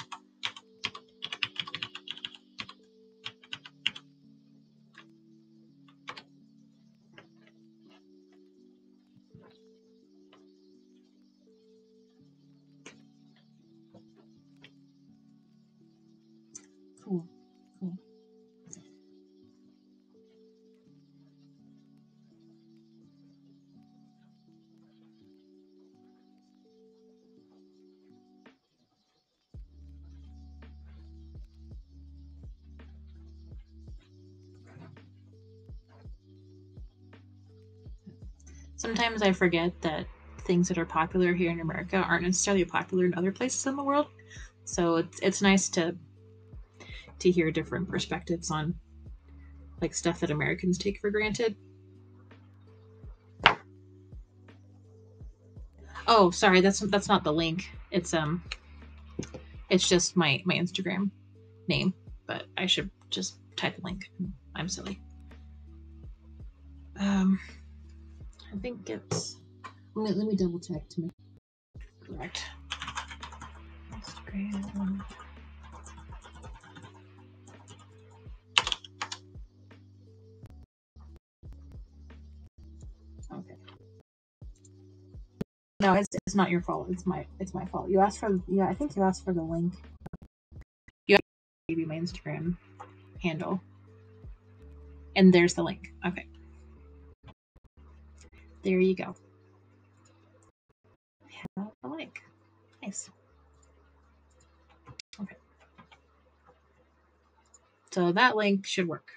Sometimes I forget that things that are popular here in America aren't necessarily popular in other places in the world. So it's it's nice to to hear different perspectives on like stuff that Americans take for granted. Oh, sorry, that's that's not the link. It's um it's just my my Instagram name, but I should just type a link. I'm silly. Um I think it's Let me, let me double check to make correct. Instagram. Okay. No, it's it's not your fault. It's my it's my fault. You asked for yeah, I think you asked for the link. You you my Instagram handle. And there's the link. Okay. There you go. Have the link. Nice. Okay. So that link should work.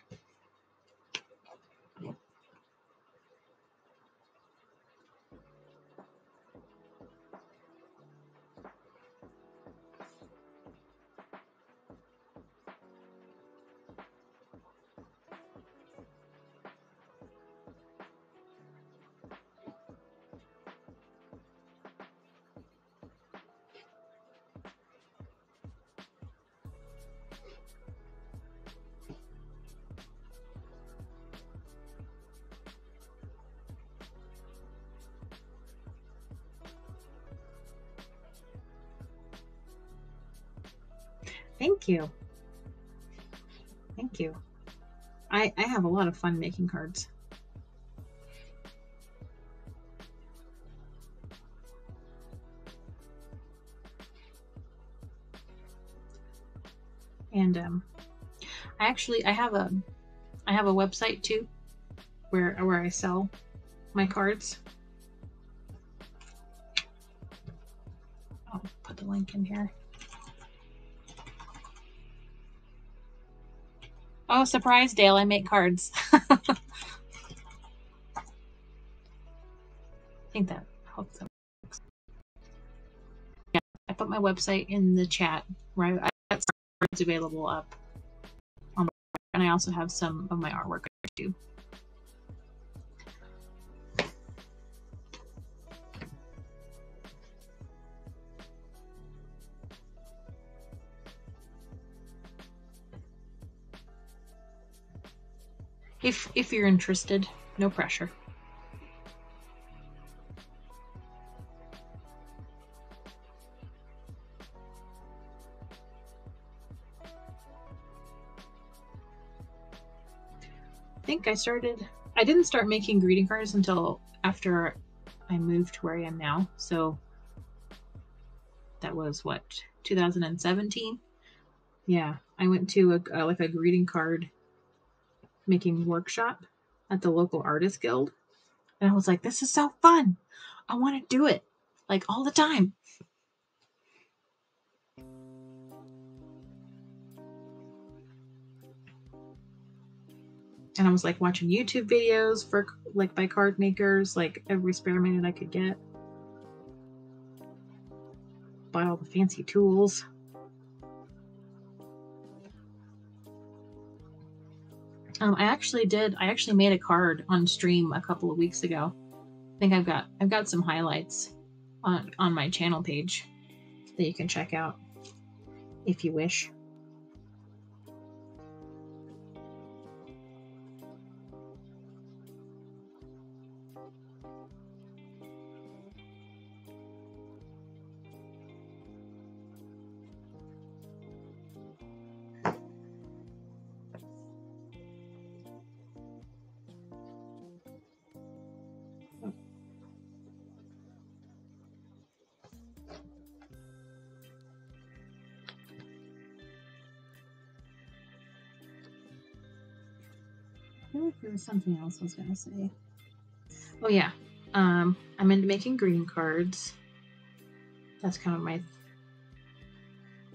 Thank you. Thank you. I I have a lot of fun making cards. And um I actually I have a I have a website too where where I sell my cards. I'll put the link in here. Oh, surprise, Dale! I make cards. I think that helps. Yeah, I put my website in the chat. Right, I got some cards available up on my, and I also have some of my artwork too. If if you're interested, no pressure. I think I started I didn't start making greeting cards until after I moved to where I am now. So that was what 2017. Yeah, I went to a, like a greeting card making workshop at the local artist guild, and I was like, "This is so fun! I want to do it like all the time." and I was like watching YouTube videos for like by card makers, like every spare minute I could get. Buy all the fancy tools. Um, I actually did. I actually made a card on stream a couple of weeks ago. I think I've got I've got some highlights on on my channel page that you can check out if you wish. Was something else I was gonna say. Oh yeah. Um, I'm into making green cards. That's kind of my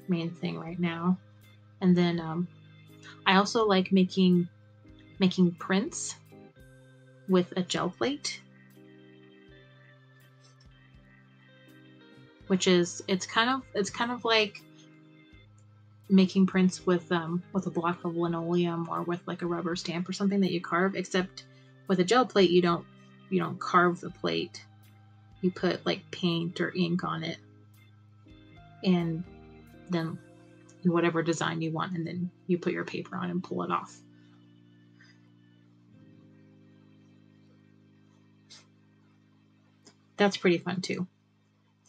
main thing right now. And then um, I also like making making prints with a gel plate. Which is it's kind of it's kind of like making prints with um with a block of linoleum or with like a rubber stamp or something that you carve except with a gel plate you don't you don't carve the plate. You put like paint or ink on it. And then whatever design you want and then you put your paper on and pull it off. That's pretty fun too.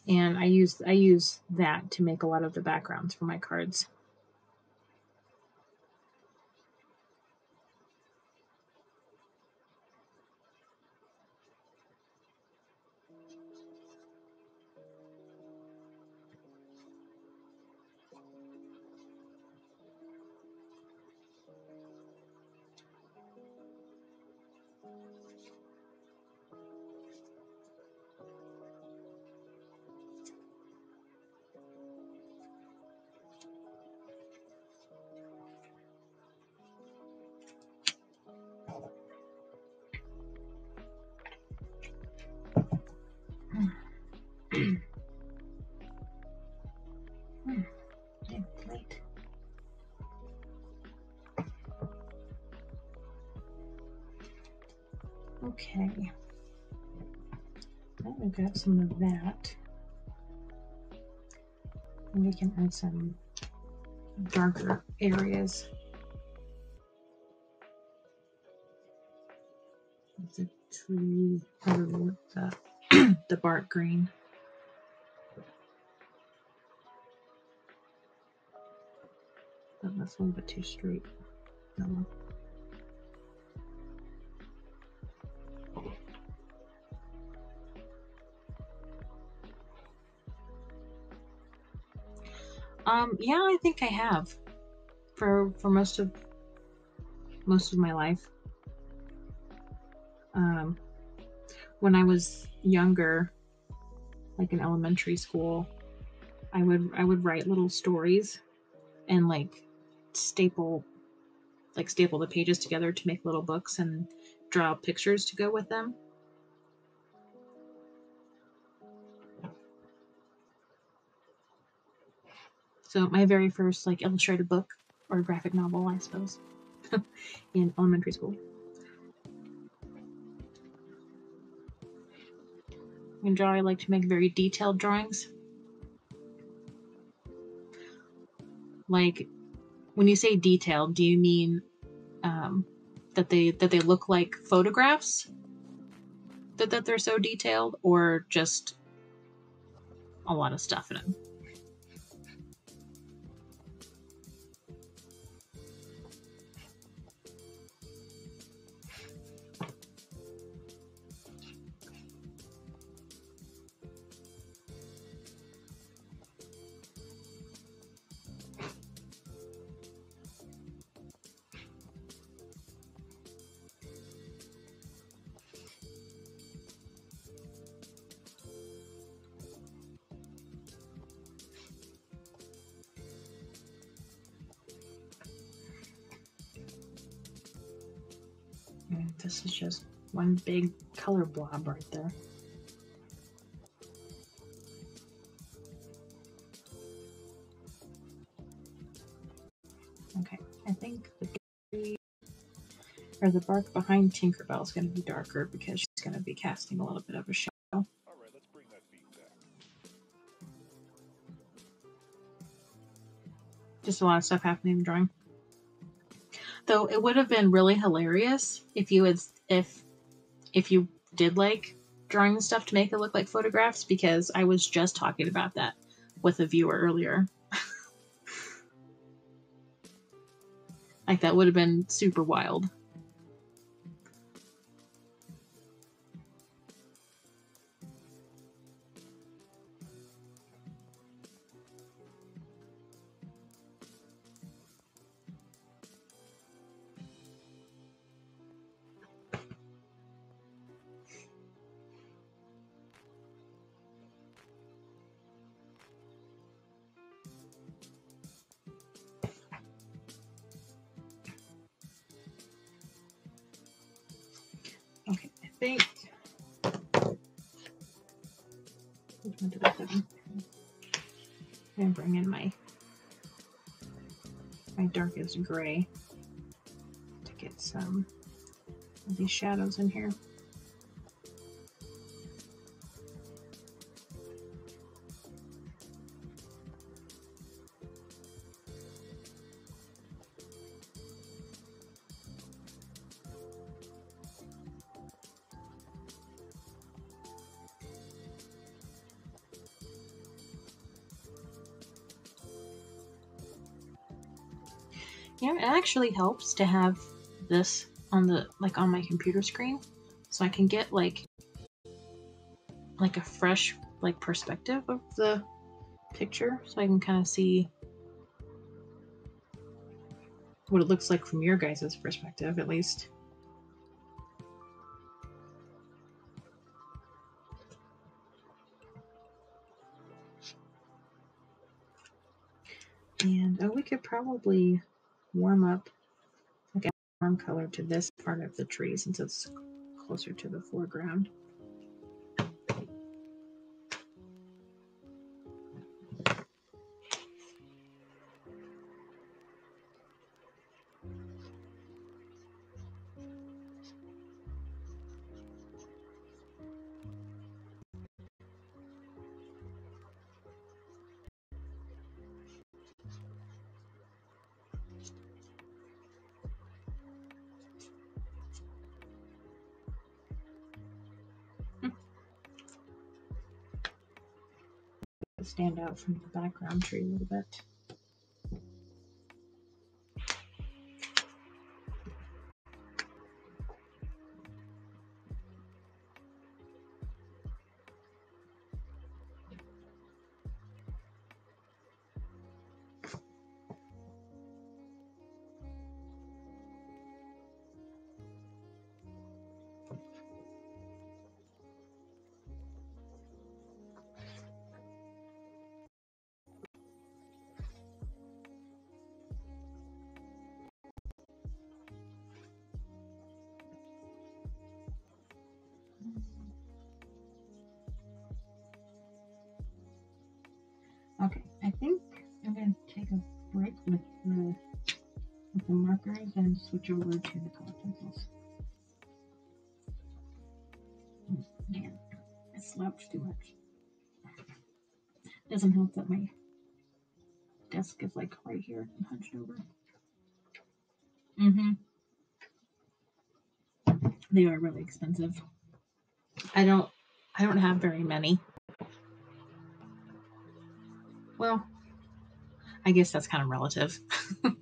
And i use i use that to make a lot of the backgrounds for my cards We've got some of that. And we can add some darker areas. The tree, the, the bark green. That's a little bit too straight. No. Um, yeah, I think I have. For for most of most of my life. Um, when I was younger, like in elementary school, I would I would write little stories and like staple like staple the pages together to make little books and draw pictures to go with them. So my very first like illustrated book or graphic novel, I suppose, in elementary school. And draw, I like to make very detailed drawings. Like, when you say detailed, do you mean um, that they that they look like photographs? That that they're so detailed, or just a lot of stuff in them? This is just one big color blob right there. Okay, I think the tree or the bark behind Tinkerbell is going to be darker because she's going to be casting a little bit of a shadow. All right, let's bring that beat back. Just a lot of stuff happening in the drawing. Though it would have been really hilarious if you had if if you did like drawing the stuff to make it look like photographs because I was just talking about that with a viewer earlier. like that would have been super wild. Gray to get some of these shadows in here. Actually helps to have this on the like on my computer screen so I can get like like a fresh like perspective of the picture so I can kind of see what it looks like from your guys' perspective at least. And oh, we could probably warm up like warm color to this part of the tree since it's closer to the foreground. Stand out from the background tree a little bit. Switch over to the color pencils. Man, I slouched too much. Doesn't help that my desk is like right here and hunched over. Mm-hmm. They are really expensive. I don't I don't have very many. Well, I guess that's kind of relative.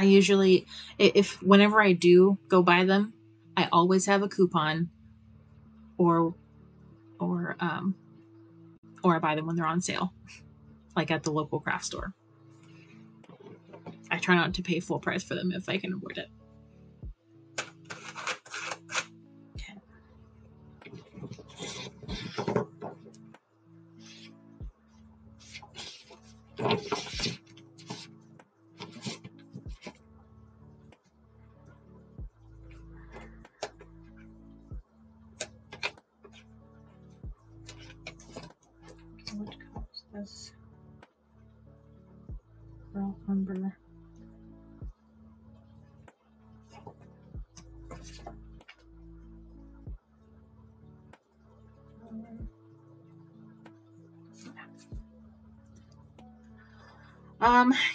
I usually if whenever I do go buy them, I always have a coupon or or um or I buy them when they're on sale. Like at the local craft store. I try not to pay full price for them if I can avoid it.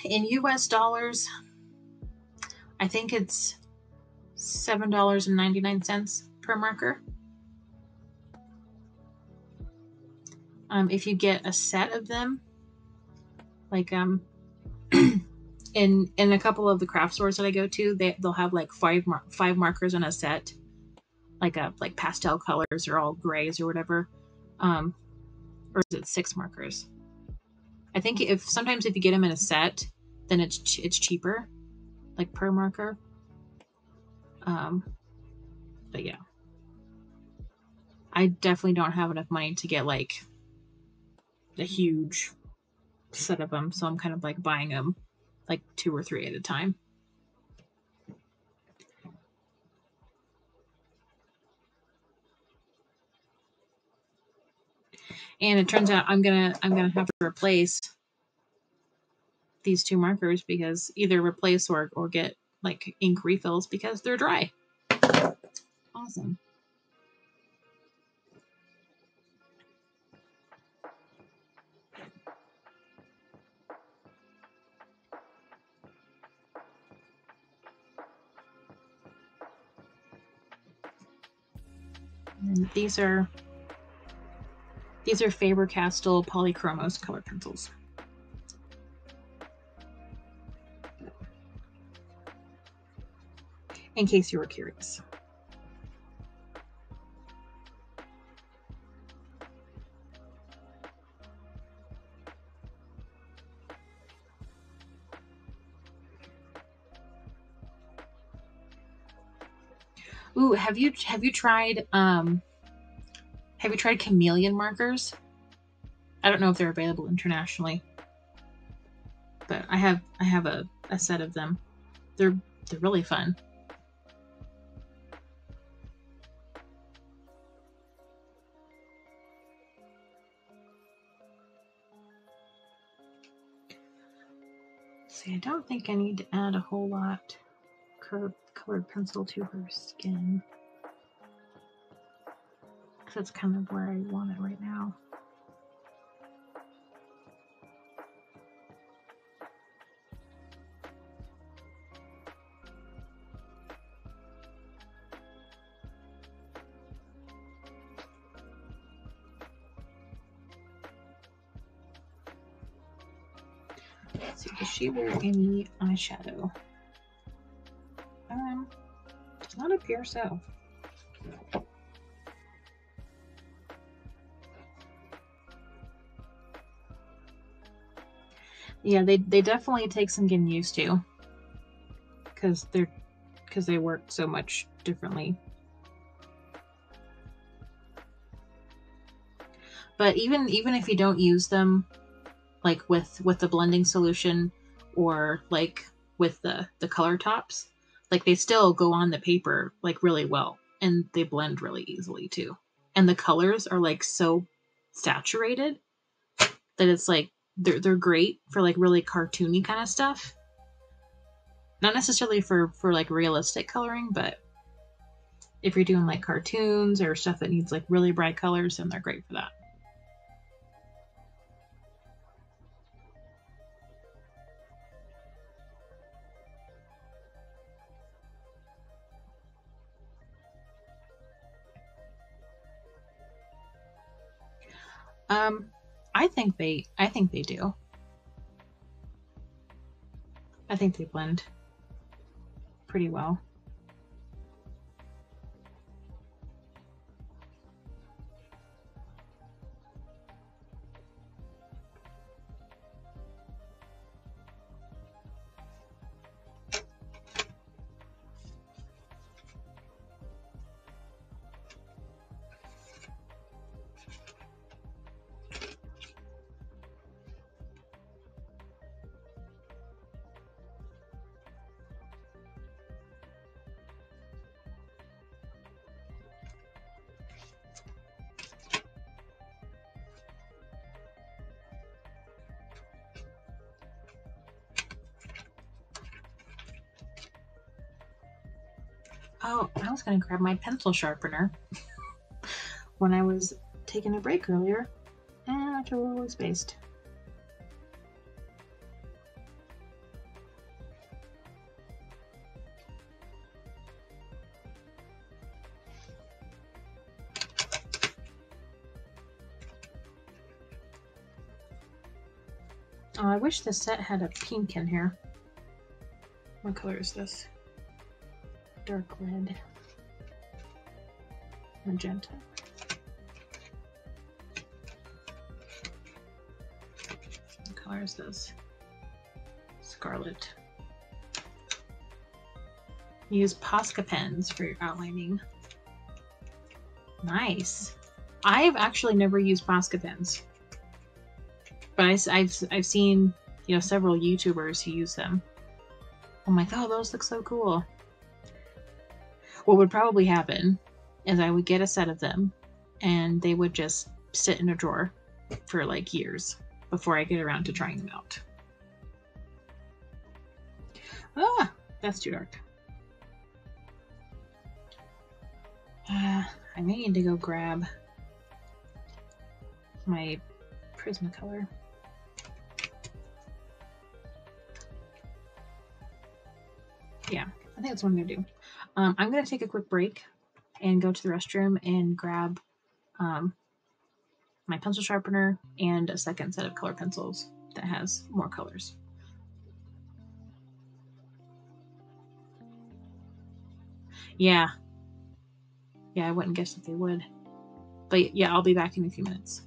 In US dollars, I think it's seven dollars and ninety nine cents per marker. Um, if you get a set of them, like um, in in a couple of the craft stores that I go to, they they'll have like five mar- five markers in a set, like a like pastel colors or all grays or whatever. Um, or is it six markers? I think if sometimes if you get them in a set, then it's ch- it's cheaper, like per marker. Um, but yeah, I definitely don't have enough money to get like a huge set of them, so I'm kind of like buying them like two or three at a time. And it turns out I'm gonna I'm gonna have to replace these two markers because either replace or or get like ink refills because they're dry. Awesome. And these are these are Faber-Castell Polychromos color pencils. In case you were curious. Ooh, have you have you tried um have you tried chameleon markers? I don't know if they're available internationally. But I have I have a, a set of them. They're they're really fun. Don't think I need to add a whole lot colored pencil to her skin. Because that's kind of where I want it right now. Wear any eyeshadow? Um, not appear so. Yeah, they they definitely take some getting used to, because they're because they work so much differently. But even even if you don't use them, like with with the blending solution or like with the the color tops, like they still go on the paper like really well and they blend really easily too. And the colors are like so saturated that it's like they're they're great for like really cartoony kind of stuff. Not necessarily for for like realistic coloring, but if you're doing like cartoons or stuff that needs like really bright colors, then they're great for that. Um, I think they I think they do. I think they blend pretty well. Oh, gonna grab my pencil sharpener when I was taking a break earlier, and I totally spaced. Oh, I wish this set had a pink in here. What color is this? dark red, magenta. What color is this? Scarlet. Use Posca pens for your outlining. Nice. I've actually never used Posca pens, but I, have I've seen you know several YouTubers who use them. Oh I'm like, oh, those look so cool what would probably happen is I would get a set of them and they would just sit in a drawer for like years before I get around to trying them out. Ah, that's too dark. Uh, I may need to go grab my Prismacolor. Yeah, I think that's what I'm to do. Um, I'm to take a quick break and go to the restroom and grab um, my pencil sharpener and a second set of color pencils that has more colors. Yeah. Yeah, I wouldn't guess that they would. But yeah, I'll be back in a few minutes.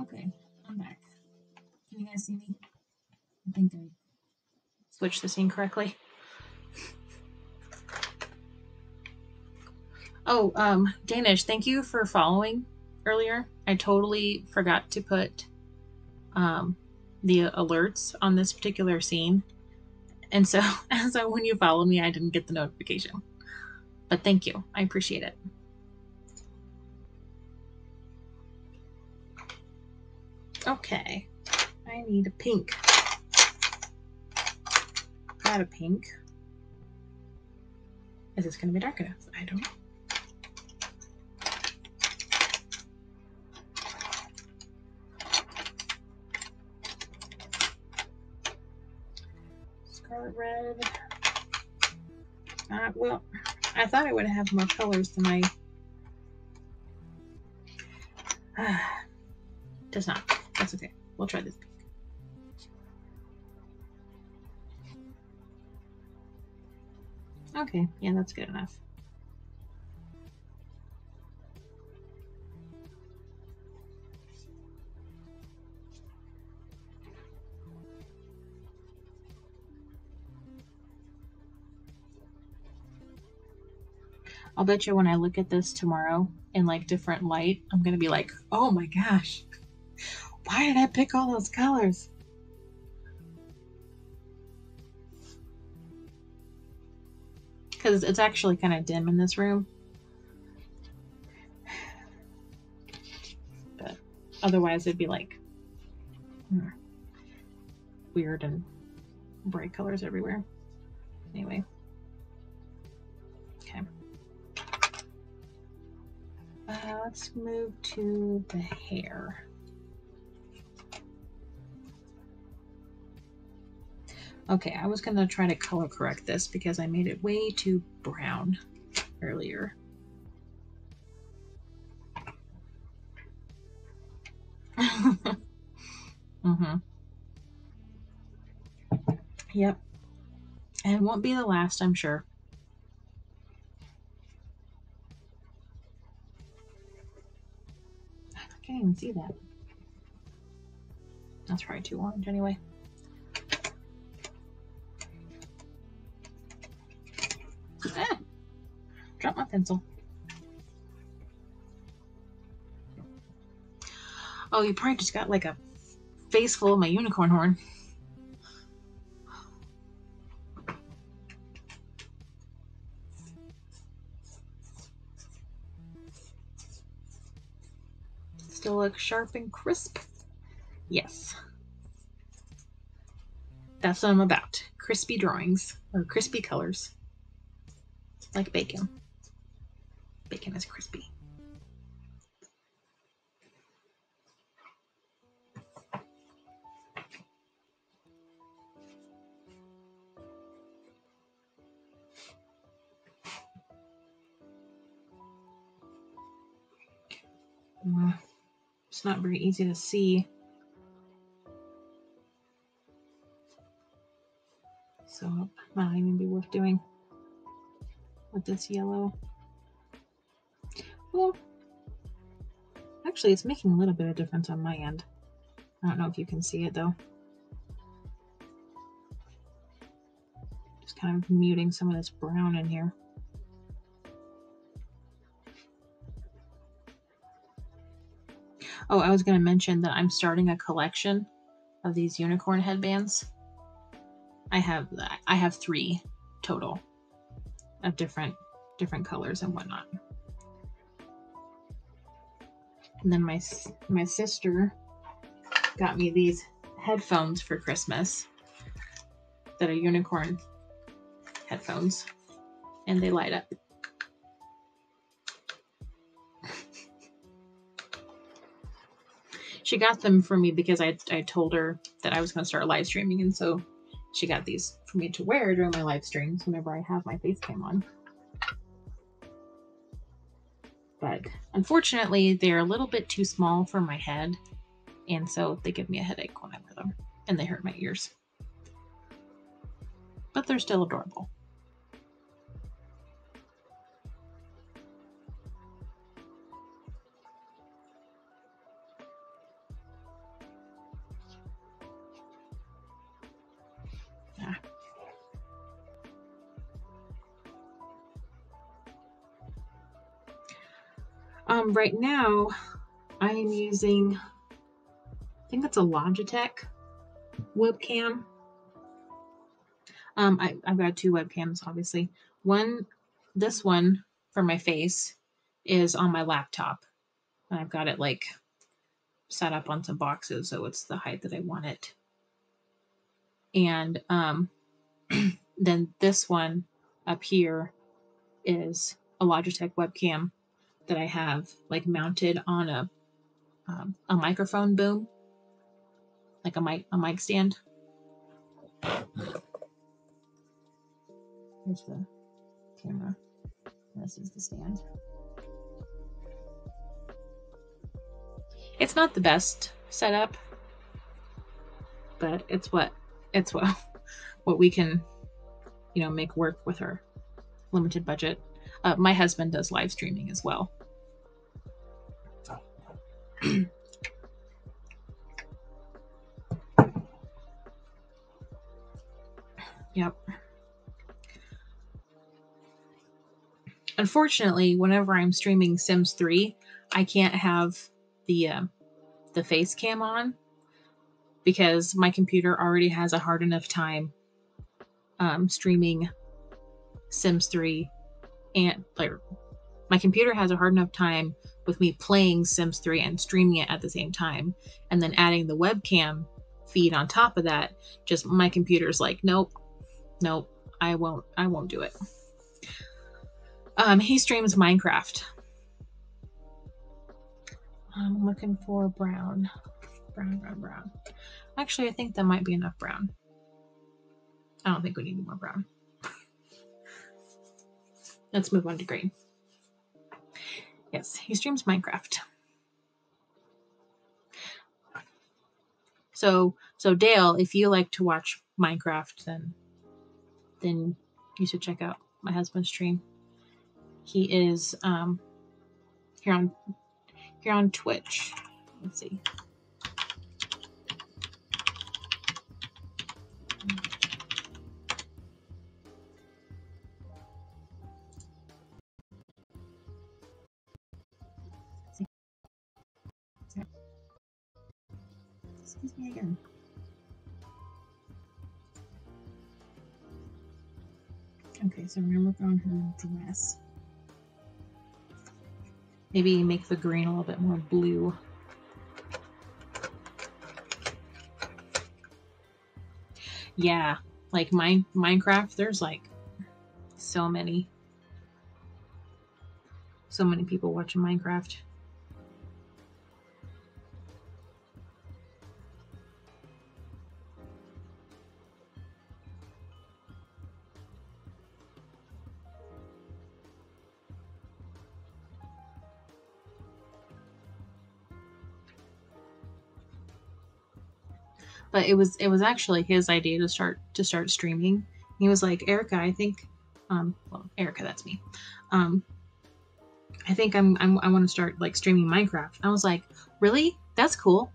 Okay, I'm back. Can you guys see me? I think I. switched the scene correctly. Oh, um, Danish, thank you for following earlier. I totally forgot to put um, the alerts on this particular scene. And so, so when you follow me, I didn't get the notification. But thank you. I appreciate it. Okay. I need a pink. Got a pink. Is this going to be dark enough? I don't know. Scarlet red. Uh, well, I thought I would have more colors than I. Does not. That's okay. We'll try this. Okay, yeah, that's good enough. I'll bet you when I look at this tomorrow in like different light, I'm gonna be like, oh my gosh, why did I pick all those colors? Because it's actually kind of dim in this room. But otherwise, it'd be like hmm, weird and bright colors everywhere. Anyway. Okay. Uh, let's move to the hair. Okay, I was going to try to color correct this because I made it way too brown earlier. mm-hmm. Yep. And it won't be the last, I'm sure. I can't even see that. That's probably too orange anyway. Drop my pencil. Oh, you probably just got like a face full of my unicorn horn. Still look sharp and crisp. Yes. That's what I'm about. Crispy drawings or crispy colors like bacon. Bacon is crispy. Mm, it's not very easy to see. So, might not even be worth doing with this yellow. Well, actually, it's making a little bit of difference on my end. I don't know if you can see it though. Just kind of muting some of this brown in here. Oh, I was going to mention that I'm starting a collection of these unicorn headbands. I have I have three total of different different colors and whatnot. And then my my sister got me these headphones for Christmas that are unicorn headphones, and they light up. she got them for me because I I told her that I was going to start live streaming, and so she got these for me to wear during my live streams whenever I have my face cam on. But unfortunately, they're a little bit too small for my head, and so they give me a headache when I wear them, and they hurt my ears. But they're still adorable. Um, right now, I am using, I think it's a Logitech webcam. Um, I, I've got two webcams, obviously. One, this one for my face is on my laptop. And I've got it like set up on some boxes, so it's the height that I want it. And um, then this one up here is a Logitech webcam that I have like mounted on a um, a microphone boom, like a mic a mic stand. Here's the camera. This is the stand. It's not the best setup, but it's what it's what what we can, you know, make work with our limited budget. Uh, my husband does live streaming as well. yep. Unfortunately, whenever I'm streaming Sims 3, I can't have the uh, the face cam on because my computer already has a hard enough time um, streaming Sims 3 and like my computer has a hard enough time with me playing Sims 3 and streaming it at the same time and then adding the webcam feed on top of that just my computer's like nope nope I won't I won't do it. Um he streams Minecraft. I'm looking for brown brown brown brown. Actually I think that might be enough brown. I don't think we need more brown Let's move on to green. Yes, he streams Minecraft. So, so Dale, if you like to watch Minecraft, then then you should check out my husband's stream. He is um, here on here on Twitch. Let's see. Me again. Okay, so we're gonna work on her dress. Maybe make the green a little bit more blue. Yeah, like mine Minecraft, there's like so many so many people watching Minecraft. But it was it was actually his idea to start to start streaming. He was like, Erica, I think, um, well, Erica, that's me. Um, I think I'm, I'm I want to start like streaming Minecraft. I was like, really? That's cool.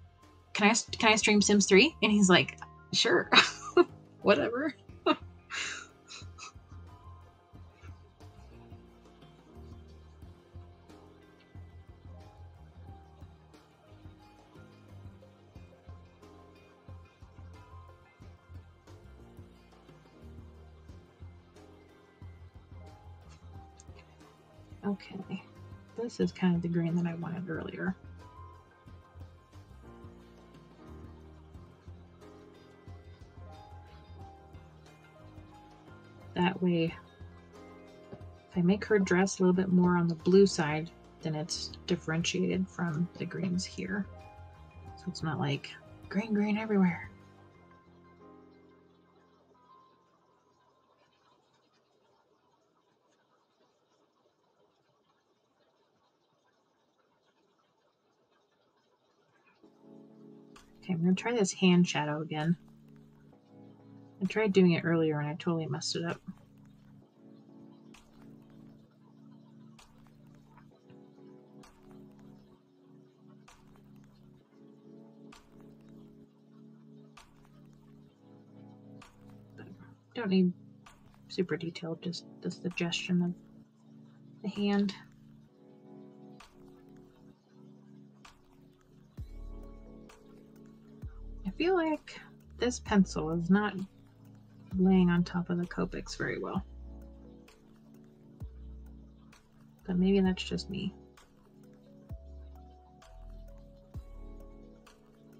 Can I can I stream Sims 3? And he's like, sure, whatever. Okay, this is kind of the green that I wanted earlier. That way, if I make her dress a little bit more on the blue side, then it's differentiated from the greens here. So it's not like green, green everywhere. I'm gonna try this hand shadow again. I tried doing it earlier and I totally messed it up. don't need super detailed, just the suggestion of the hand. Feel like this pencil is not laying on top of the Copics very well. But maybe that's just me.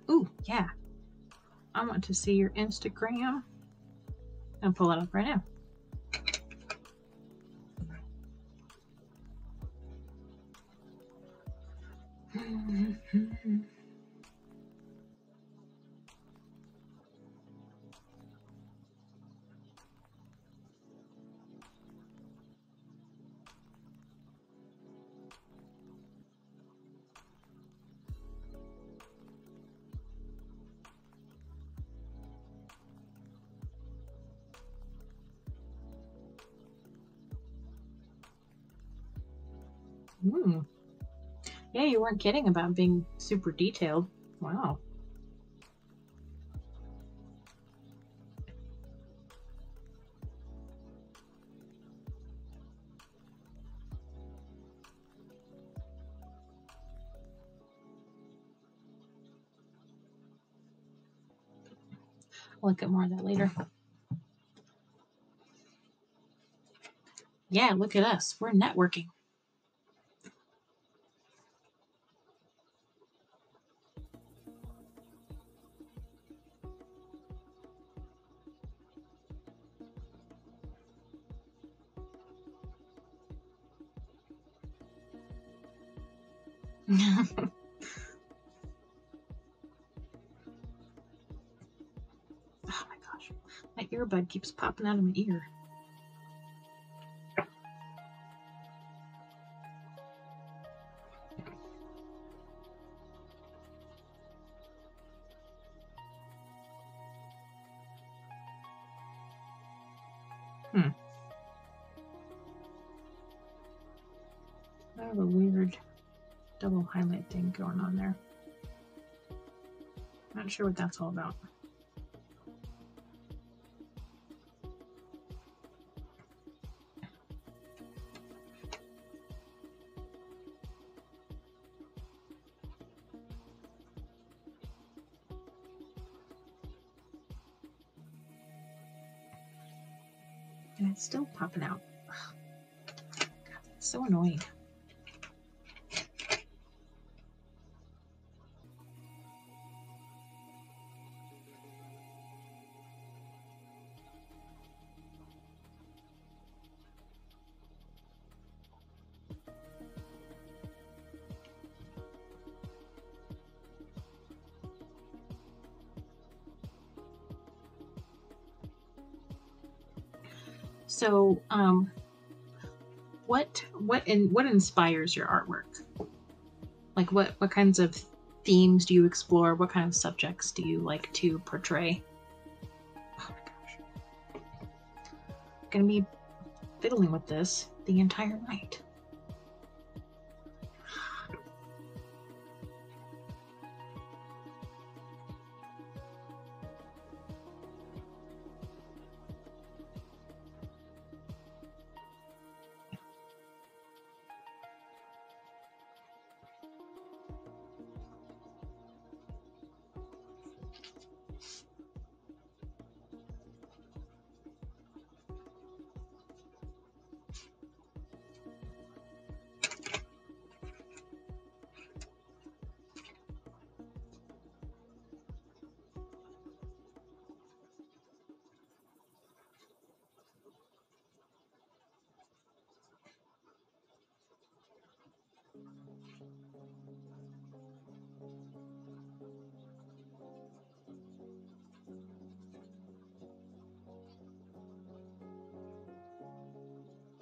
Ooh, yeah. I want to see your Instagram. I'll pull it up right now. You weren't kidding about being super detailed. Wow. Look at more of that later. Yeah, look at us. We're networking. Keeps popping out of my ear. Hmm. I have a weird double highlight thing going on there. Not sure what that's all about. Popping out. God, so annoying. So, um, what what in what inspires your artwork? Like, what what kinds of themes do you explore? What kind of subjects do you like to portray? Oh my gosh, I'm gonna be fiddling with this the entire night.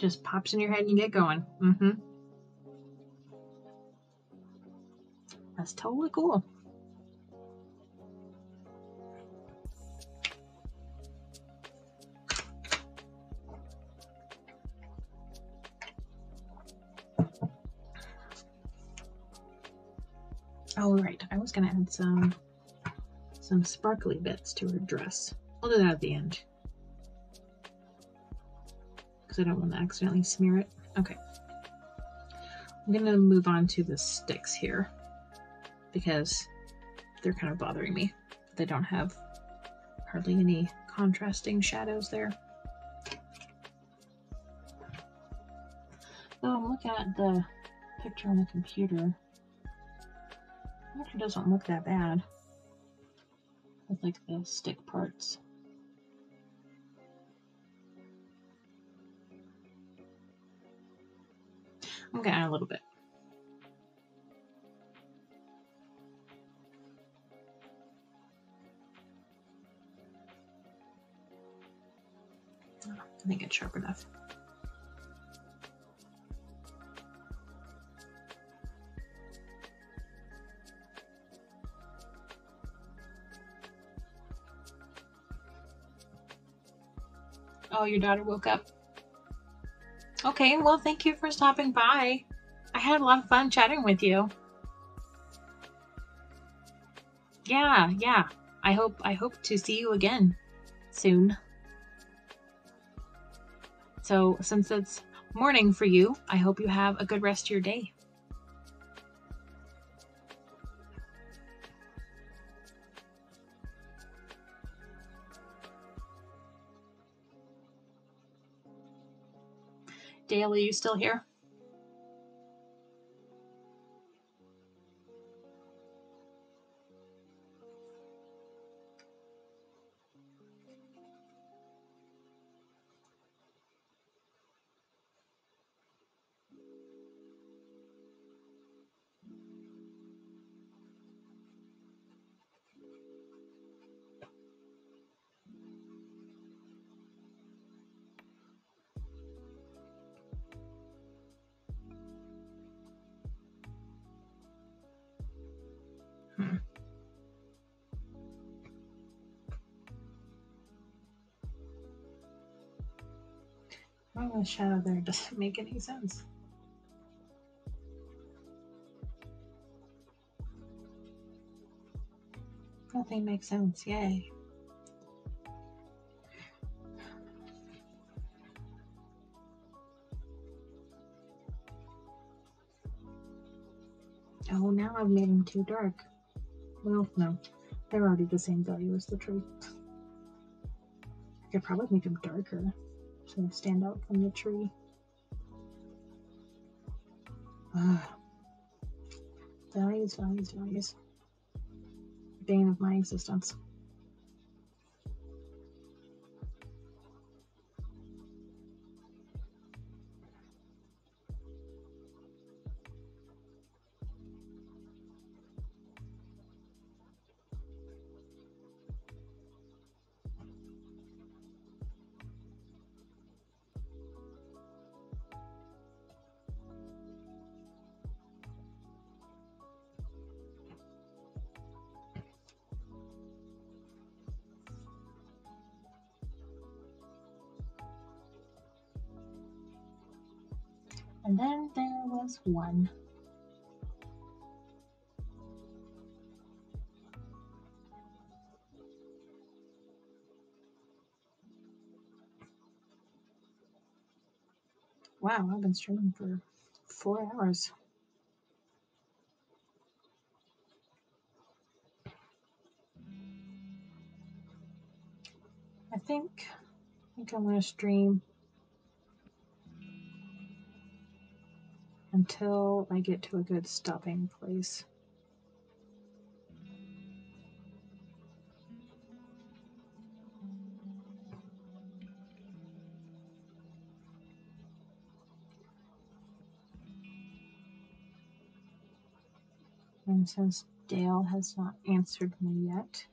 Just pops in your head and you get going. Mm-hmm. That's totally cool. Oh right, I was gonna add some some sparkly bits to her dress. I'll do that at the end because I don't want to accidentally smear it. Okay. I'm going to move on to the sticks here because they're kind of bothering me. they don't have hardly any contrasting shadows there. Though I'm looking at the picture on the computer, it actually doesn't look that bad with like the stick parts. I'm getting a little bit. I think it's sharp enough. Oh, your daughter woke up. Okay, well, thank you for stopping by. I had a lot of fun chatting with you. Yeah, yeah. I hope I hope to see you again soon. So, since it's morning for you, I hope you have a good rest of your day. Are you still here? The shadow there doesn't make any sense. Nothing makes sense, yay. Oh, now I've made them too dark. Well, no. They're already the same value as the tree. I could probably make them darker they stand out from the tree. Ah. Values, values, values. Bane of my existence. One. Wow, I've been streaming for four hours. I think I think I'm gonna stream until I get to a good stopping place. And since Dale has not answered me yet,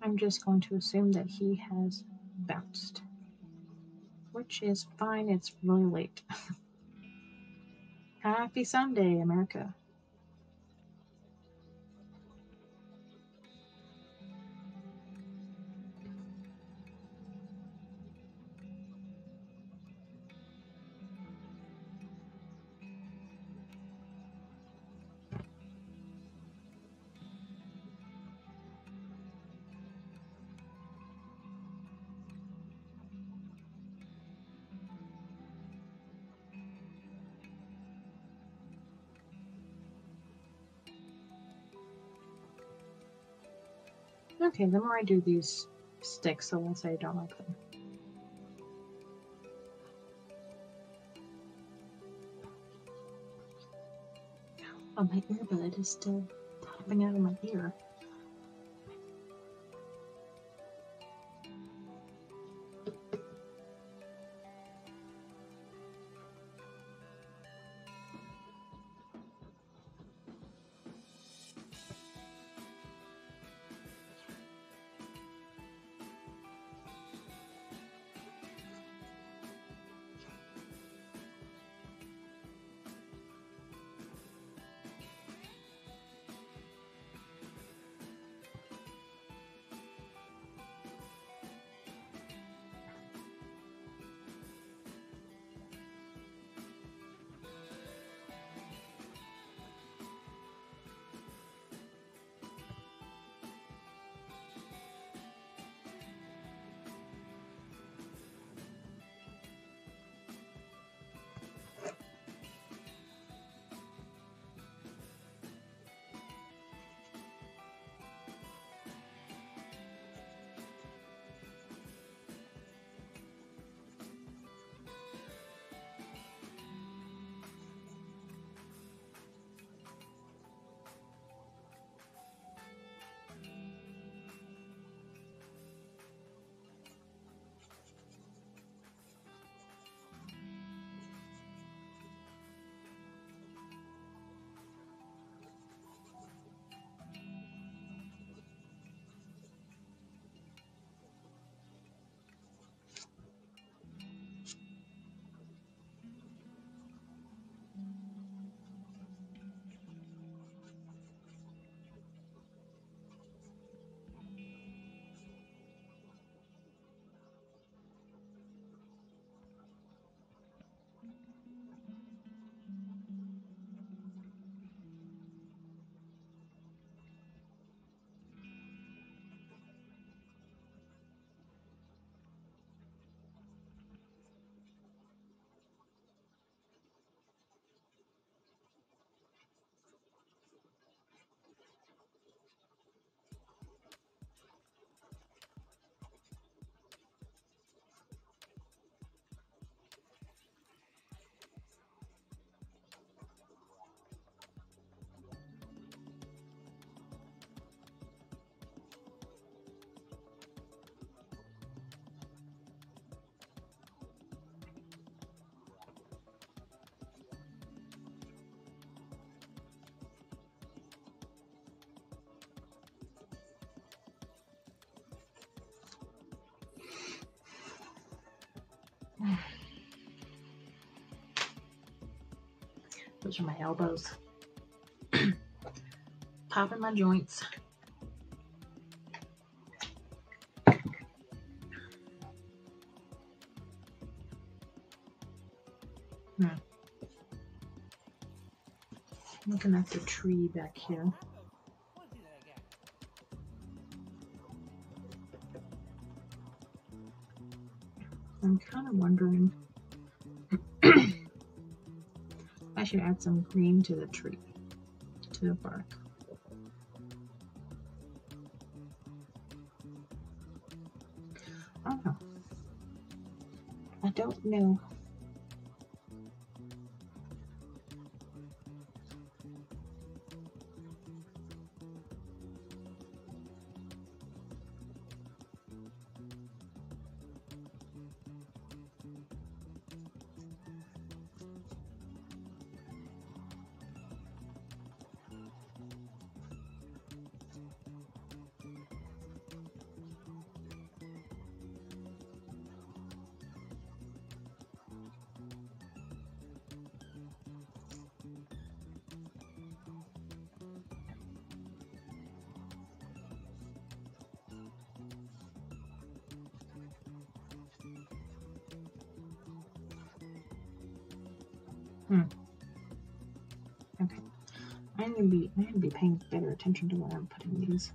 I'm just going to assume that he has bounced. Which is fine, it's really late. Happy Sunday, America. Okay, the more I do these sticks, the less I don't like them. Oh, my earbud is still popping out of my ear. Those are my elbows. Popping my joints. Hmm. Looking at the tree back here. Should add some green to the tree, to the bark. Ah. I don't know. I don't know. attention to where I'm putting these.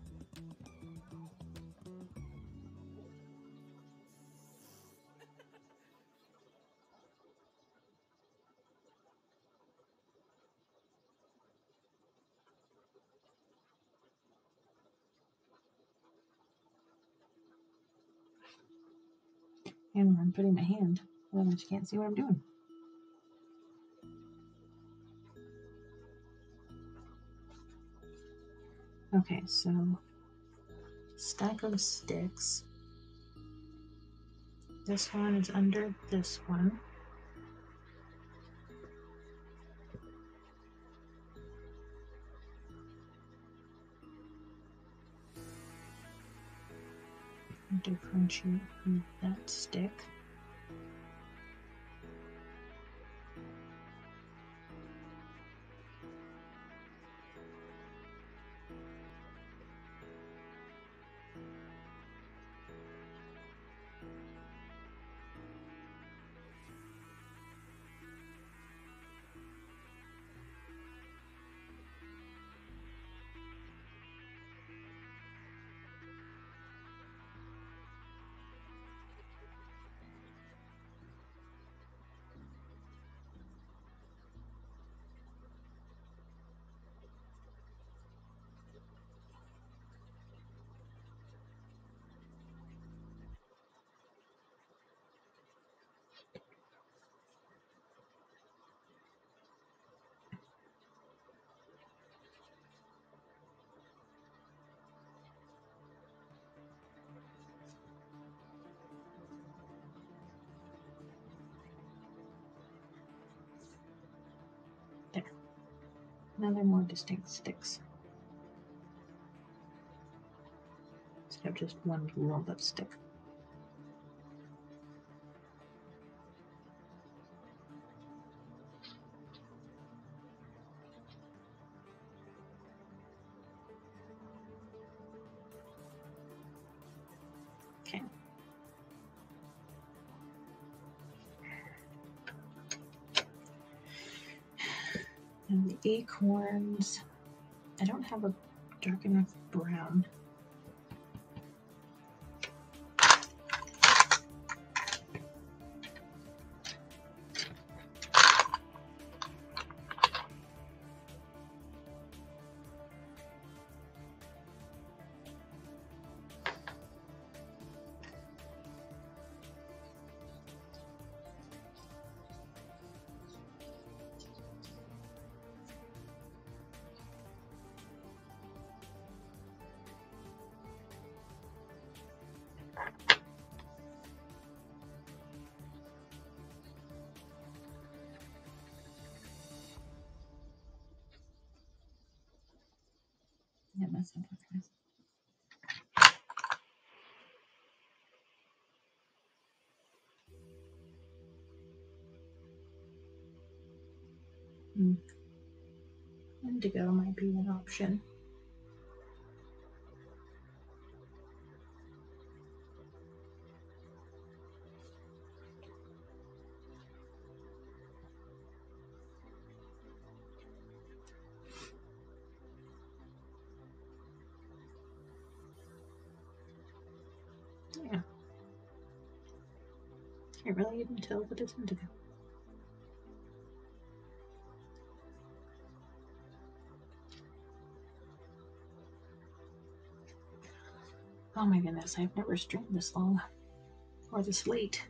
and where I'm putting my hand. Otherwise you can't see what I'm doing. Okay, so stack of sticks. This one is under this one. differentiate that stick. Now they're more distinct sticks. Instead of just one rolled up stick. Acorns, I don't have a dark enough brown. Hmm. Indigo might be an option. Can't really even tell that it's indigo. Oh my goodness, I've never streamed this long or this late.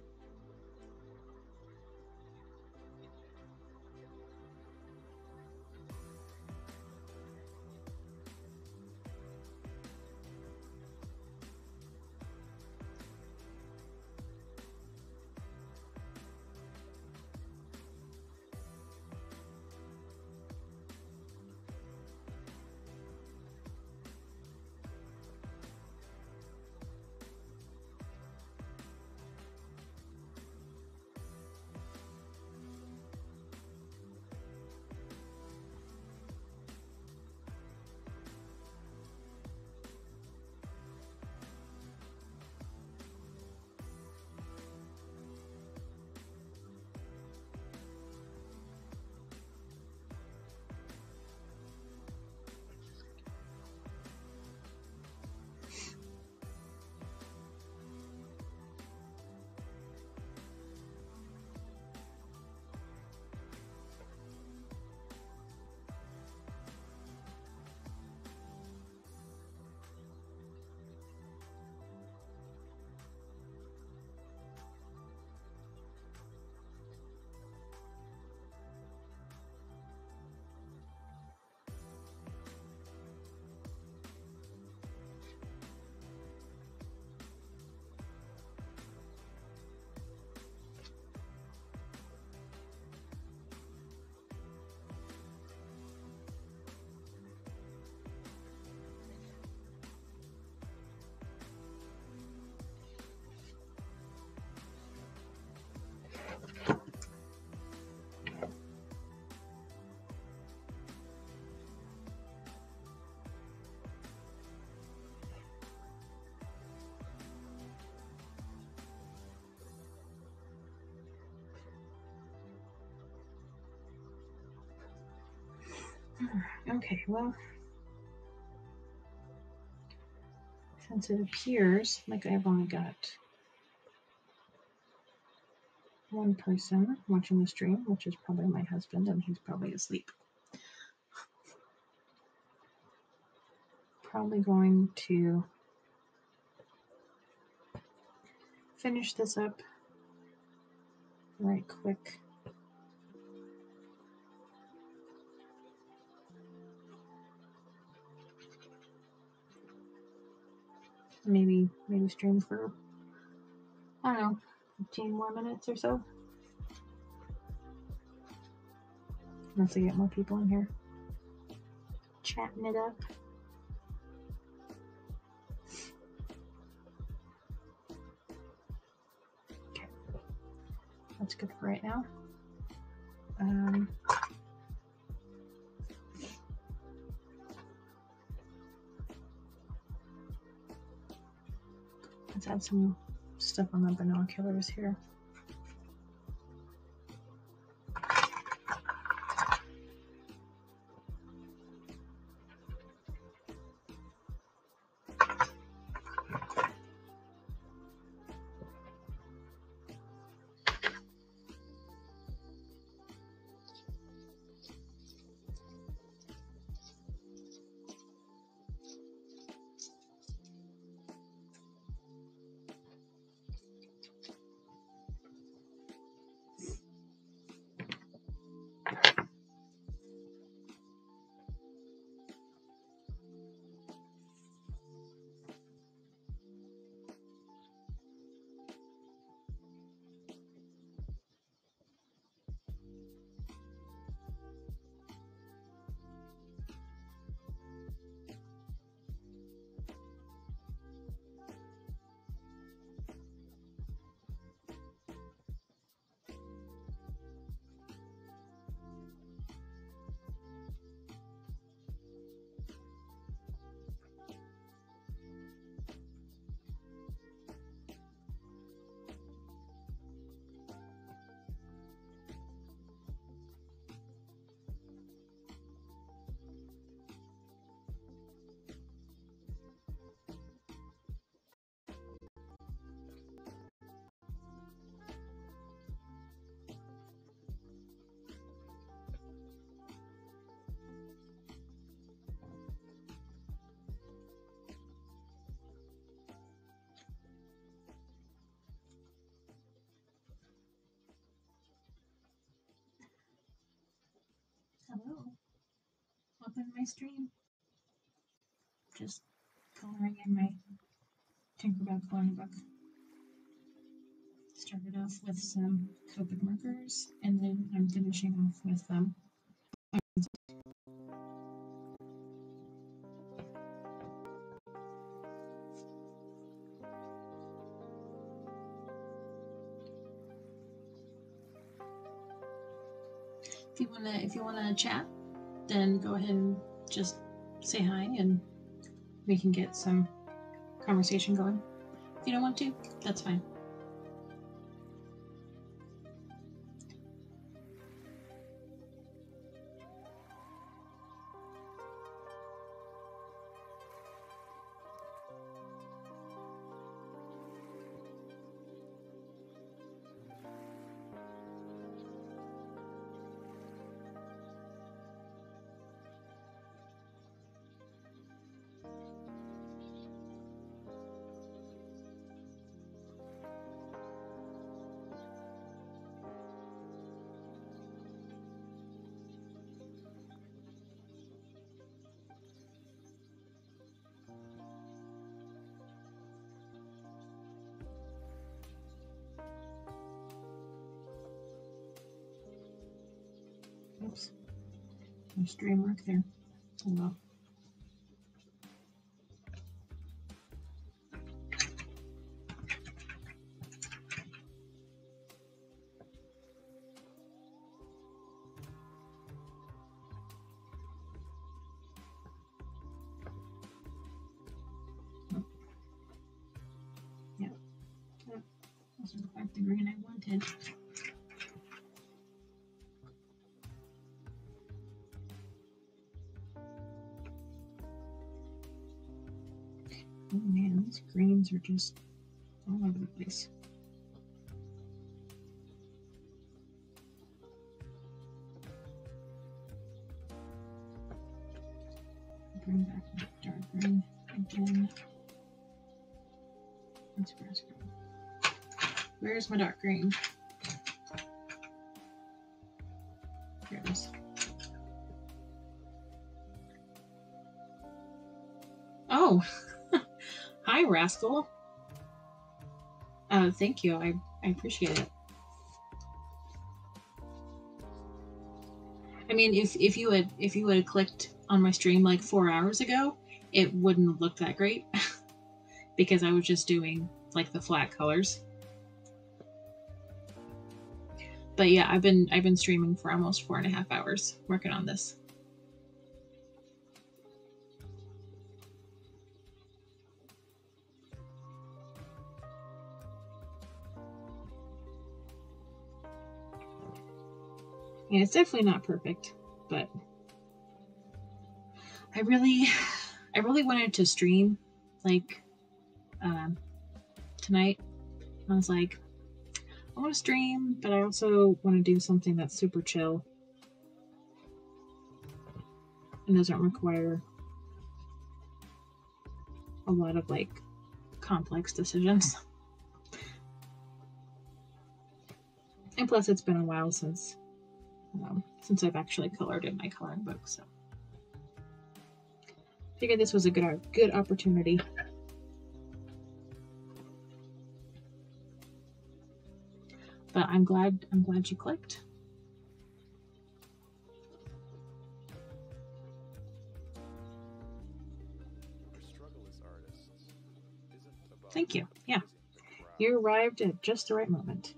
Well, since it appears like I've only got one person watching the stream, which is probably my husband, and he's probably asleep. Probably going to finish this up right quick. Maybe maybe stream for I don't know, 15 more minutes or so. Once I get more people in here. Chatting it up. Okay. That's good for right now. Um, some stuff on the binoculars here. My stream. Just coloring in my Tinkerbell coloring book. Started off with some Copic markers, and then I'm finishing off with um. If you wanna, if you wanna chat, then go ahead and just say hi, and we can get some conversation going. If you don't want to, that's fine. Stream mark there. Oh. Are just all over the place. Bring back the dark green again. Where's my dark green? Rascal. Uh, thank you. I, I appreciate it. I mean, if if you had if you had clicked on my stream like four hours ago, it wouldn't looked that great because I was just doing like the flat colors. But yeah, I've been I've been streaming for almost four and a half hours working on this. Yeah, it's definitely not perfect, but I really, I really wanted to stream like um, tonight. I was like, I want to stream, but I also want to do something that's super chill and doesn't require a lot of like complex decisions. And plus, it's been a while since um, since I've actually colored in my coloring book, so figured this was a good good opportunity. But I'm glad I'm glad you clicked. Our struggle as artists isn't about Thank you. Yeah. pleasing the crowd. You arrived at just the right moment.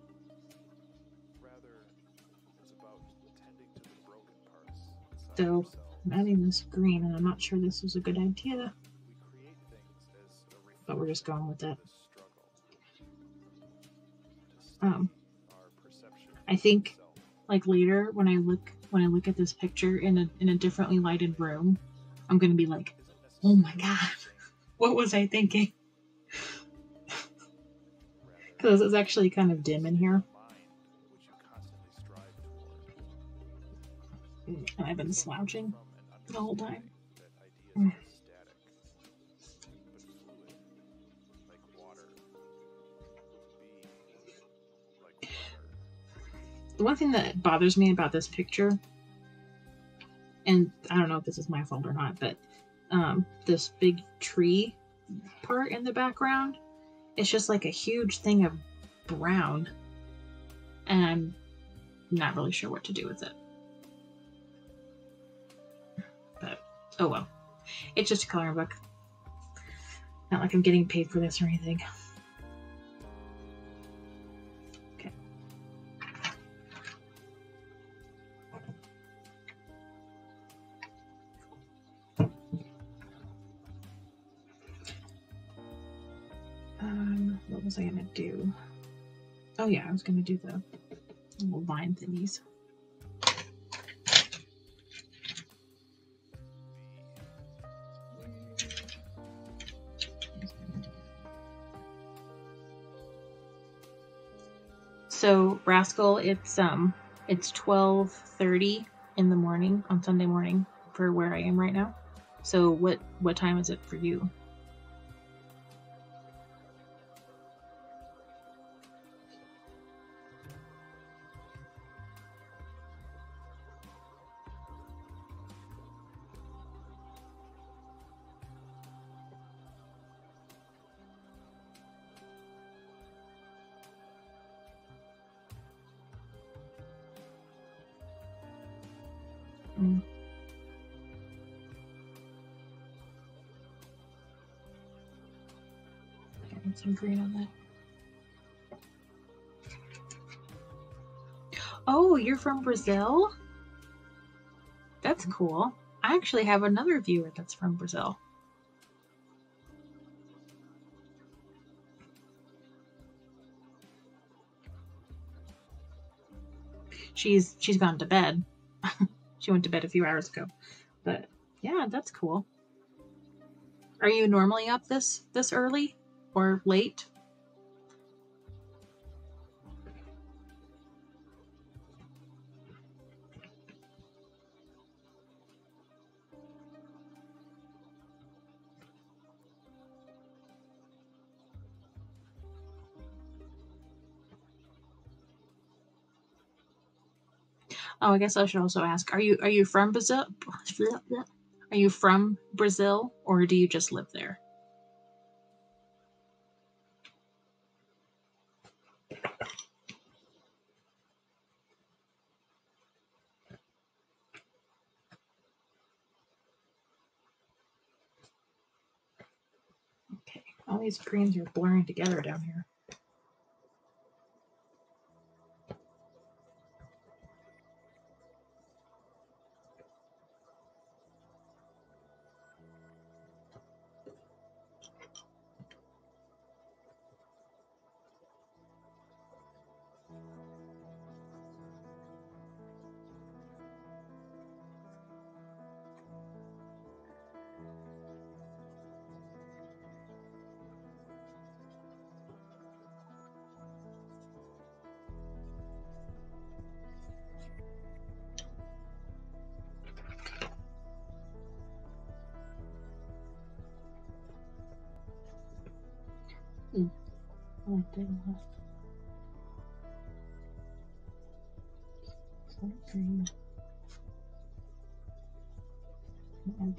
So. I'm adding this green, and I'm not sure this was a good idea, but we're just going with it. Um, I think like later when I look when I look at this picture in a in a differently lighted room, I'm gonna be like, oh my god, what was I thinking? Because it's actually kind of dim in here, I've been slouching the whole time. The one thing that bothers me about this picture, and I don't know if this is my fault or not, but um, this big tree part in the background, it's just like a huge thing of brown, and I'm not really sure what to do with it. Oh well, it's just a coloring book. Not like I'm getting paid for this or anything. Okay. Um, what was I gonna do? Oh yeah, I was gonna do the little vine thingies. So Rascal, it's um, it's twelve thirty in the morning on Sunday morning for where I am right now. So what what time is it for you? Some green on that. Oh, you're from Brazil? That's cool. I actually have another viewer that's from Brazil. She's she's gone to bed. she went to bed a few hours ago. But yeah, that's cool. Are you normally up this this early or late. Oh, I guess I should also ask: Are you are you from Brazil? Are you from Brazil, or do you just live there? All these greens are blurring together down here.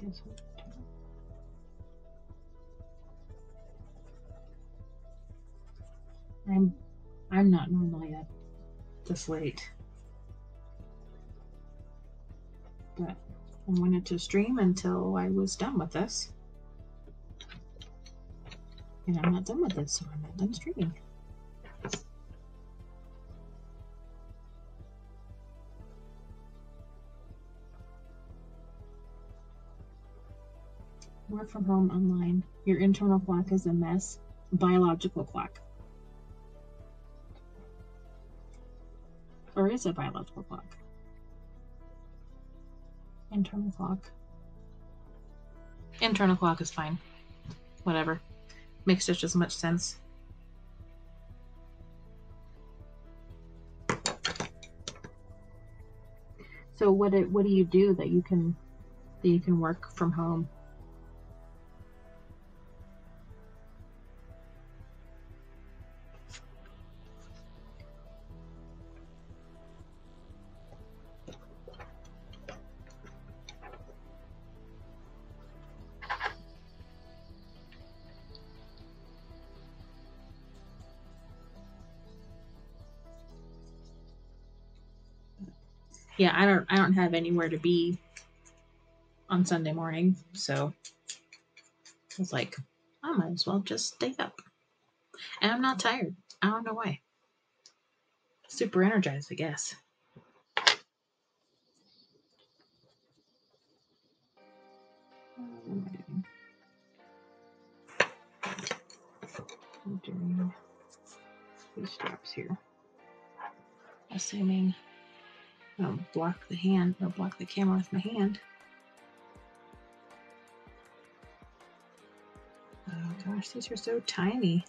This. I'm I'm not normally up this late. But I wanted to stream until I was done with this. And I'm not done with it, so I'm not done streaming. Work from home online. Your internal clock is a mess. Biological clock. Or is it biological clock? Internal clock. Internal clock is fine. Whatever makes just as much sense. So what do, what do you do that you can that you can work from home? Yeah, I don't I don't have anywhere to be on Sunday morning, so I was like, I might as well just stay up. And I'm not tired. I don't know why. Super energized, I guess. Doing these straps here. Assuming I'll block the hand or block the camera with my hand. Oh gosh, these are so tiny.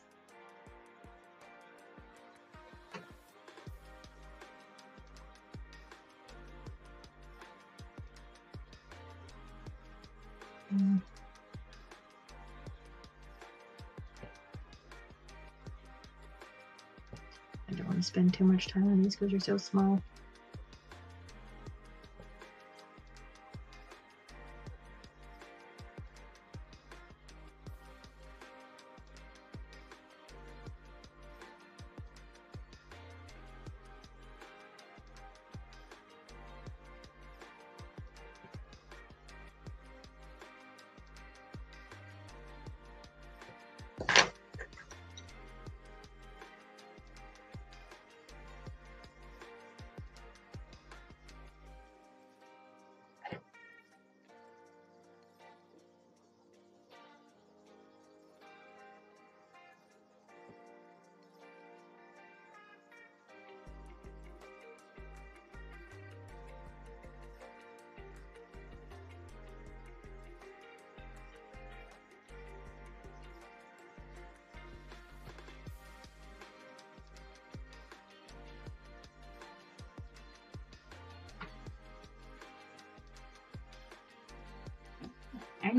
Mm. I don't want to spend too much time on these because they're so small.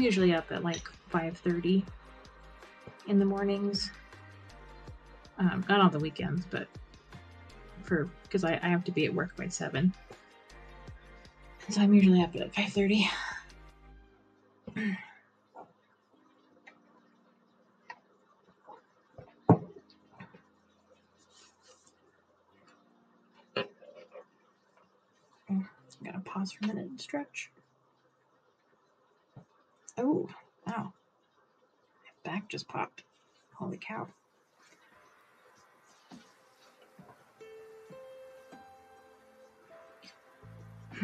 Usually up at like 5:30 in the mornings. Um, not on the weekends, but for because I, I have to be at work by seven. So I'm usually up at 5:30. I'm gonna pause for a minute and stretch. Oh, wow. My back just popped. Holy cow.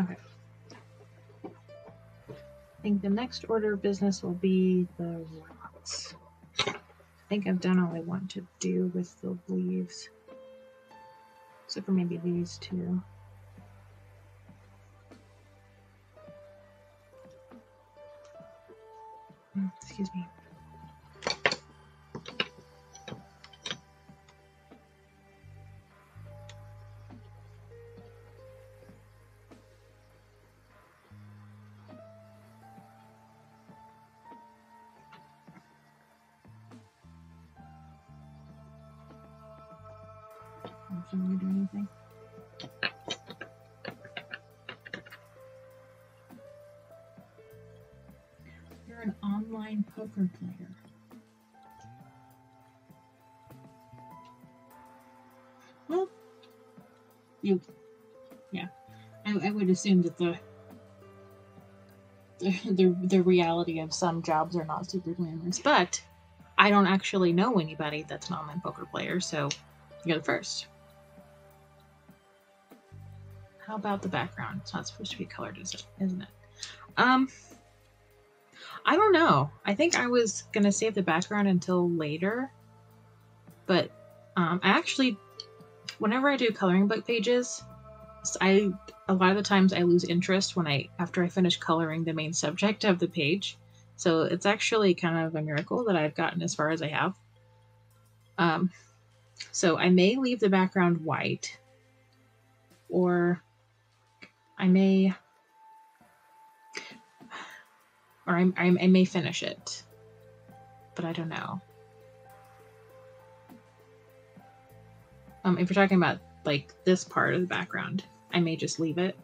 okay. I think the next order of business will be the rocks. I think I've done all I want to do with the leaves. Except for maybe these two. Excuse me. Well, you, yeah. I, I would assume that the, the, the the reality of some jobs are not super glamorous, but I don't actually know anybody that's an online poker player, so you're the first. How about the background? It's not supposed to be colored, is it? Isn't it? Um. I don't know. I think I was gonna save the background until later, but um, I actually, whenever I do coloring book pages, I a lot of the times I lose interest when I after I finish coloring the main subject of the page. So it's actually kind of a miracle that I've gotten as far as I have. Um, so I may leave the background white, or I may, or I, I, I may finish it, but I don't know. Um, if you're talking about like this part of the background, I may just leave it.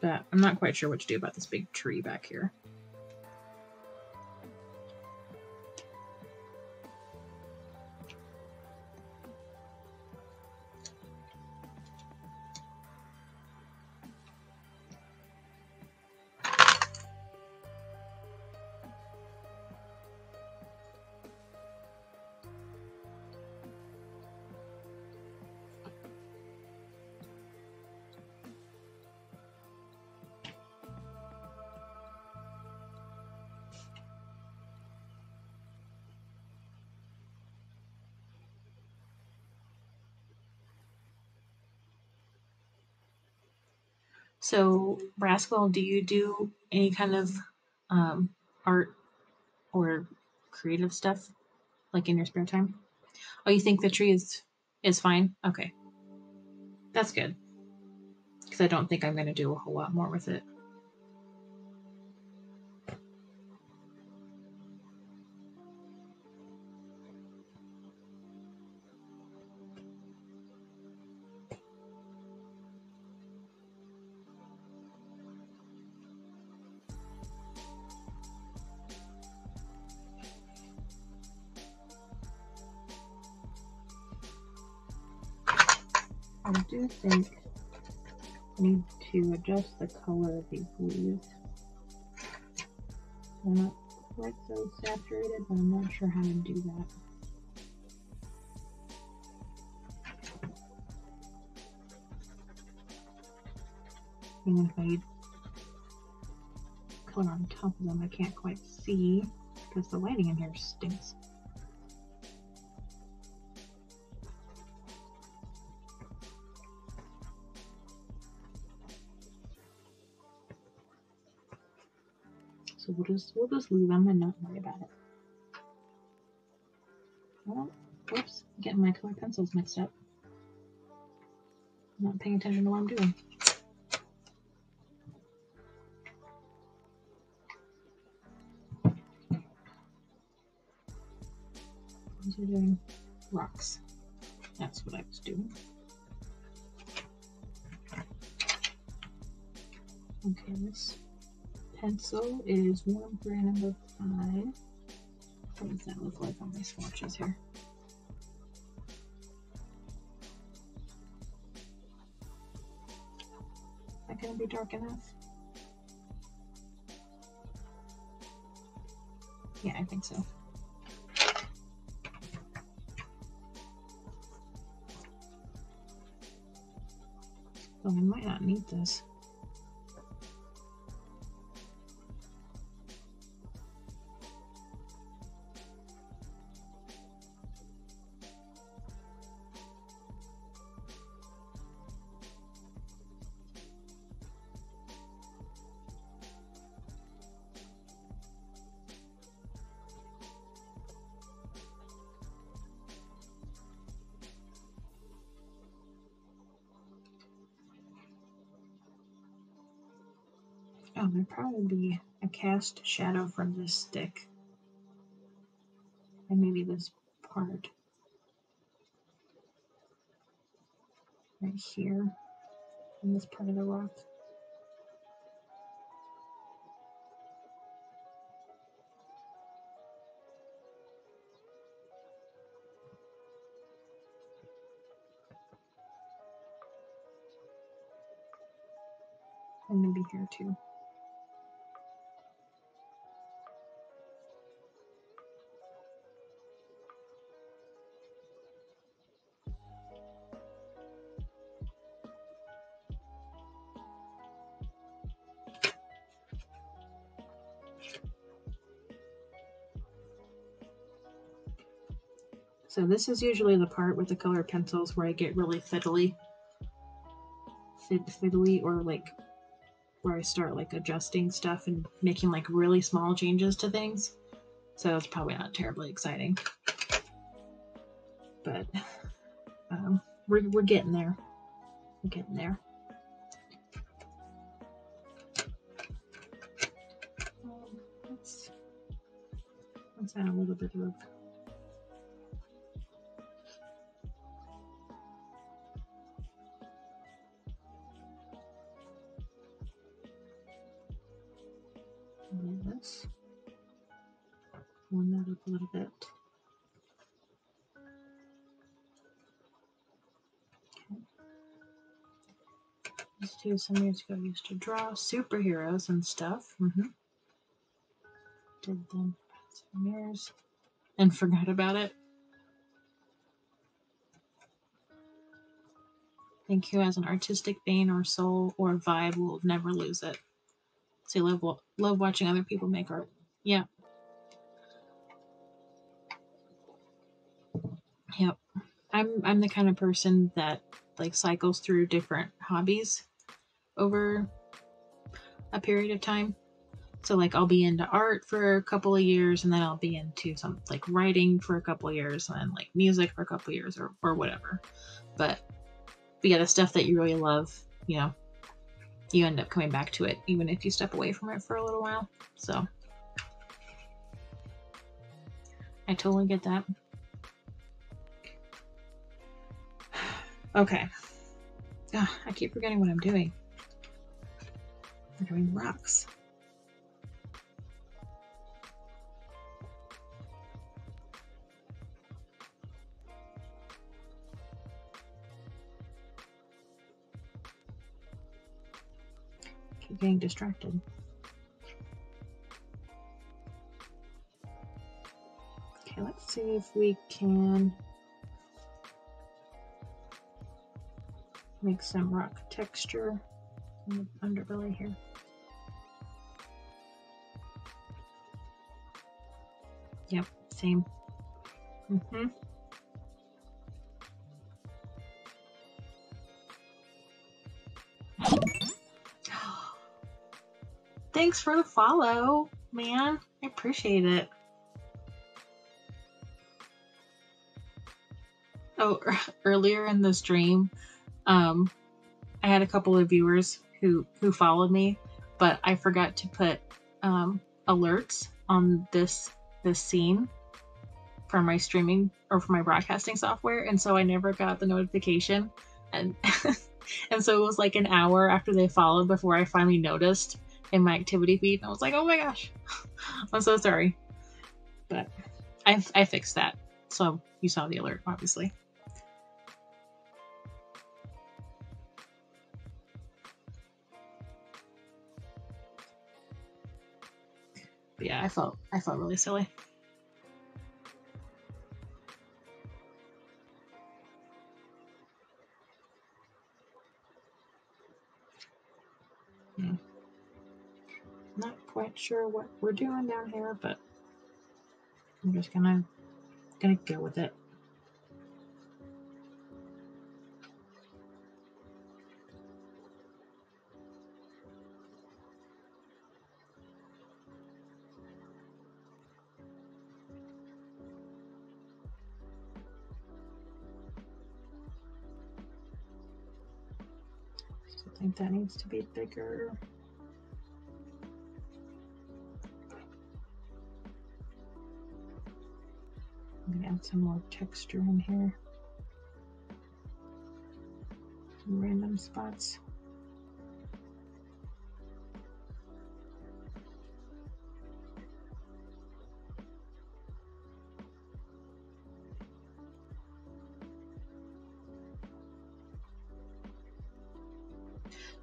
But I'm not quite sure what to do about this big tree back here. So, Rascal, do you do any kind of um, art or creative stuff, like in your spare time? Oh, you think the tree is is fine? Okay, that's good. Because I don't think I'm going to do a whole lot more with it. To adjust the color of these leaves. They're not quite so saturated, but I'm not sure how to do that. Even if I color on top of them, I can't quite see because the lighting in here stinks. we'll just we'll just leave them and not worry about it. Oh, whoops, getting my color pencils mixed up. I'm not paying attention to what I'm doing. These are doing rocks. That's what I was doing. Okay, this pencil is one for number five. What does that look like on my swatches here? Is that gonna be dark enough? Yeah, I think so. Oh, I might not need this. Cast shadow from this stick. And maybe this part. Right here. In this part of the rock. And maybe here too. So this is usually the part with the colored pencils where I get really fiddly. Fid fiddly or like where I start like adjusting stuff and making like really small changes to things. So it's probably not terribly exciting. But um, we're, we're getting there. We're getting there. Let's, let's add a little bit of Two some years ago used to draw superheroes and stuff. hmm Did them some years and forgot about it. I think who has an artistic vein or soul or vibe will never lose it. So you love love watching other people make art. Yeah. Yep. I'm I'm the kind of person that like cycles through different hobbies over a period of time. So like I'll be into art for a couple of years and then I'll be into some like writing for a couple of years and then like music for a couple of years or, or whatever. But but yeah, the stuff that you really love, you know, you end up coming back to it even if you step away from it for a little while. So I totally get that. Okay. Ah, I keep forgetting what I'm doing. Doing rocks. Keep getting distracted. Okay, let's see if we can make some rock texture in the underbelly here. Yep, same. Mm-hmm. Thanks for the follow, man. I appreciate it. Oh, earlier in the stream, um, I had a couple of viewers who who followed me, but I forgot to put um, alerts on this this scene from my streaming or from my broadcasting software, and so I never got the notification. And and so it was like an hour after they followed before I finally noticed in my activity feed. And I was like, oh my gosh, I'm so sorry. But I I fixed that, so you saw the alert, obviously. But yeah, I felt I felt really silly. Hmm. Not quite sure what we're doing down here, but I'm just gonna gonna go with it. That needs to be bigger. I'm gonna add some more texture in here. Some random spots.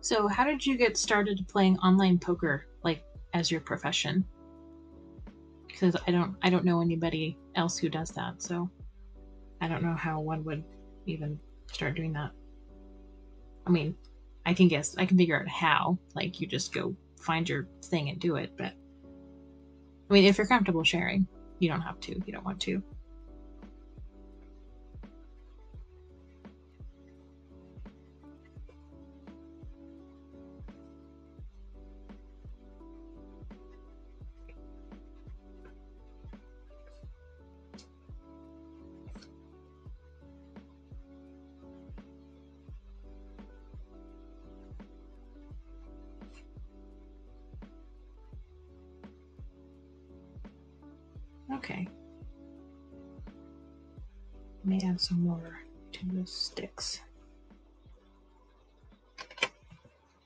So, how did you get started playing online poker, like as your profession? Because I don't, I don't know anybody else who does that. So, I don't know how one would even start doing that. I mean, I can guess, I can figure out how. Like, you just go find your thing and do it. But, I mean, if you're comfortable sharing, you don't have to. You don't want to. Sticks.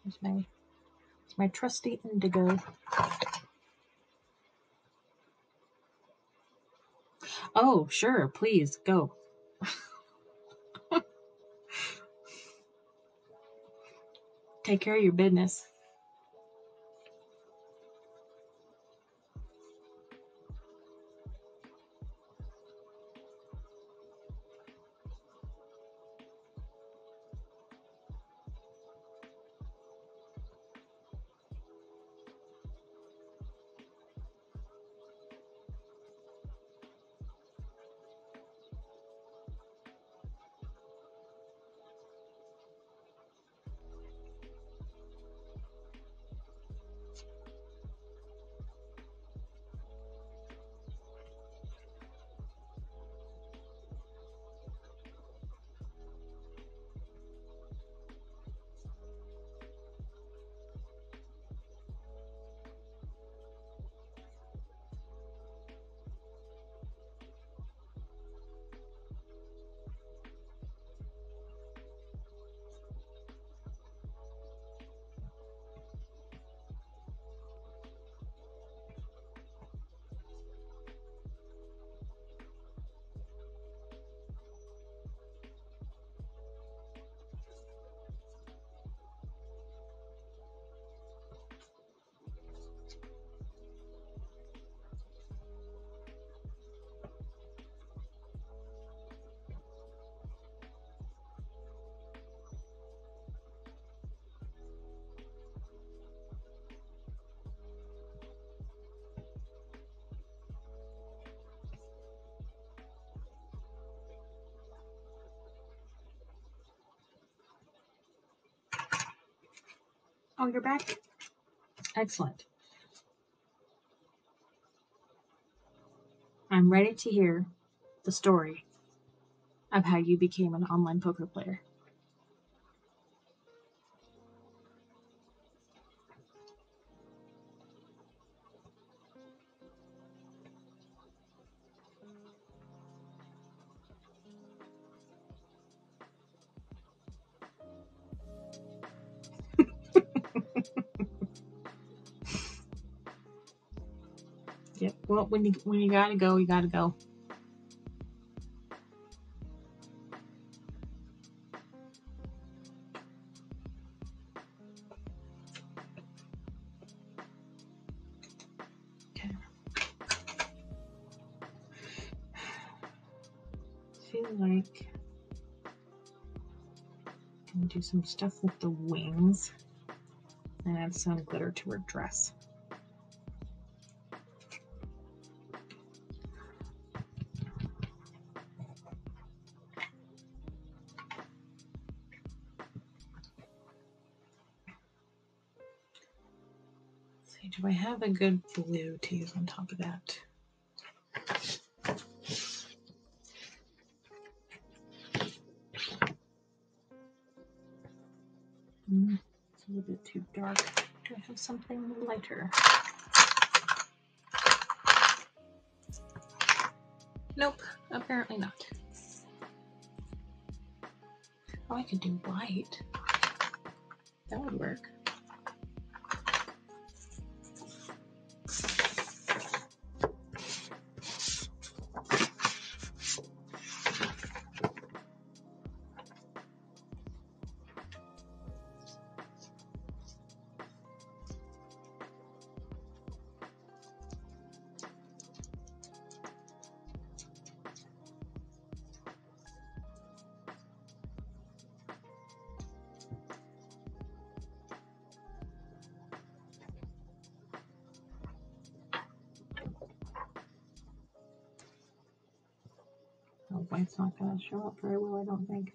Here's my, my trusty indigo. Oh, sure, please go. Take care of your business. Oh, you're back? Excellent. I'm ready to hear the story of how you became an online poker player. When you when you gotta go, you gotta go. Okay. Feel like can do some stuff with the wings and add some glitter to her dress. A good blue to use on top of that? Mm, It's a little bit too dark. Do I have something lighter? Nope, apparently not. Oh, I could do white. That would work. White's not going to show up very well, I don't think.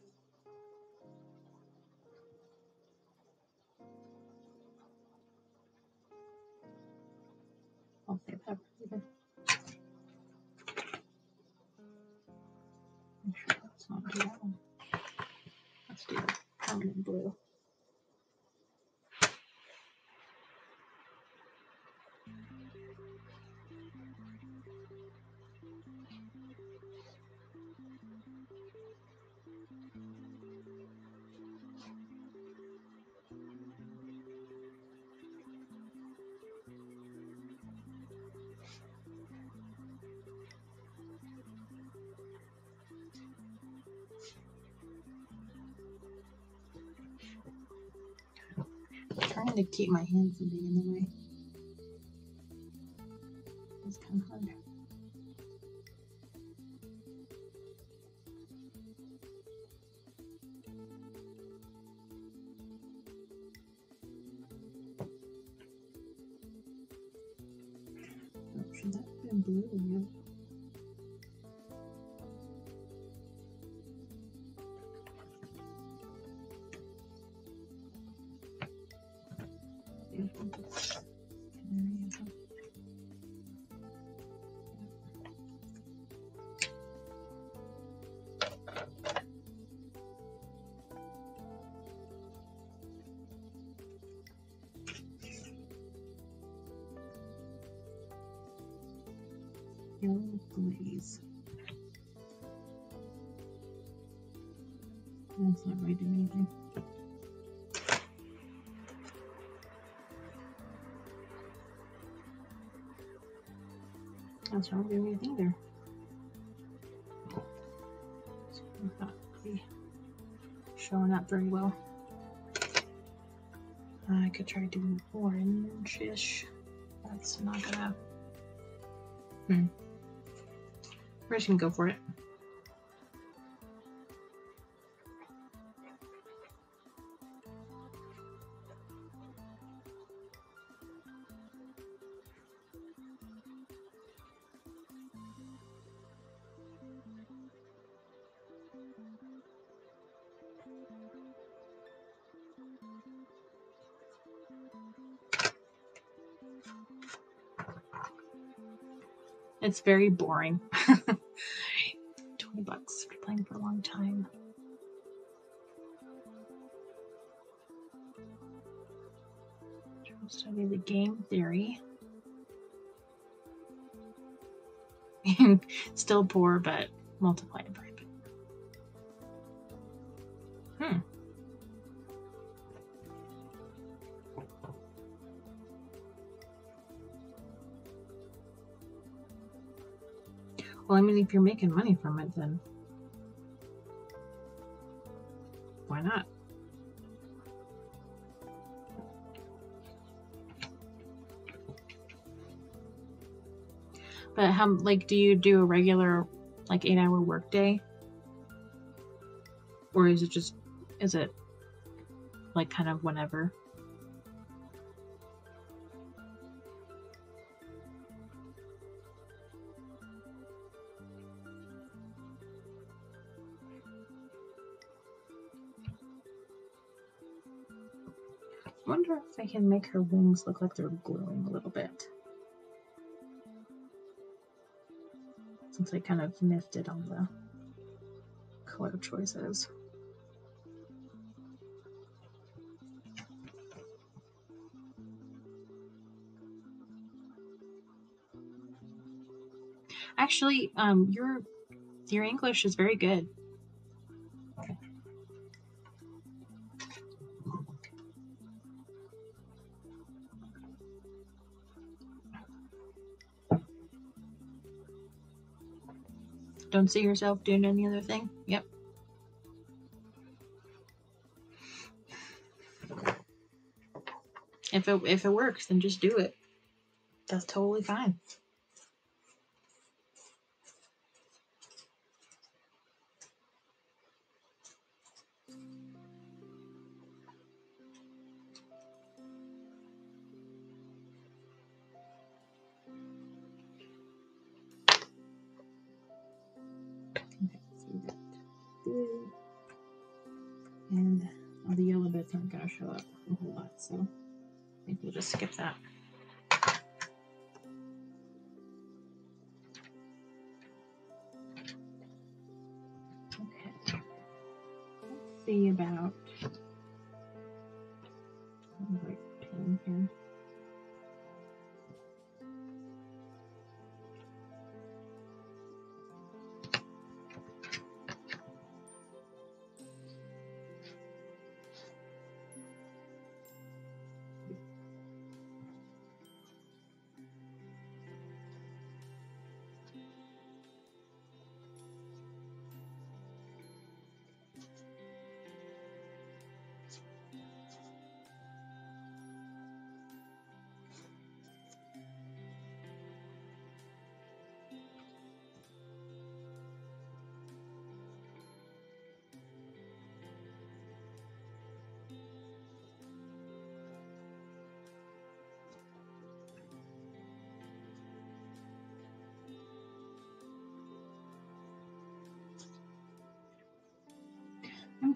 Trying to keep my hands from being in the way. That's not doing anything either. So not showing up very well. I could try doing orange-ish. That's not gonna. Hmm. We're just gonna go for it. It's very boring. 20 bucks for playing for a long time. Study the game theory. Still poor, but multiplied by. If you're making money from it, then why not? But how, like, do you do a regular, like, eight hour workday? Or is it just, is it, like, kind of whenever? Can make her wings look like they're glowing a little bit. Since I kind of nifted on the color choices. Actually, um, your your English is very good. Don't see yourself doing any other thing? Yep. If it if it works, then just do it. That's totally fine.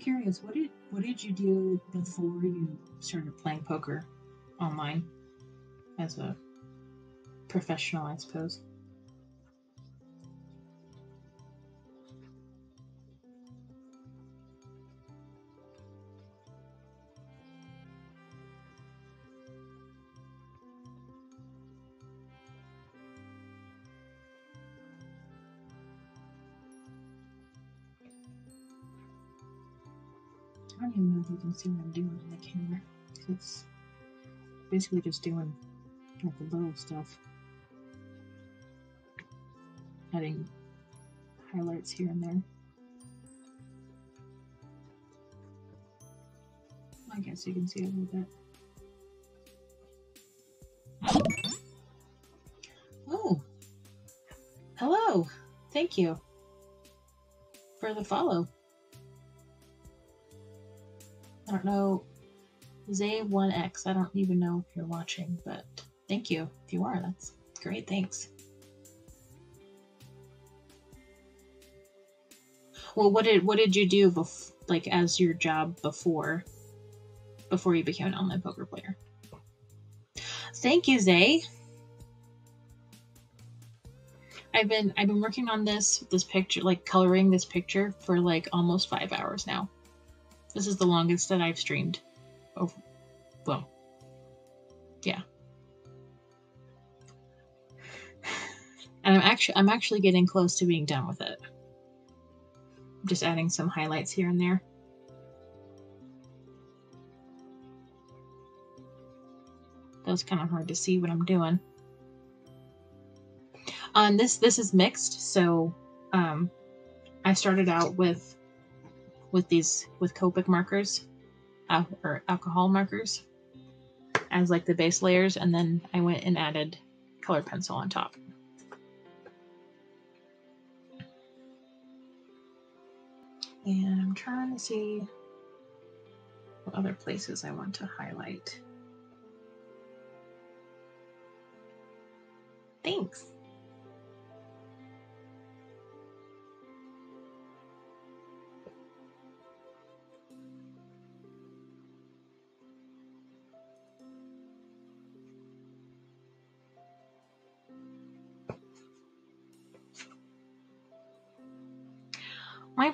Curious, what did what did you do before you started playing poker online as a professional, I suppose? See what I'm doing on the camera. It's basically just doing like the little stuff. Adding highlights here and there. I guess you can see a little bit. Oh, hello. Thank you for the follow. Don't know. Zay1X, I don't even know if you're watching, but thank you. If you are, that's great. Thanks. Well, what did what did you do bef- like as your job before before you became an online poker player? Thank you, Zay. I've been I've been working on this this picture like coloring this picture for like almost 5 hours now. This is the longest that I've streamed. Oh, well, yeah. And I'm actually I'm actually getting close to being done with it. I'm Just adding some highlights here and there. That was kind of hard to see what I'm doing. Um, this this is mixed, so um, I started out with with these with Copic markers, al- or alcohol markers, as like the base layers, and then I went and added colored pencil on top. And I'm trying to see what other places I want to highlight. Thanks.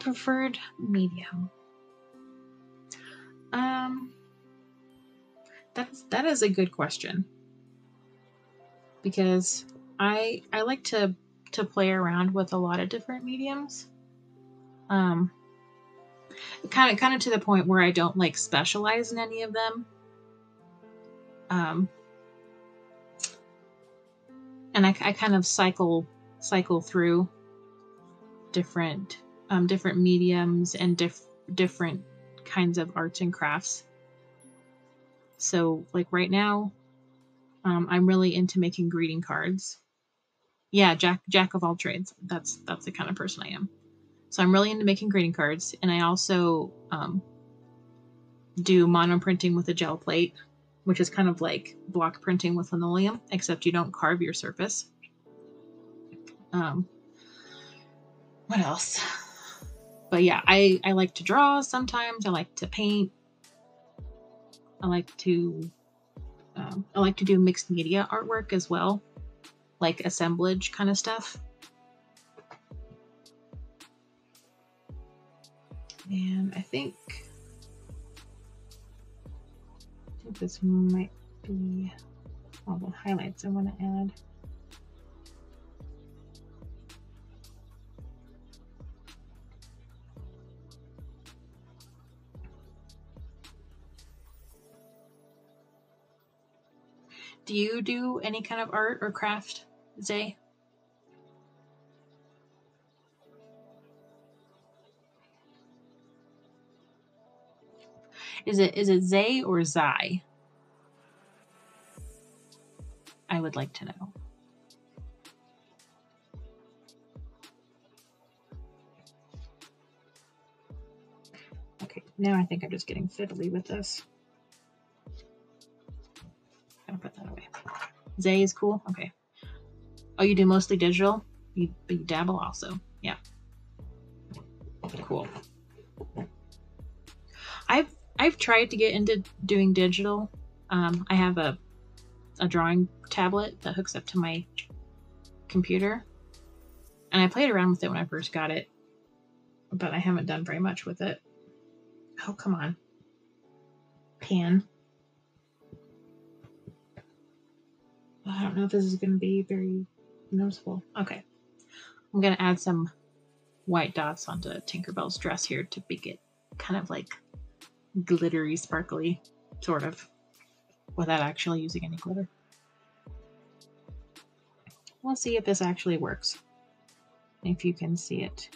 Preferred medium. Um, that's that is a good question because I I like to to play around with a lot of different mediums. Um, kind of kind of to the point where I don't like specialize in any of them. Um, and I, I kind of cycle cycle through different um, different mediums and diff- different kinds of arts and crafts. So, like right now, um, I'm really into making greeting cards. Yeah, jack jack of all trades. That's that's the kind of person I am. So I'm really into making greeting cards, and I also um, do mono printing with a gel plate, which is kind of like block printing with linoleum, except you don't carve your surface. Um, what else? But yeah, I I like to draw sometimes. I like to paint. I like to um, I like to do mixed media artwork as well, like assemblage kind of stuff. And I think I think this might be all the highlights I want to add. Do you do any kind of art or craft, Zay? Is it is it Zay or Zai? I would like to know. Okay, now I think I'm just getting fiddly with this. Gotta put that away. Zay is cool. Okay. Oh, you do mostly digital. You, you dabble also. Yeah. Cool. I've I've tried to get into doing digital. Um, I have a a drawing tablet that hooks up to my computer, and I played around with it when I first got it, but I haven't done very much with it. Oh come on, pan. I don't know if this is going to be very noticeable. Okay. I'm going to add some white dots onto Tinkerbell's dress here to make it kind of like glittery, sparkly, sort of, without actually using any glitter. We'll see if this actually works. If you can see it.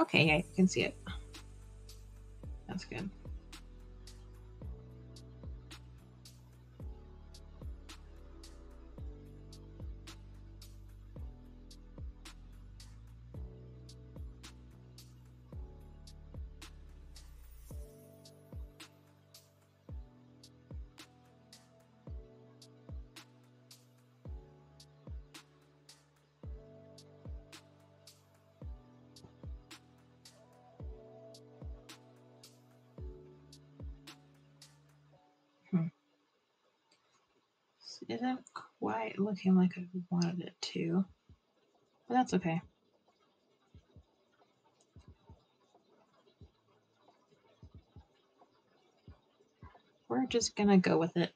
Okay, yeah, you can see it. That's good. Looking like I wanted it to, but that's okay. We're just gonna go with it.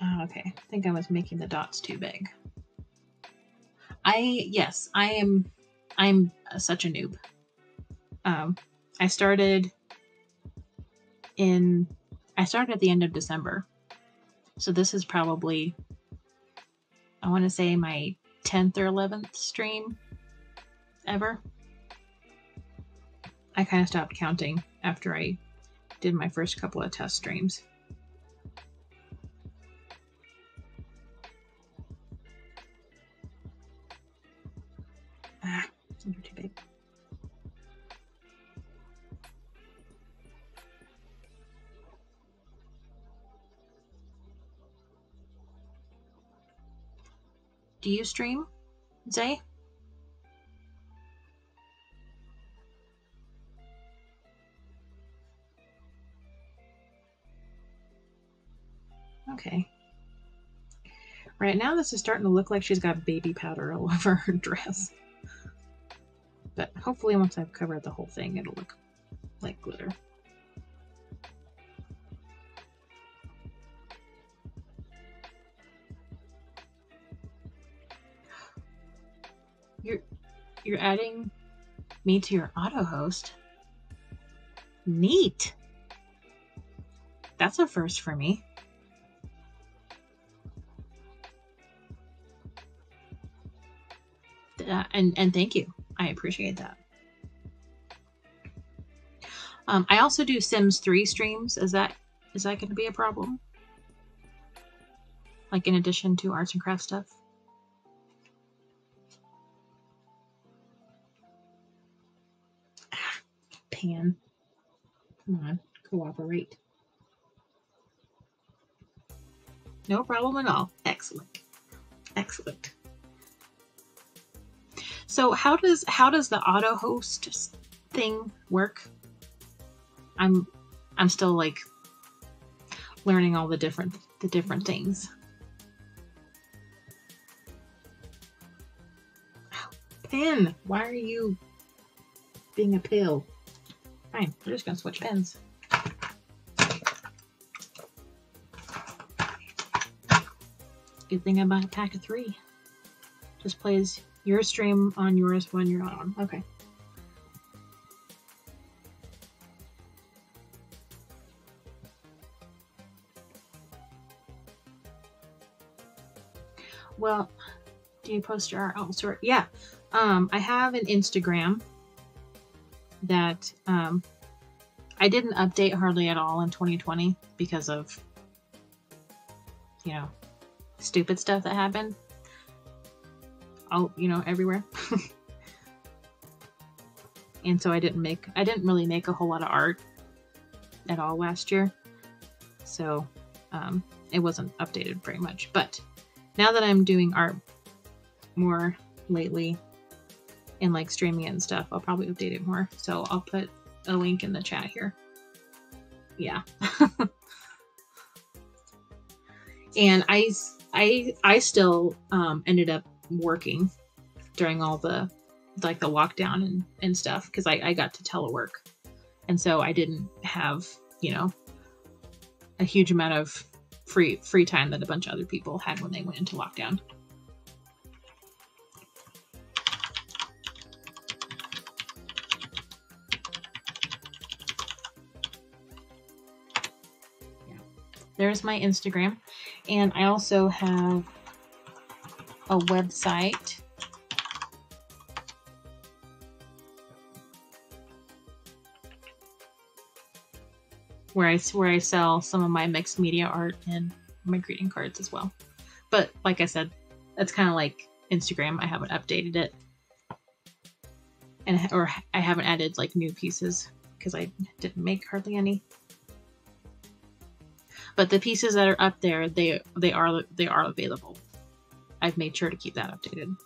Oh, okay, I think I was making the dots too big. I yes, I am I'm such a noob. Um I started in I started at the end of December. So this is probably I want to say my 10th or 11th stream ever. I kind of stopped counting after I did my first couple of test streams. Do you stream, Zay? Okay. Right now, this is starting to look like she's got baby powder all over her dress. But hopefully, once I've covered the whole thing, it'll look like glitter. You're adding me to your auto host. Neat. That's a first for me. Uh, and and thank you. I appreciate that. Um, I also do Sims 3 streams. Is that is that going to be a problem? Like in addition to arts and crafts stuff? Pan. Come on, cooperate. No problem at all. Excellent. Excellent. So how does how does the auto host thing work? I'm I'm still like learning all the different the different things. Pen, why are you being a pill? Fine, we're just gonna switch pens. Good thing I bought a pack of three. Just plays your stream on yours when you're not on. Okay. Well, do you post your art? Oh, sorry. Yeah. Um, I have an Instagram that um, I didn't update hardly at all in 2020 because of, you know, stupid stuff that happened. All, you know, everywhere. and so I didn't make, I didn't really make a whole lot of art at all last year. So um, it wasn't updated very much. But now that I'm doing art more lately, and like streaming it and stuff, I'll probably update it more. So I'll put a link in the chat here. Yeah. and I, I, I still um, ended up working during all the like the lockdown and, and stuff because I, I got to telework. And so I didn't have, you know, a huge amount of free free time that a bunch of other people had when they went into lockdown. There's my Instagram. And I also have a website. Where I, where I sell some of my mixed media art and my greeting cards as well. But like I said, that's kind of like Instagram. I haven't updated it. And or I haven't added like new pieces because I didn't make hardly any but the pieces that are up there they they are they are available i've made sure to keep that updated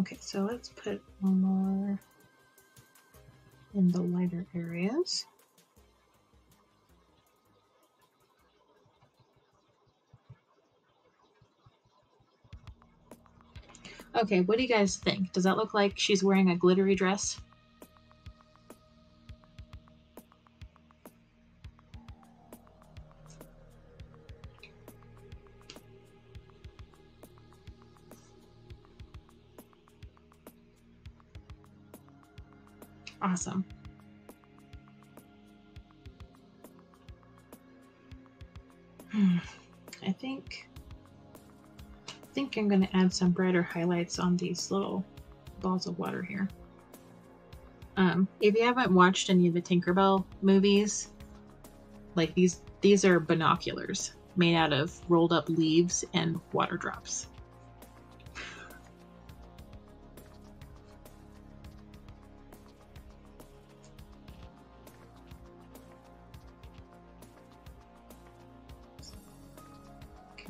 Okay, so let's put one more in the lighter areas. Okay, what do you guys think? Does that look like she's wearing a glittery dress? Awesome. I think think I'm gonna add some brighter highlights on these little balls of water here. Um, if you haven't watched any of the Tinkerbell movies, like these these are binoculars made out of rolled up leaves and water drops.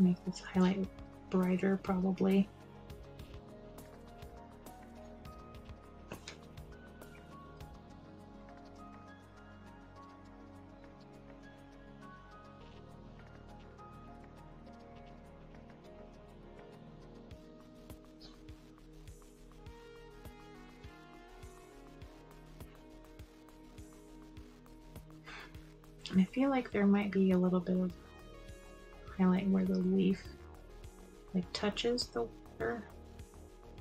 Make this highlight brighter probably. I feel like there might be a little bit of highlight where the leaf like touches the water,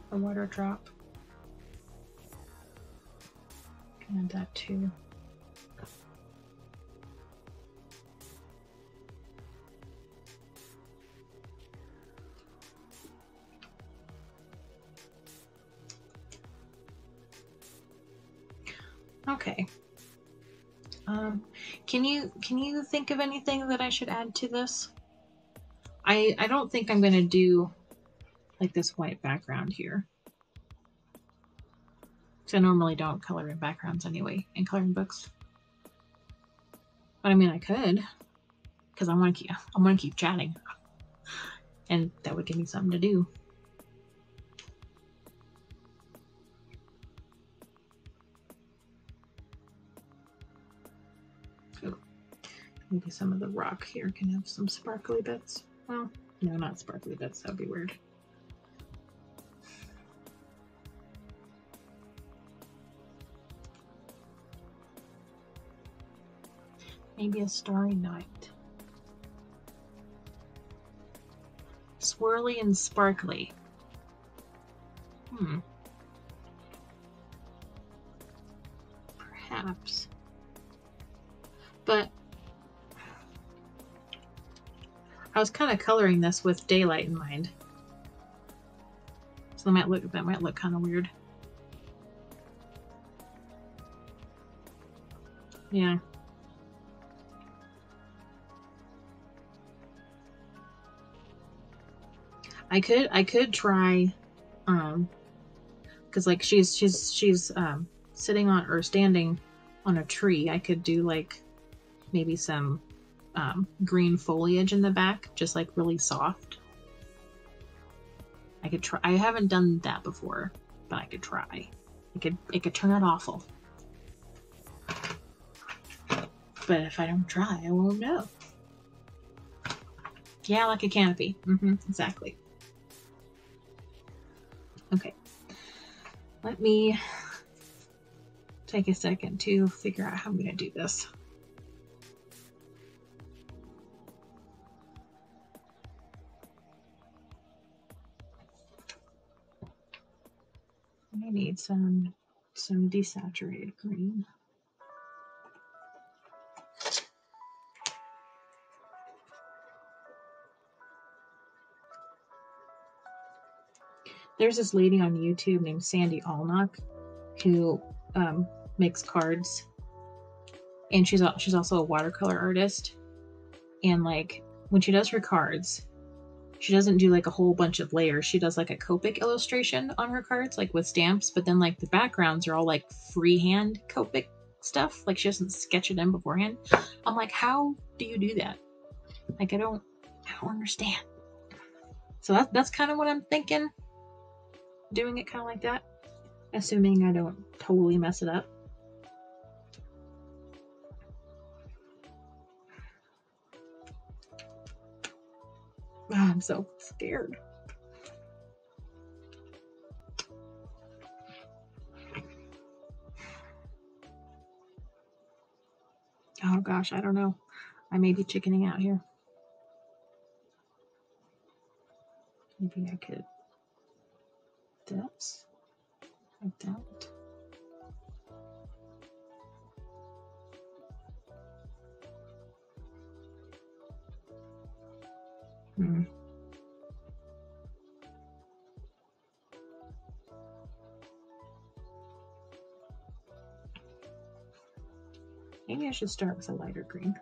the water drop. Can add that too. Okay. Um, can you can you think of anything that I should add to this? I I don't think I'm gonna do like this white background here. Because I normally don't color in backgrounds anyway in coloring books. But I mean I could. Because I wanna keep I wanna keep chatting. And that would give me something to do. Maybe some of the rock here can have some sparkly bits. Well, no, not sparkly bits. That would be weird. Maybe a starry night. Swirly and sparkly. Hmm. Perhaps. I was kind of coloring this with daylight in mind. So that might look that might look kind of weird. Yeah. I could I could try um cuz like she's she's she's um sitting on or standing on a tree. I could do like maybe some um, green foliage in the back, just like really soft. I could try. I haven't done that before, but I could try. It could it could turn out awful. But if I don't try, I won't know. Yeah, like a canopy. Mm-hmm, exactly. Okay. Let me take a second to figure out how I'm going to do this. Need some some desaturated green. There's this lady on YouTube named Sandy Allnock who um, makes cards, and she's she's also a watercolor artist. And like when she does her cards, she doesn't do like a whole bunch of layers. She does like a Copic illustration on her cards, like with stamps, but then like the backgrounds are all like freehand Copic stuff. Like she doesn't sketch it in beforehand. I'm like, how do you do that? Like I don't I don't understand. So that's that's kind of what I'm thinking. Doing it kind of like that. Assuming I don't totally mess it up. Ah, I'm so scared. Oh gosh, I don't know. I may be chickening out here. Maybe I could. This. I doubt. Hmm. Maybe I should start with a lighter green.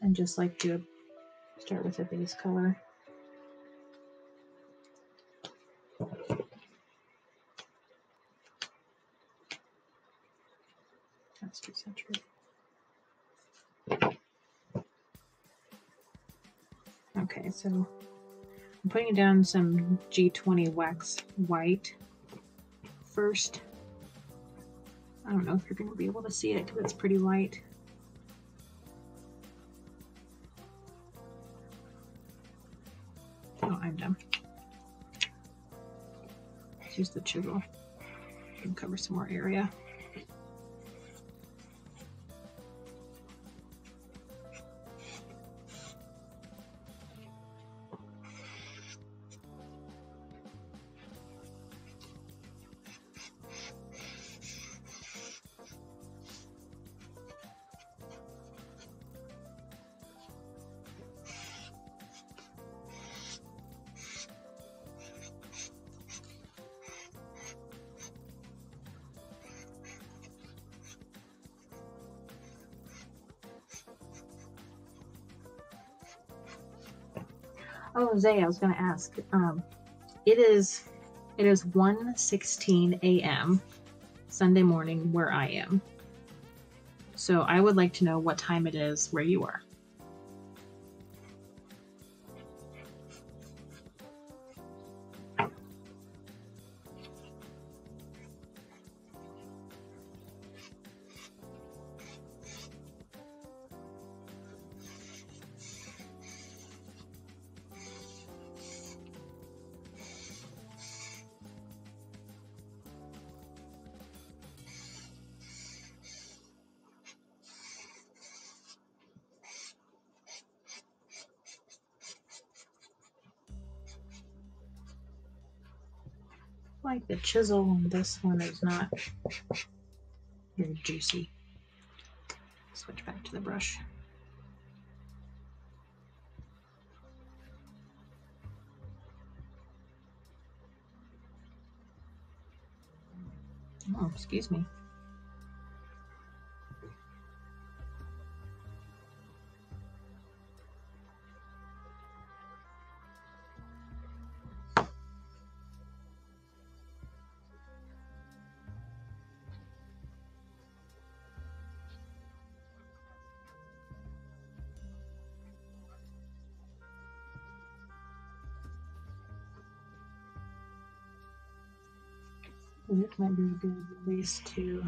And just like do start with a base color. That's too saturated. So I'm putting down some G20 wax white first. I don't know if you're going to be able to see it because it's pretty light. Oh, I'm done. Use the chisel and cover some more area. Zay, I was going to ask. Um, it is it is 1:16 a.m. Sunday morning where I am. So I would like to know what time it is where you are. Chisel on this one is not very juicy. Switch back to the brush. Oh, excuse me. Might be a good place to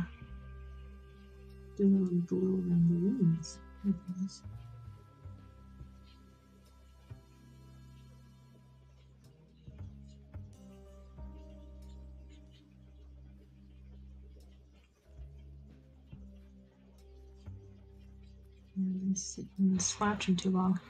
do a little glue around the wings. with this. And It's it's slouching too long.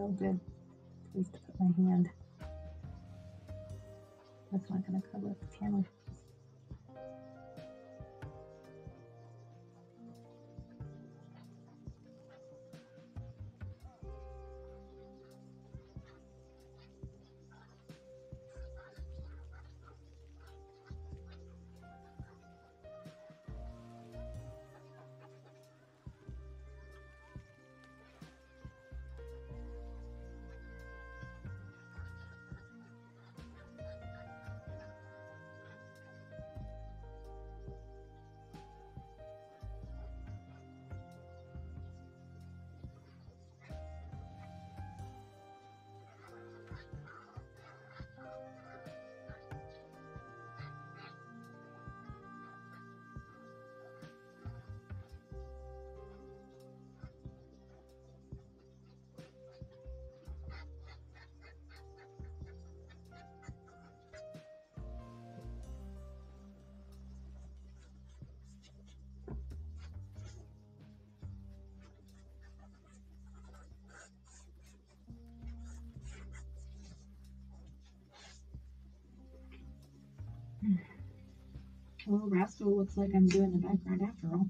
No good place to put my hand. That's not going to cover up the camera. Well, Rascal looks like I'm doing the background after all.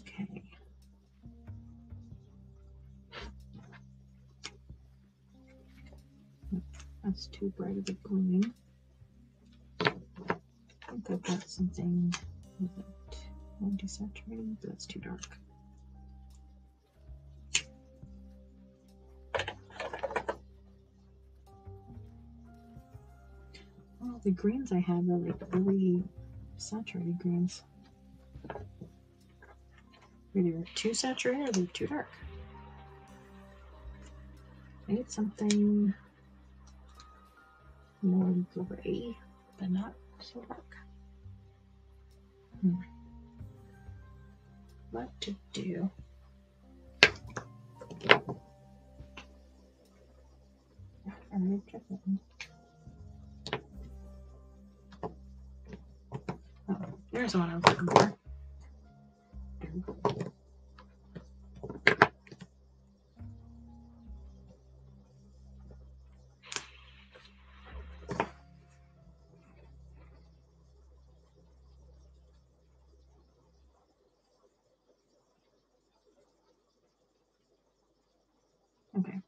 okay. That's too bright of a green. I think I've got something with it. One desaturating, but that's too dark. The greens I have are like really saturated greens. Are Either too saturated or they're too dark. I need something more gray, but not so dark. Hmm. What to do? I checked that one. There's the one I was looking for. Okay.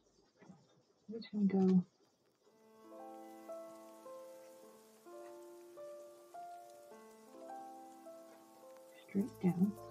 I'm go. Straight down.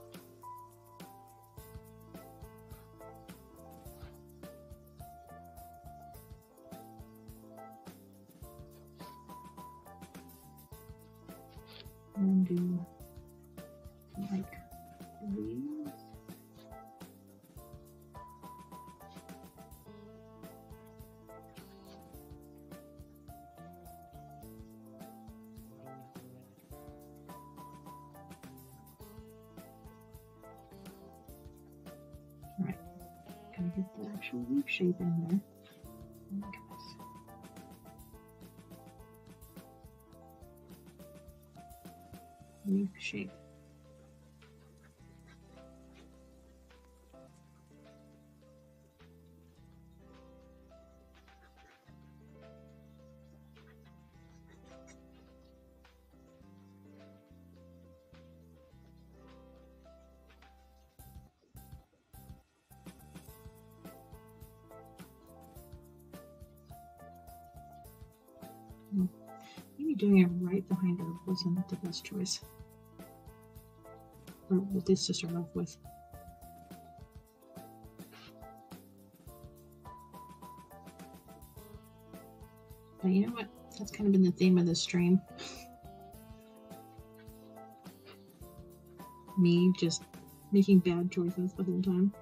Actual leaf shape in there. Leaf shape. Doing it right behind her wasn't the best choice. Or at least to start off with. But you know what? That's kind of been the theme of this stream. Me just making bad choices the whole time.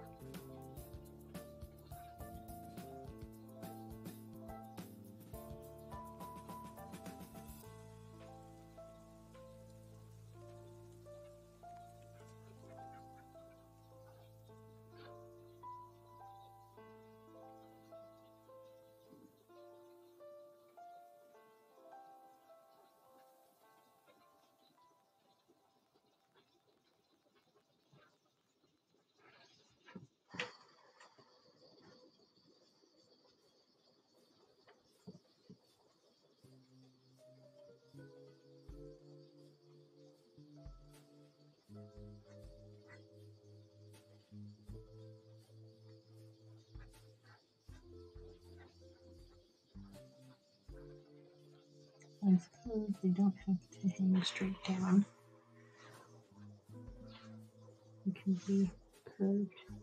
I suppose they don't have to hang straight down. It can be curved.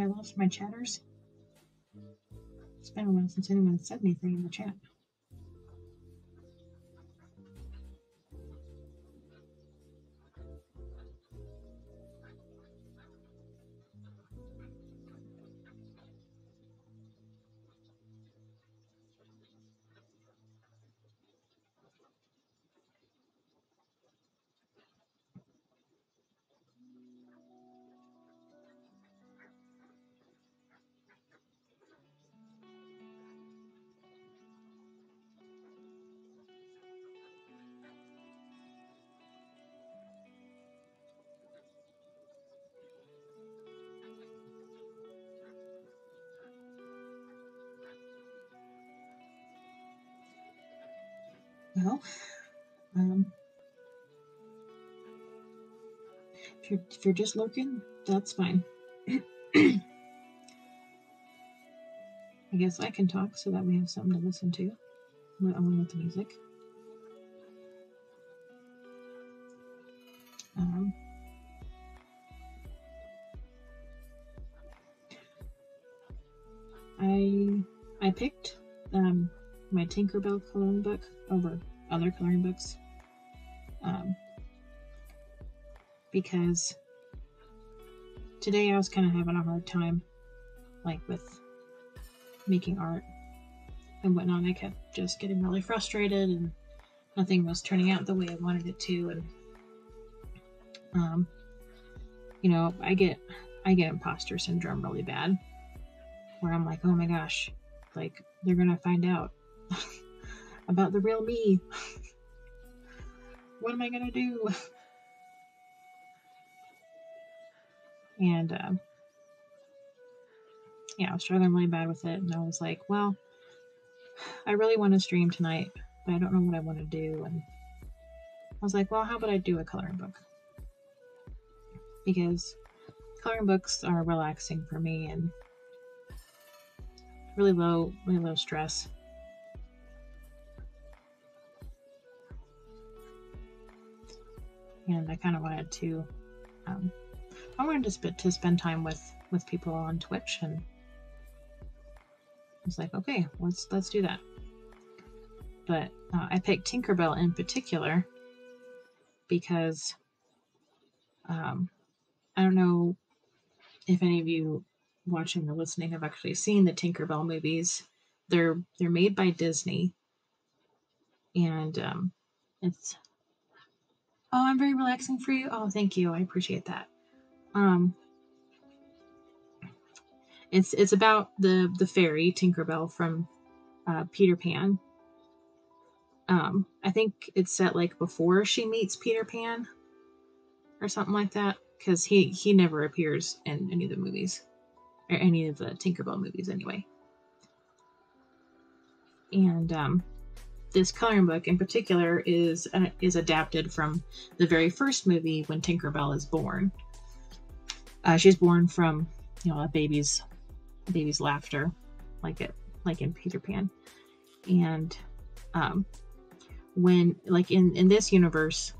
I lost my chatters? It's been a while since anyone said anything in the chat. Well, um, if you're if you're just lurking, that's fine. I guess I can talk so that we have something to listen to, along with the music. Um, I I picked um, my Tinkerbell coloring book over other coloring books um, because today I was kind of having a hard time, like with making art and whatnot. I kept just getting really frustrated, and nothing was turning out the way I wanted it to. And um, you know, I get I get imposter syndrome really bad, where I'm like, oh my gosh, like they're gonna find out about the real me. what am I gonna do? And um, yeah, I was struggling really bad with it, and I was like, well, I really want to stream tonight, but I don't know what I want to do. And I was like, well, how about I do a coloring book? Because coloring books are relaxing for me and really low, really low stress. And I kind of wanted to, um, I wanted to, sp- to spend time with with people on Twitch, and I was like, okay, let's let's do that. But uh, I picked Tinkerbell in particular because um, I don't know if any of you watching or listening have actually seen the Tinkerbell movies. They're they're made by Disney, and um, it's oh, I'm very relaxing for you. Oh, thank you, I appreciate that. Um, it's it's about the the fairy Tinkerbell from uh, Peter Pan. Um, I think it's set like before she meets Peter Pan, or something like that, because he he never appears in any of the movies, or any of the Tinkerbell movies anyway. And um, this coloring book in particular is uh, is adapted from the very first movie when Tinkerbell is born. Uh, she's born from you know a baby's baby's laughter, like it like in Peter Pan, and um, when like in in this universe,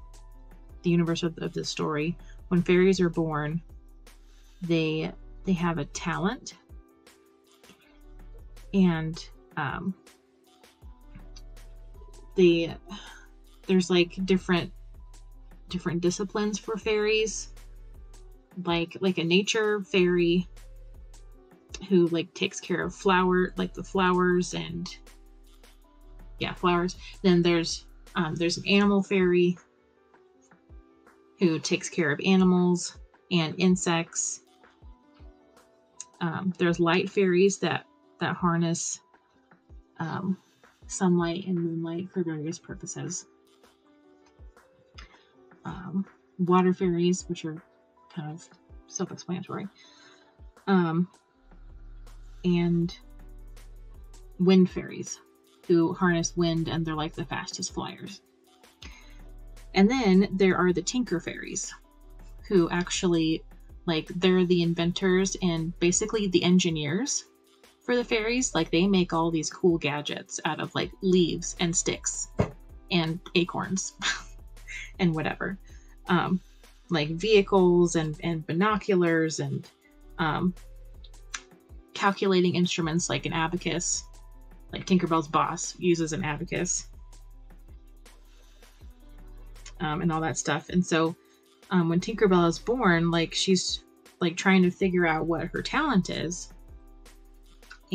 the universe of, of the story, when fairies are born, they they have a talent, and um, they there's like different different disciplines for fairies. Like like a nature fairy who like takes care of flower like the flowers and yeah flowers. Then there's um, there's an animal fairy who takes care of animals and insects. Um, there's light fairies that that harness um, sunlight and moonlight for various purposes um, water fairies which are kind of self-explanatory um, and wind fairies who harness wind and they're like the fastest flyers. And then there are the tinker fairies who actually like they're the inventors and basically the engineers for the fairies. Like they make all these cool gadgets out of like leaves and sticks and acorns and whatever. Um, like vehicles and, and binoculars and um, calculating instruments like an abacus. Like Tinkerbell's boss uses an abacus. Um, and all that stuff. And so um, when Tinkerbell is born, like she's like trying to figure out what her talent is.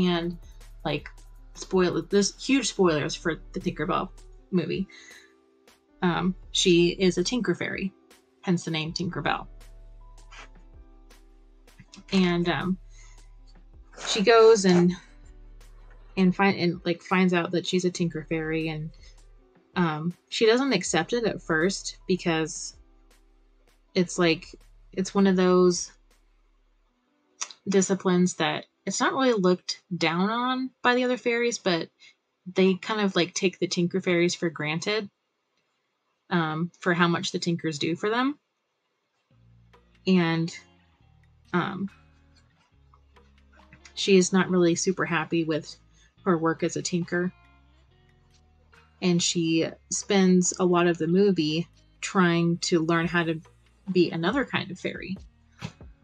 And like spoil there's huge spoilers for the Tinkerbell movie. Um, she is a Tinker Fairy, hence the name Tinkerbell. And um, she goes and and find and like finds out that she's a Tinker Fairy, and um, she doesn't accept it at first because it's like it's one of those disciplines that it's not really looked down on by the other fairies, but they kind of like take the Tinker Fairies for granted um, for how much the Tinkers do for them. And um, she is not really super happy with her work as a Tinker. And she spends a lot of the movie trying to learn how to be another kind of fairy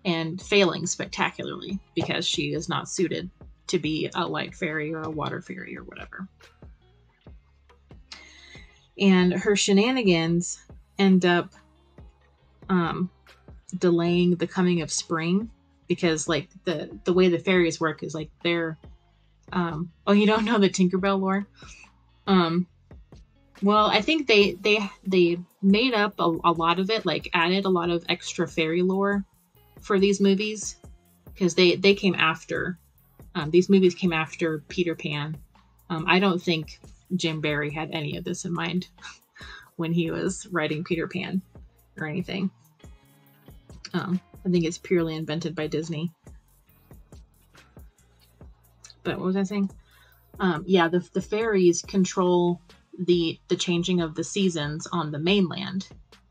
and failing spectacularly because she is not suited to be a light fairy or a water fairy or whatever. And her shenanigans end up um, delaying the coming of spring because like the the way the fairies work is like they're um oh you don't know the tinkerbell lore um well i think they they they made up a, a lot of it like added a lot of extra fairy lore for these movies because they they came after um, these movies came after peter pan um, i don't think J.M. Barrie had any of this in mind when he was writing peter pan or anything um, I think it's purely invented by Disney. But what was I saying? Um, yeah, the the fairies control the the changing of the seasons on the mainland,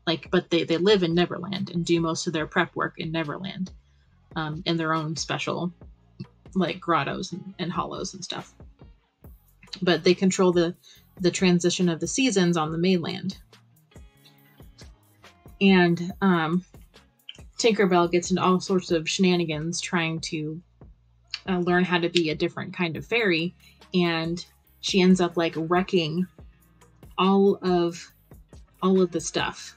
like, but they they live in Neverland and do most of their prep work in Neverland, um, in their own special, like grottos and, and hollows and stuff. But they control the the transition of the seasons on the mainland. And um, Tinkerbell gets into all sorts of shenanigans trying to uh, learn how to be a different kind of fairy, and she ends up like wrecking all of all of the stuff.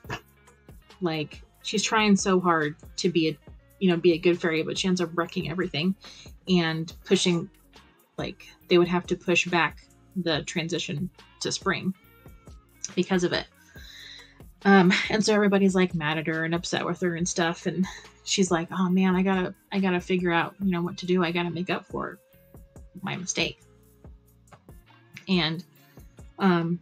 Like she's trying so hard to be a you know be a good fairy, but she ends up wrecking everything and pushing like they would have to push back the transition to spring because of it. Um, and so everybody's like mad at her and upset with her and stuff. And she's like, oh man, I gotta, I gotta figure out, you know, what to do. I gotta make up for my mistake. And, um,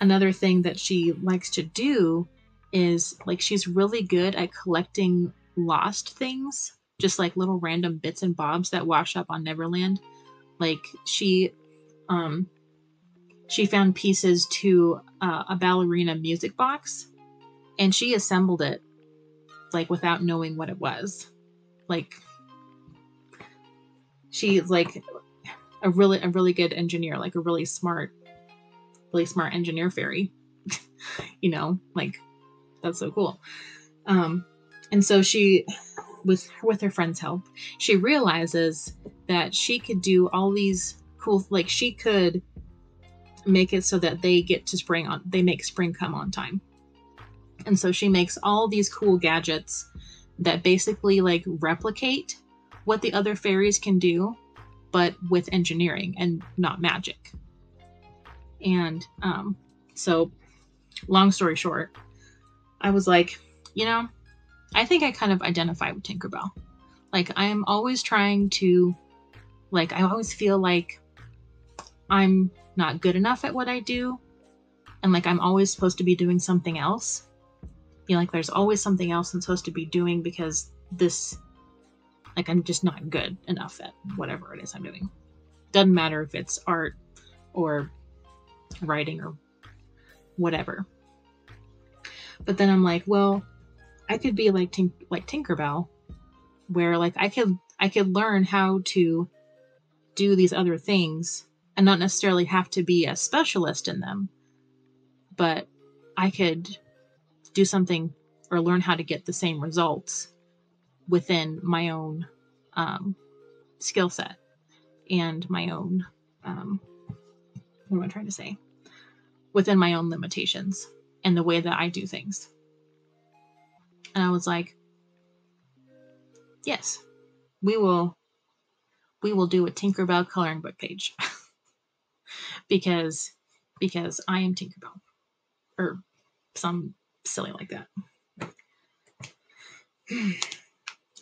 another thing that she likes to do is like, she's really good at collecting lost things, just like little random bits and bobs that wash up on Neverland. Like she, um, she found pieces to uh, a ballerina music box and she assembled it like without knowing what it was like she's like a really a really good engineer like a really smart really smart engineer fairy. You know like that's so cool. Um and so she with with her friend's help she realizes that she could do all these cool like she could make it so that they get to spring on they make spring come on time. And so she makes all these cool gadgets that basically like replicate what the other fairies can do, but with engineering and not magic. And um, so, long story short, I was like, you know, I think I kind of identify with Tinkerbell. Like, I am always trying to, like, I always feel like I'm not good enough at what I do. And like, I'm always supposed to be doing something else feel like there's always something else I'm supposed to be doing because this, like, I'm just not good enough at whatever it is I'm doing. Doesn't matter if it's art or writing or whatever. But then I'm like, well, I could be like Tink- like Tinkerbell, where like I could I could learn how to do these other things and not necessarily have to be a specialist in them, but I could do something or learn how to get the same results within my own um, skill set and my own um, what am I trying to say? Within my own limitations and the way that I do things. And I was like, yes, we will we will do a Tinkerbell coloring book page. because because I am Tinkerbell. Or some silly like that.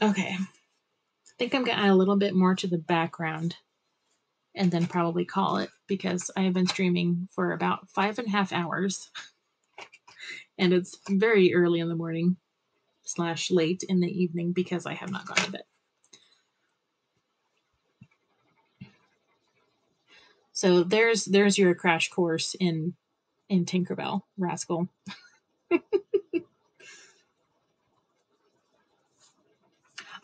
okay. I think I'm gonna add a little bit more to the background and then probably call it because I have been streaming for about five and a half hours. and it's very early in the morning slash late in the evening because I have not gone to bed. So there's there's your crash course in in Tinkerbell, rascal.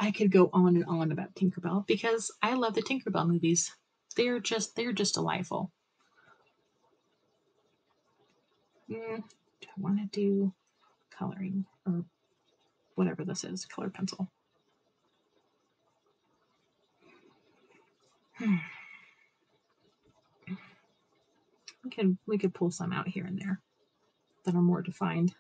I could go on and on about Tinkerbell because I love the Tinkerbell movies. They're just they're just delightful. Mm, do I want to do coloring or whatever this is, color pencil? Hmm. We could we could pull some out here and there that are more defined.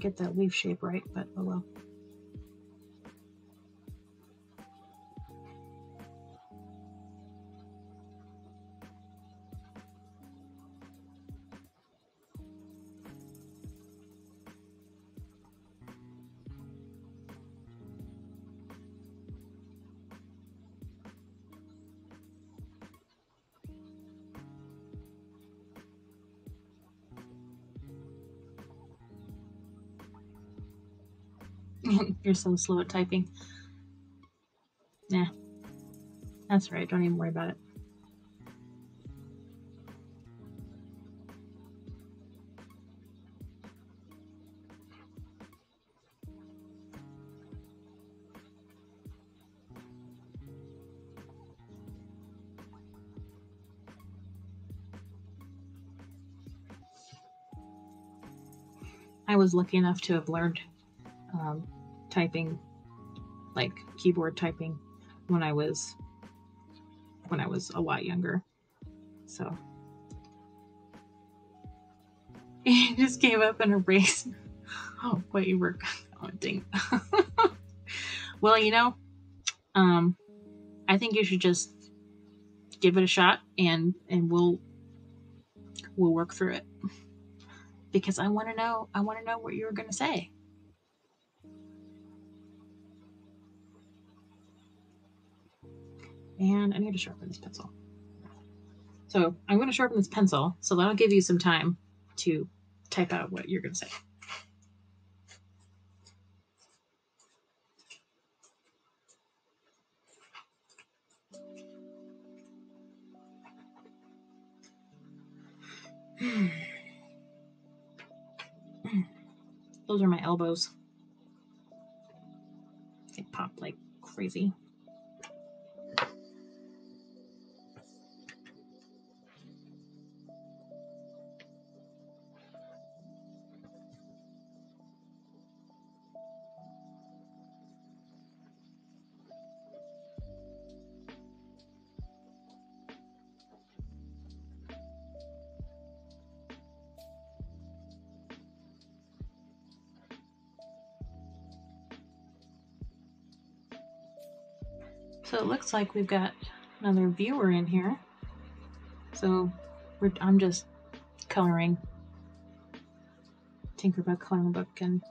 Get that leaf shape right, but oh well. You're so slow at typing. Nah. That's right, don't even worry about it. I was lucky enough to have learned typing, like keyboard typing, when I was when I was a lot younger. So he just gave up and erased. Oh, what you were commenting. well, you know, um, I think you should just give it a shot, and and we'll we'll work through it because I want to know. I want to know what you were going to say. And I need to sharpen this pencil. So I'm going to sharpen this pencil, so that'll give you some time to type out what you're going to say. Those are my elbows. They pop like crazy. Looks like we've got another viewer in here. So I'm just coloring Tinkerbell Coloring Book and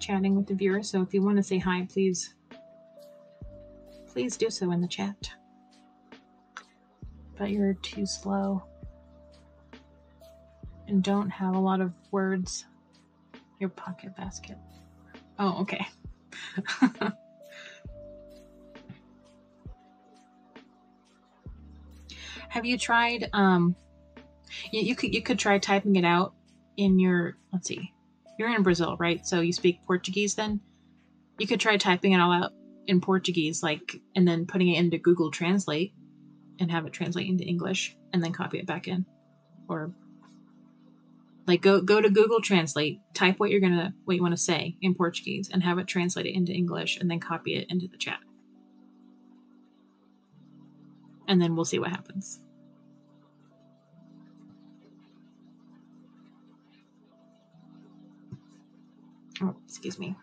chatting with the viewer. So if you want to say hi, please, please do so in the chat. But you're too slow and don't have a lot of words. Your pocket basket. Oh, okay. have you tried um you, you could you could try typing it out in your let's see you're in brazil right? So you speak portuguese then? You could try typing it all out in portuguese like and then putting it into google translate and have it translate into english and then copy it back in. Or like go go to google translate type what you're gonna what you want to say in portuguese and have it translate it into english and then copy it into the chat. And then we'll see what happens Oh, excuse me.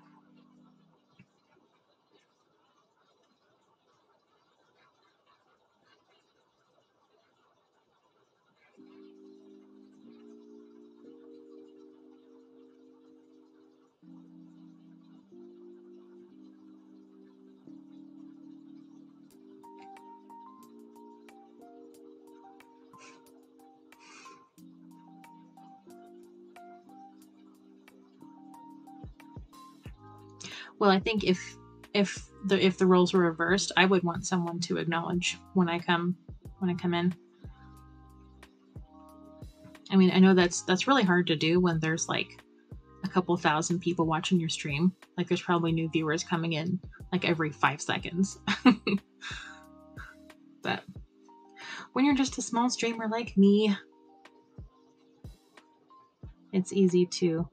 Well, I think if if the if the roles were reversed, I would want someone to acknowledge when I come when I come in. I mean, I know that's that's really hard to do when there's like a couple thousand people watching your stream. Like there's probably new viewers coming in like every 5 seconds. but when you're just a small streamer like me, it's easy to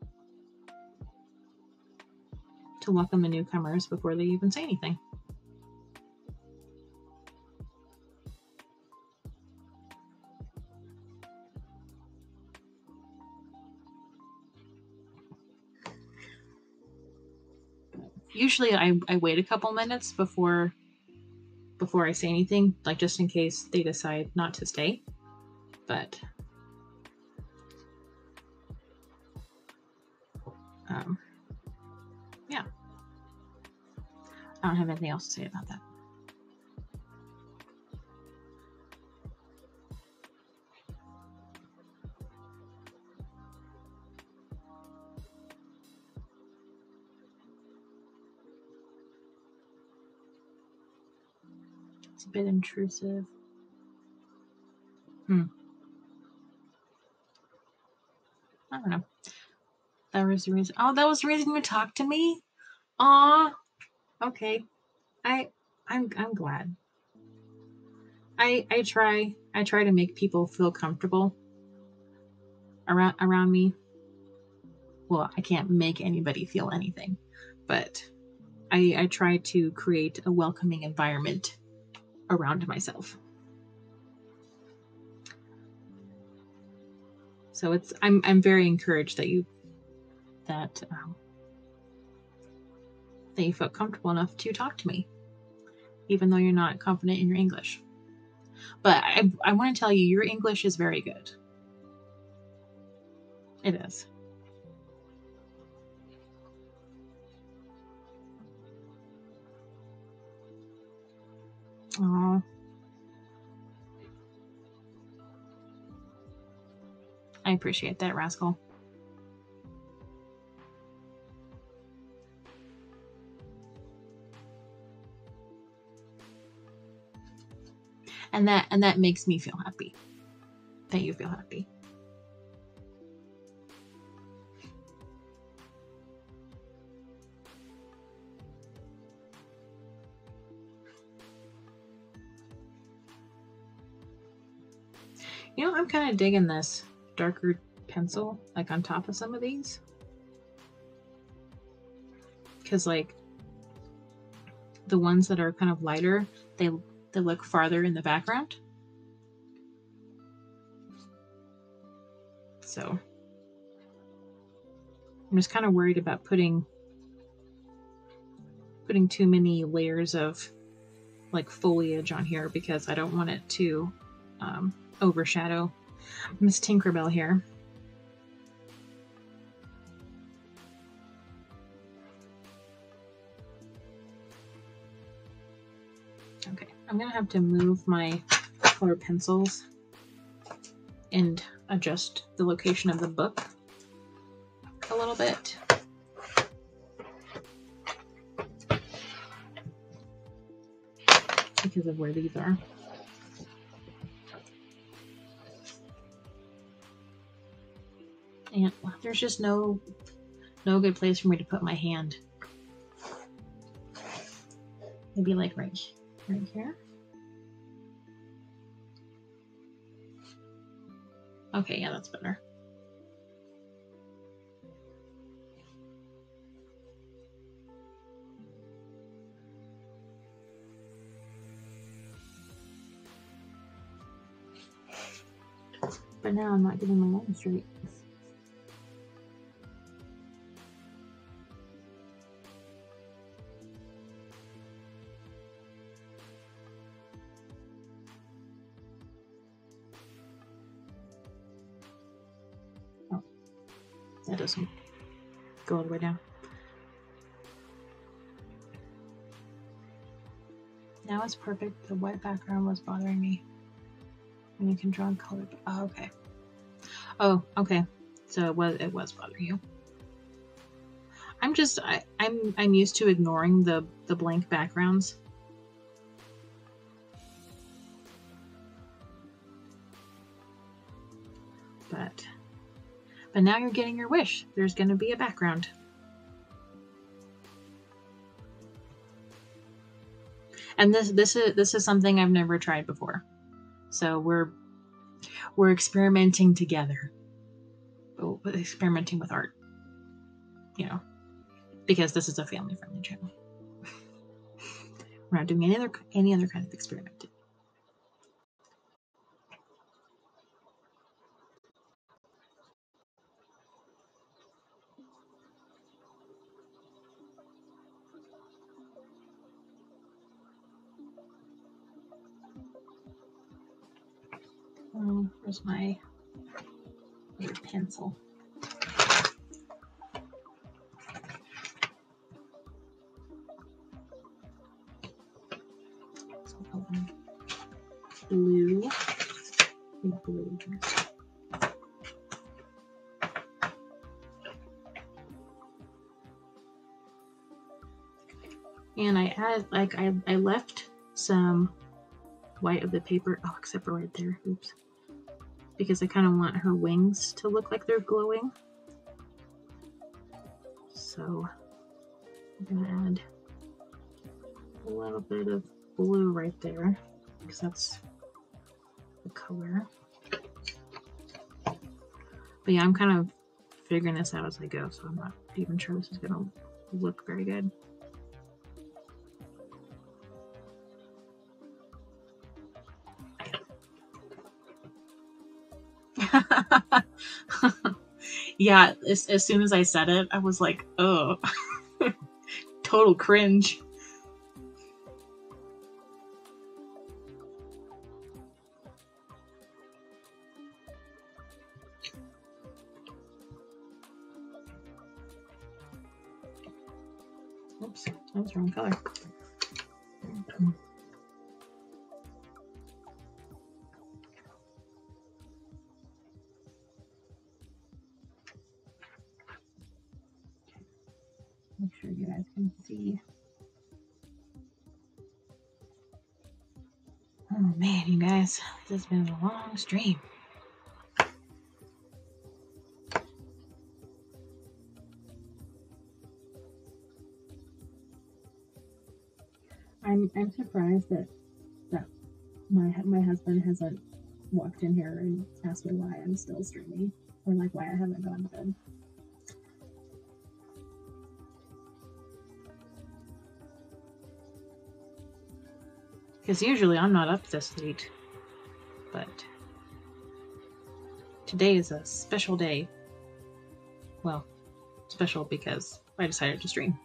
to welcome the newcomers before they even say anything. Usually I, I wait a couple minutes before before I say anything, like just in case they decide not to stay. But um, I don't have anything else to say about that. It's a bit intrusive. Hmm. I don't know. That was the reason. Oh, that was the reason you talked to me. Aw. Okay. I I'm I'm glad. I I try I try to make people feel comfortable around around me. Well, I can't make anybody feel anything, but I I try to create a welcoming environment around myself. So it's I'm I'm very encouraged that you that um, that you felt comfortable enough to talk to me, even though you're not confident in your English. But I, I want to tell you, your English is very good. It is. Oh. I appreciate that, Rascal. And that and that makes me feel happy. That you feel happy. You know i'm kind of digging this darker pencil like on top of some of these. Because like the ones that are kind of lighter they they look farther in the background. So I'm just kind of worried about putting putting too many layers of like foliage on here because I don't want it to um, overshadow Miss Tinkerbell here. I'm gonna have to move my color pencils and adjust the location of the book a little bit. Because of where these are. And there's just no no good place for me to put my hand. Maybe like right right here. Okay, yeah, that's better. But now I'm not getting my line straight. That doesn't go all the way down. Now it's perfect. The white background was bothering me. And you can draw in color. Oh, okay. Oh, okay. So it was it was bothering you. I'm just I, I'm I'm used to ignoring the the blank backgrounds. But now you're getting your wish. There's gonna be a background. And this this is this is something I've never tried before. So we're we're experimenting together. Oh, Experimenting with art. You know, because this is a family friendly channel. we're not doing any other any other kind of experimenting. Where's my pencil? Blue. and Blue. And I add like I, I left some white of the paper. Oh, except for right there. Oops. Because I kind of want her wings to look like they're glowing. So I'm gonna add a little bit of blue right there because that's the color. But yeah, I'm kind of figuring this out as I go, so I'm not even sure this is gonna look very good. Yeah, as, as soon as I said it, I was like, oh, total cringe. This has been a long stream. I'm I'm surprised that that my my husband hasn't walked in here and asked me why I'm still streaming or like why I haven't gone to bed. Because usually I'm not up this late. But today is a special day. Well, special because I decided to stream.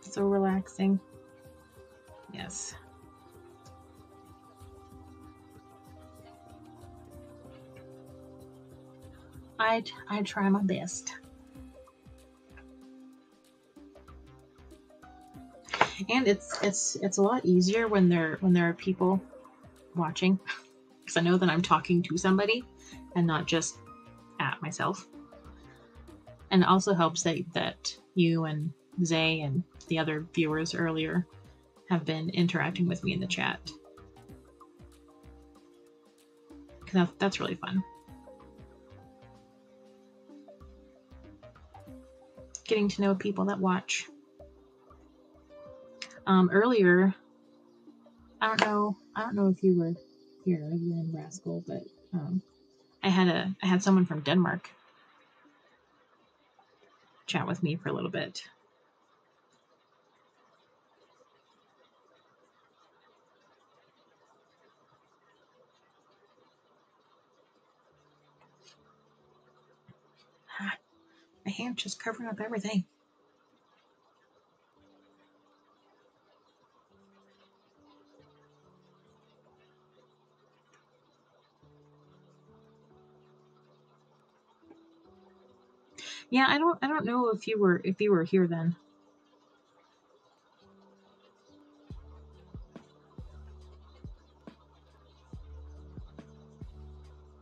So relaxing. Yes. I I try my best. And it's it's it's a lot easier when there when there are people watching because I know that I'm talking to somebody and not just at myself. And it also helps that that you and Zay and the other viewers earlier have been interacting with me in the chat. Cause That, that's really fun. Getting to know people that watch. Um, earlier, I don't know. I don't know if you were here, you and Rascal, but um, I had a I had someone from Denmark chat with me for a little bit. My hand just covering up everything. Yeah, I don't I don't know if you were if you were here then.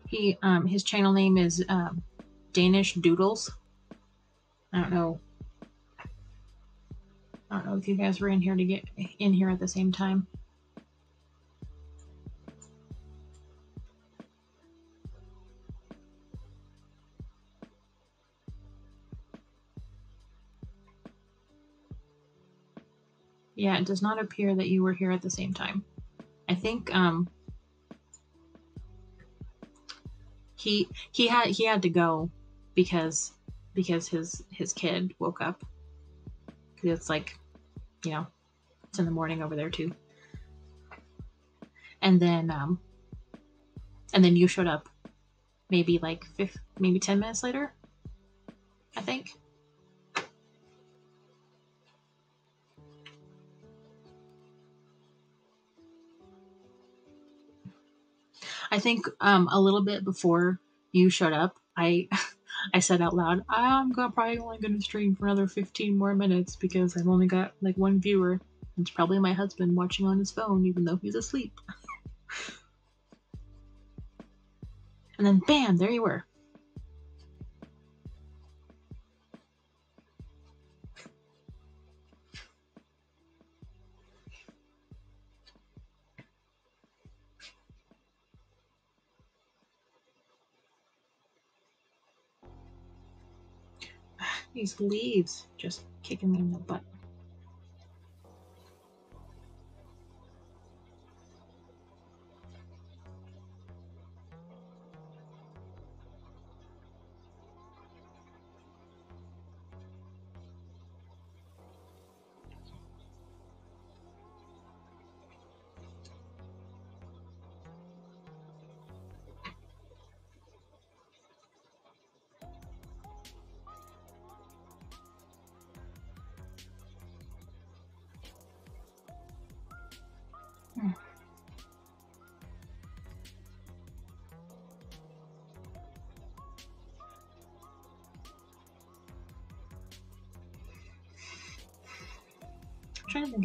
He um his channel name is um Danish Doodles. I don't know. I don't know if you guys were in here to get in here at the same time. Yeah, it does not appear that you were here at the same time. I think um he he had he had to go because because his his kid woke up because it's like, you know, it's in the morning over there too. And then um and then you showed up maybe like fifth maybe 10 minutes later. I think. I think um, a little bit before you showed up, I I said out loud, I'm go- probably only going to stream for another 15 more minutes because I've only got like one viewer. It's probably my husband watching on his phone, even though he's asleep. and then, bam, there you were. These leaves just kicking me in the butt.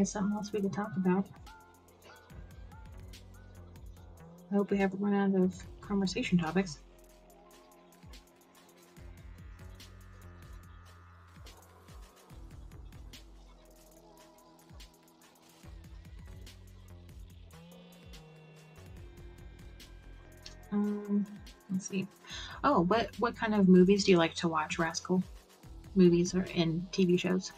Of something else we could talk about. I hope we haven't run out of conversation topics. Um, let's see. Oh, what what kind of movies do you like to watch, Rascal? Movies or in TV shows?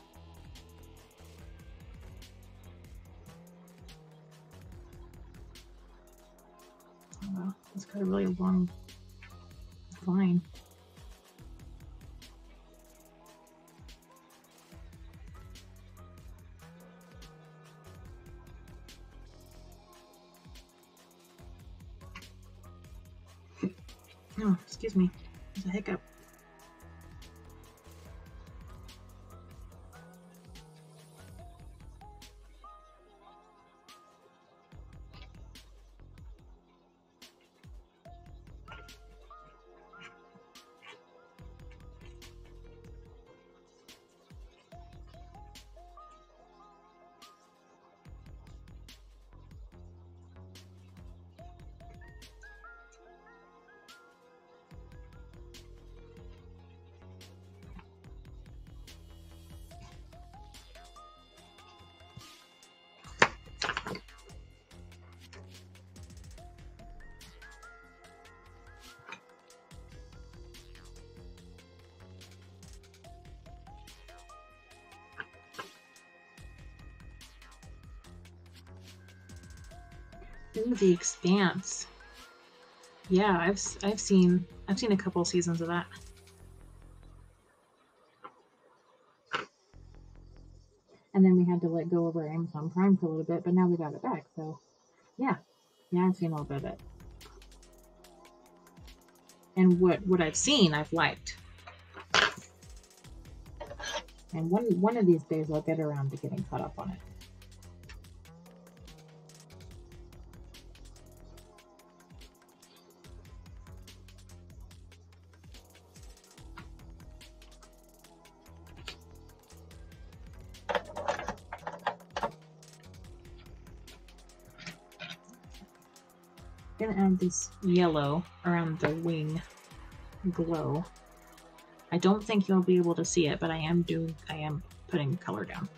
The Expanse. Yeah, I've I've seen I've seen a couple seasons of that. And then we had to let go of our Amazon Prime for a little bit, but now we got it back. So, yeah, yeah, I've seen a little bit of it. And what what I've seen, I've liked. And one one of these days, I'll get around to getting caught up on it. This yellow around the wing glow. I don't think you'll be able to see it, but I am doing I am putting color down.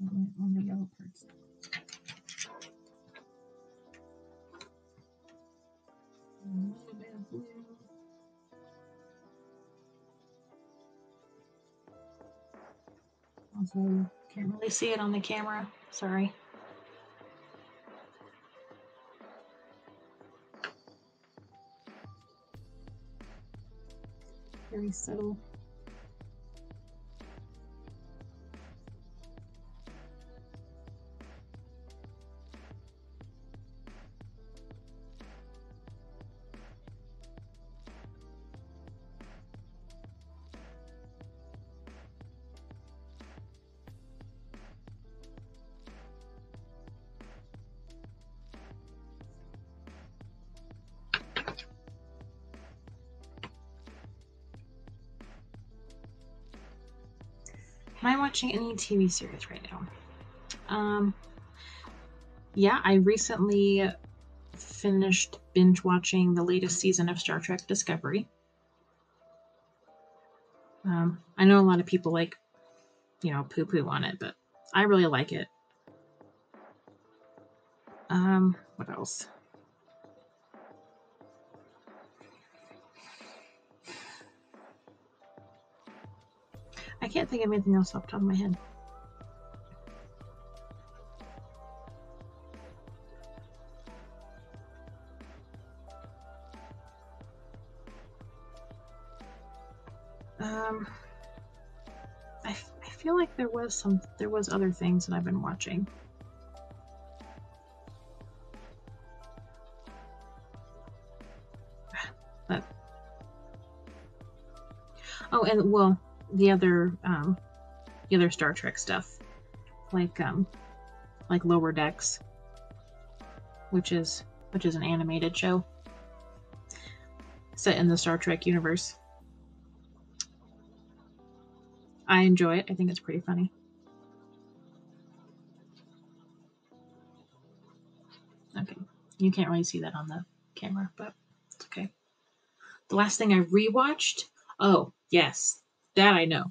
On the yellow parts. Also, can't really see it on the camera. Sorry. Very subtle. Watching any TV series right now? Um, yeah, I recently finished binge watching the latest season of Star Trek Discovery. Um, I know a lot of people like, you know, poo poo on it, but I really like it. Um, what else? Can't think of anything else off the top of my head. Um, I, I feel like there was some there was other things that I've been watching. But oh, and well, the other um, the other Star Trek stuff, like um, like Lower Decks, which is which is an animated show set in the Star Trek universe. I enjoy it. I think it's pretty funny. Okay, you can't really see that on the camera, but it's okay. The last thing I rewatched. Oh yes, that I know.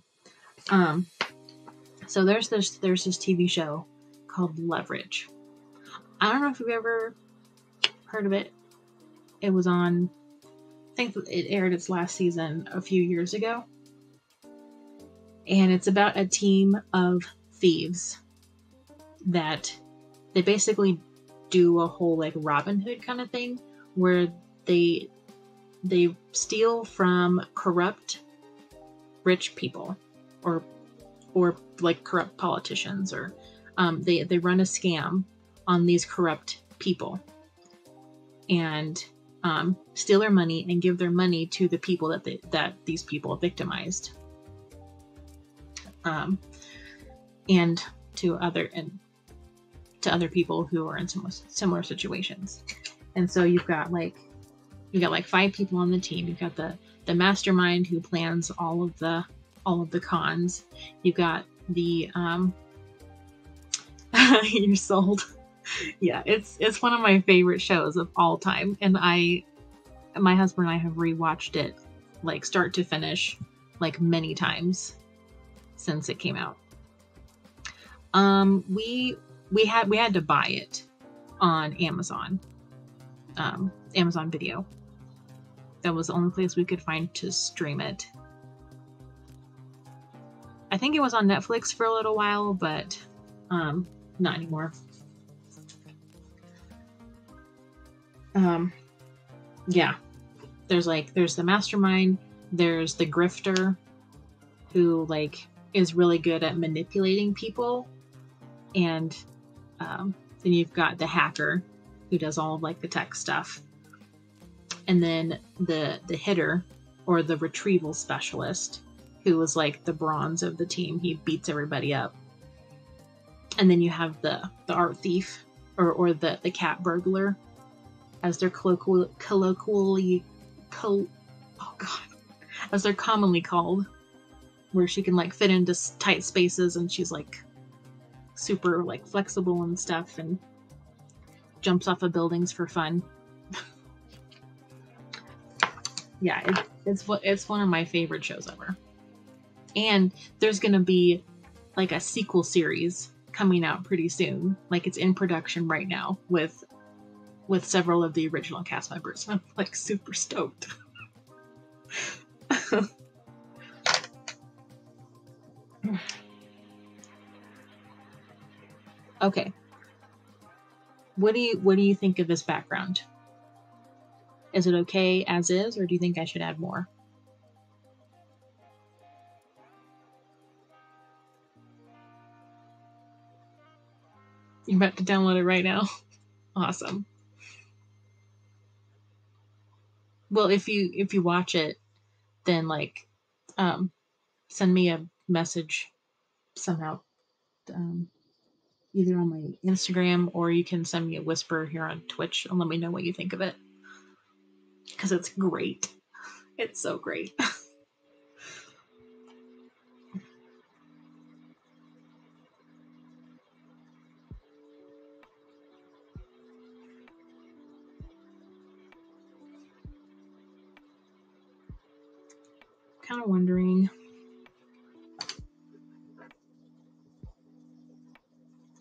Um, so there's this there's this TV show called Leverage. I don't know if you've ever heard of it. It was on. I think it aired its last season a few years ago and it's about a team of thieves that they basically do a whole like Robin Hood kind of thing where they they steal from corrupt rich people or or like corrupt politicians or um, they they run a scam on these corrupt people and um, steal their money and give their money to the people that they, that these people victimized. Um, and to other and to other people who are in similar, similar situations. And so you've got like you got like five people on the team. You've got the the mastermind who plans all of the all of the cons. You've got the um you're sold. Yeah it's it's one of my favorite shows of all time and i my husband and i have rewatched it like start to finish like many times since it came out. Um we we had we had to buy it on amazon um amazon video that was the only place we could find to stream it. I think it was on netflix for a little while but um not anymore. Um yeah. There's like there's the mastermind there's the grifter who like is really good at manipulating people and um, then you've got the hacker who does all of like the tech stuff and then the the hitter or the retrieval specialist who was like the bronze of the team he beats everybody up. And then you have the the art thief or or the the cat burglar as they're colloquially colloquially col- oh god as they're commonly called where she can like fit into tight spaces and she's like super like flexible and stuff and jumps off of buildings for fun yeah it, it's what it's one of my favorite shows ever. And there's gonna be like a sequel series coming out pretty soon. Like it's in production right now with with several of the original cast members. I'm like super stoked. Okay. What do you what do you think of this background is it okay as is or do you think i should add more? You're about to download it right now. Awesome. Well if you if you watch it then like um send me a message somehow um either on my instagram or you can send me a whisper here on twitch and let me know what you think of it because it's great. It's so great. Kind of wondering.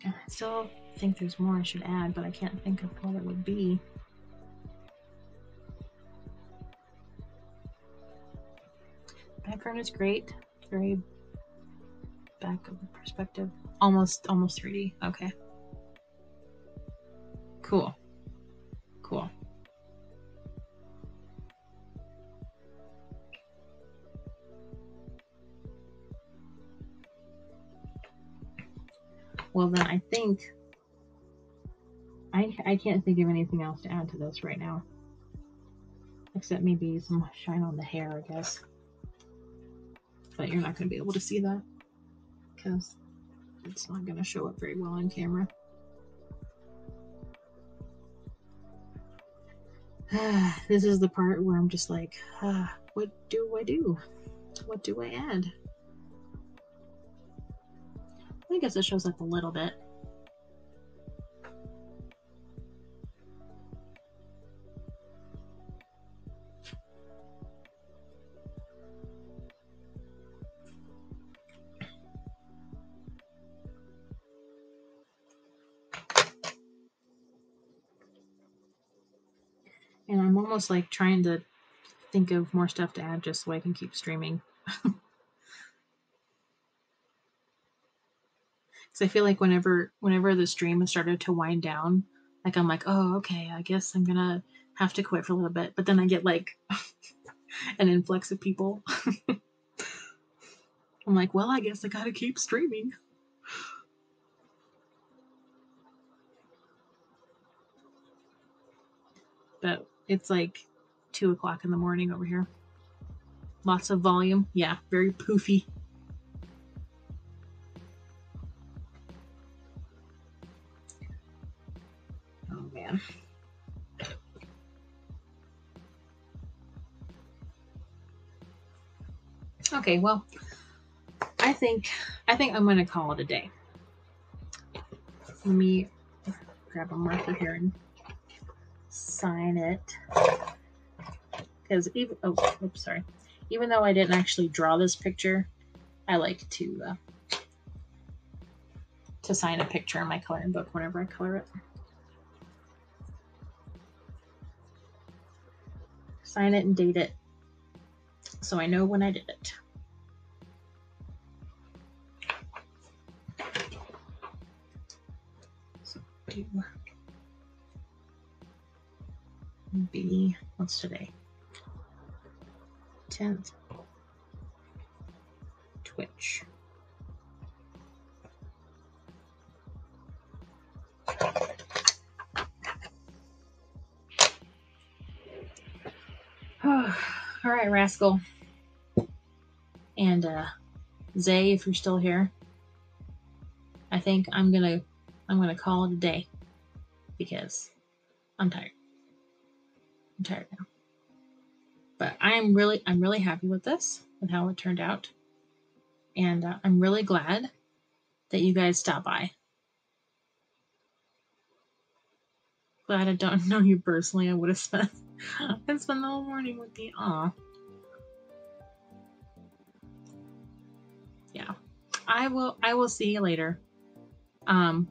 I still think there's more I should add, but I can't think of what it would be. Background is great. Very back of the perspective. Almost almost 3D. Okay. Cool. Cool. Well, then I think I I can't think of anything else to add to this right now, except maybe some shine on the hair, I guess. But you're not going to be able to see that because it's not going to show up very well on camera. this is the part where I'm just like, ah, what do I do? What do I add? I guess it shows up a little bit. almost like trying to think of more stuff to add just so I can keep streaming. Because I feel like whenever whenever the stream started to wind down, like I'm like, oh okay, I guess I'm gonna have to quit for a little bit. But then I get like an influx of people. I'm like, well, I guess I gotta keep streaming. But it's like two o'clock in the morning over here. Lots of volume. Yeah, very poofy. Oh man. Okay, well, I think I think I'm gonna call it a day. Let me grab a marker here and sign it. Because even oh, oops, sorry. Even though I didn't actually draw this picture, I like to uh, to sign a picture in my coloring book whenever I color it. Sign it and date it so I know when I did it. So do be what's today? 10th. Twitch. All right, Rascal. And uh Zay, if you're still here, I think I'm gonna I'm gonna call it a day because I'm tired. I'm tired now. But I'm really I'm really happy with this, with how it turned out. And uh, I'm really glad that you guys stopped by. Glad I don't know you personally. I would have spent and spend the whole morning with me. Aw. Yeah. I will I will see you later. Um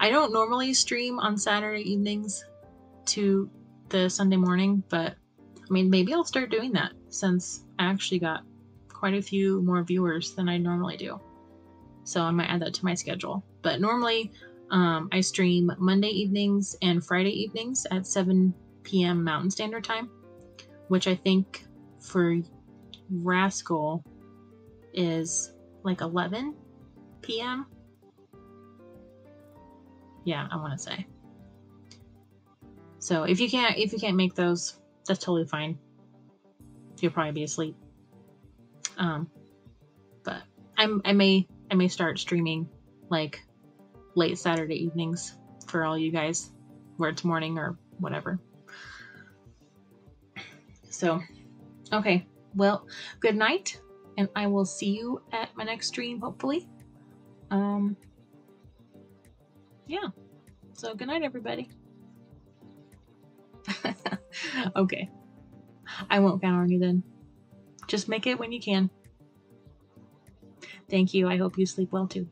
I don't normally stream on Saturday evenings to the Sunday morning, but I mean maybe I'll start doing that since I actually got quite a few more viewers than I normally do. So I might add that to my schedule. But normally um, I stream Monday evenings and Friday evenings at 7 p.m. Mountain Standard Time, which I think for Rascal is like 11 p.m. Yeah, I want to say. So if you can't if you can't make those, that's totally fine. You'll probably be asleep. Um, but I'm I may I may start streaming like late Saturday evenings for all you guys, where it's morning or whatever. So, okay, well, good night, and I will see you at my next stream, hopefully. Um, yeah. So, good night, everybody. okay. I won't count on you then. Just make it when you can. Thank you. I hope you sleep well too.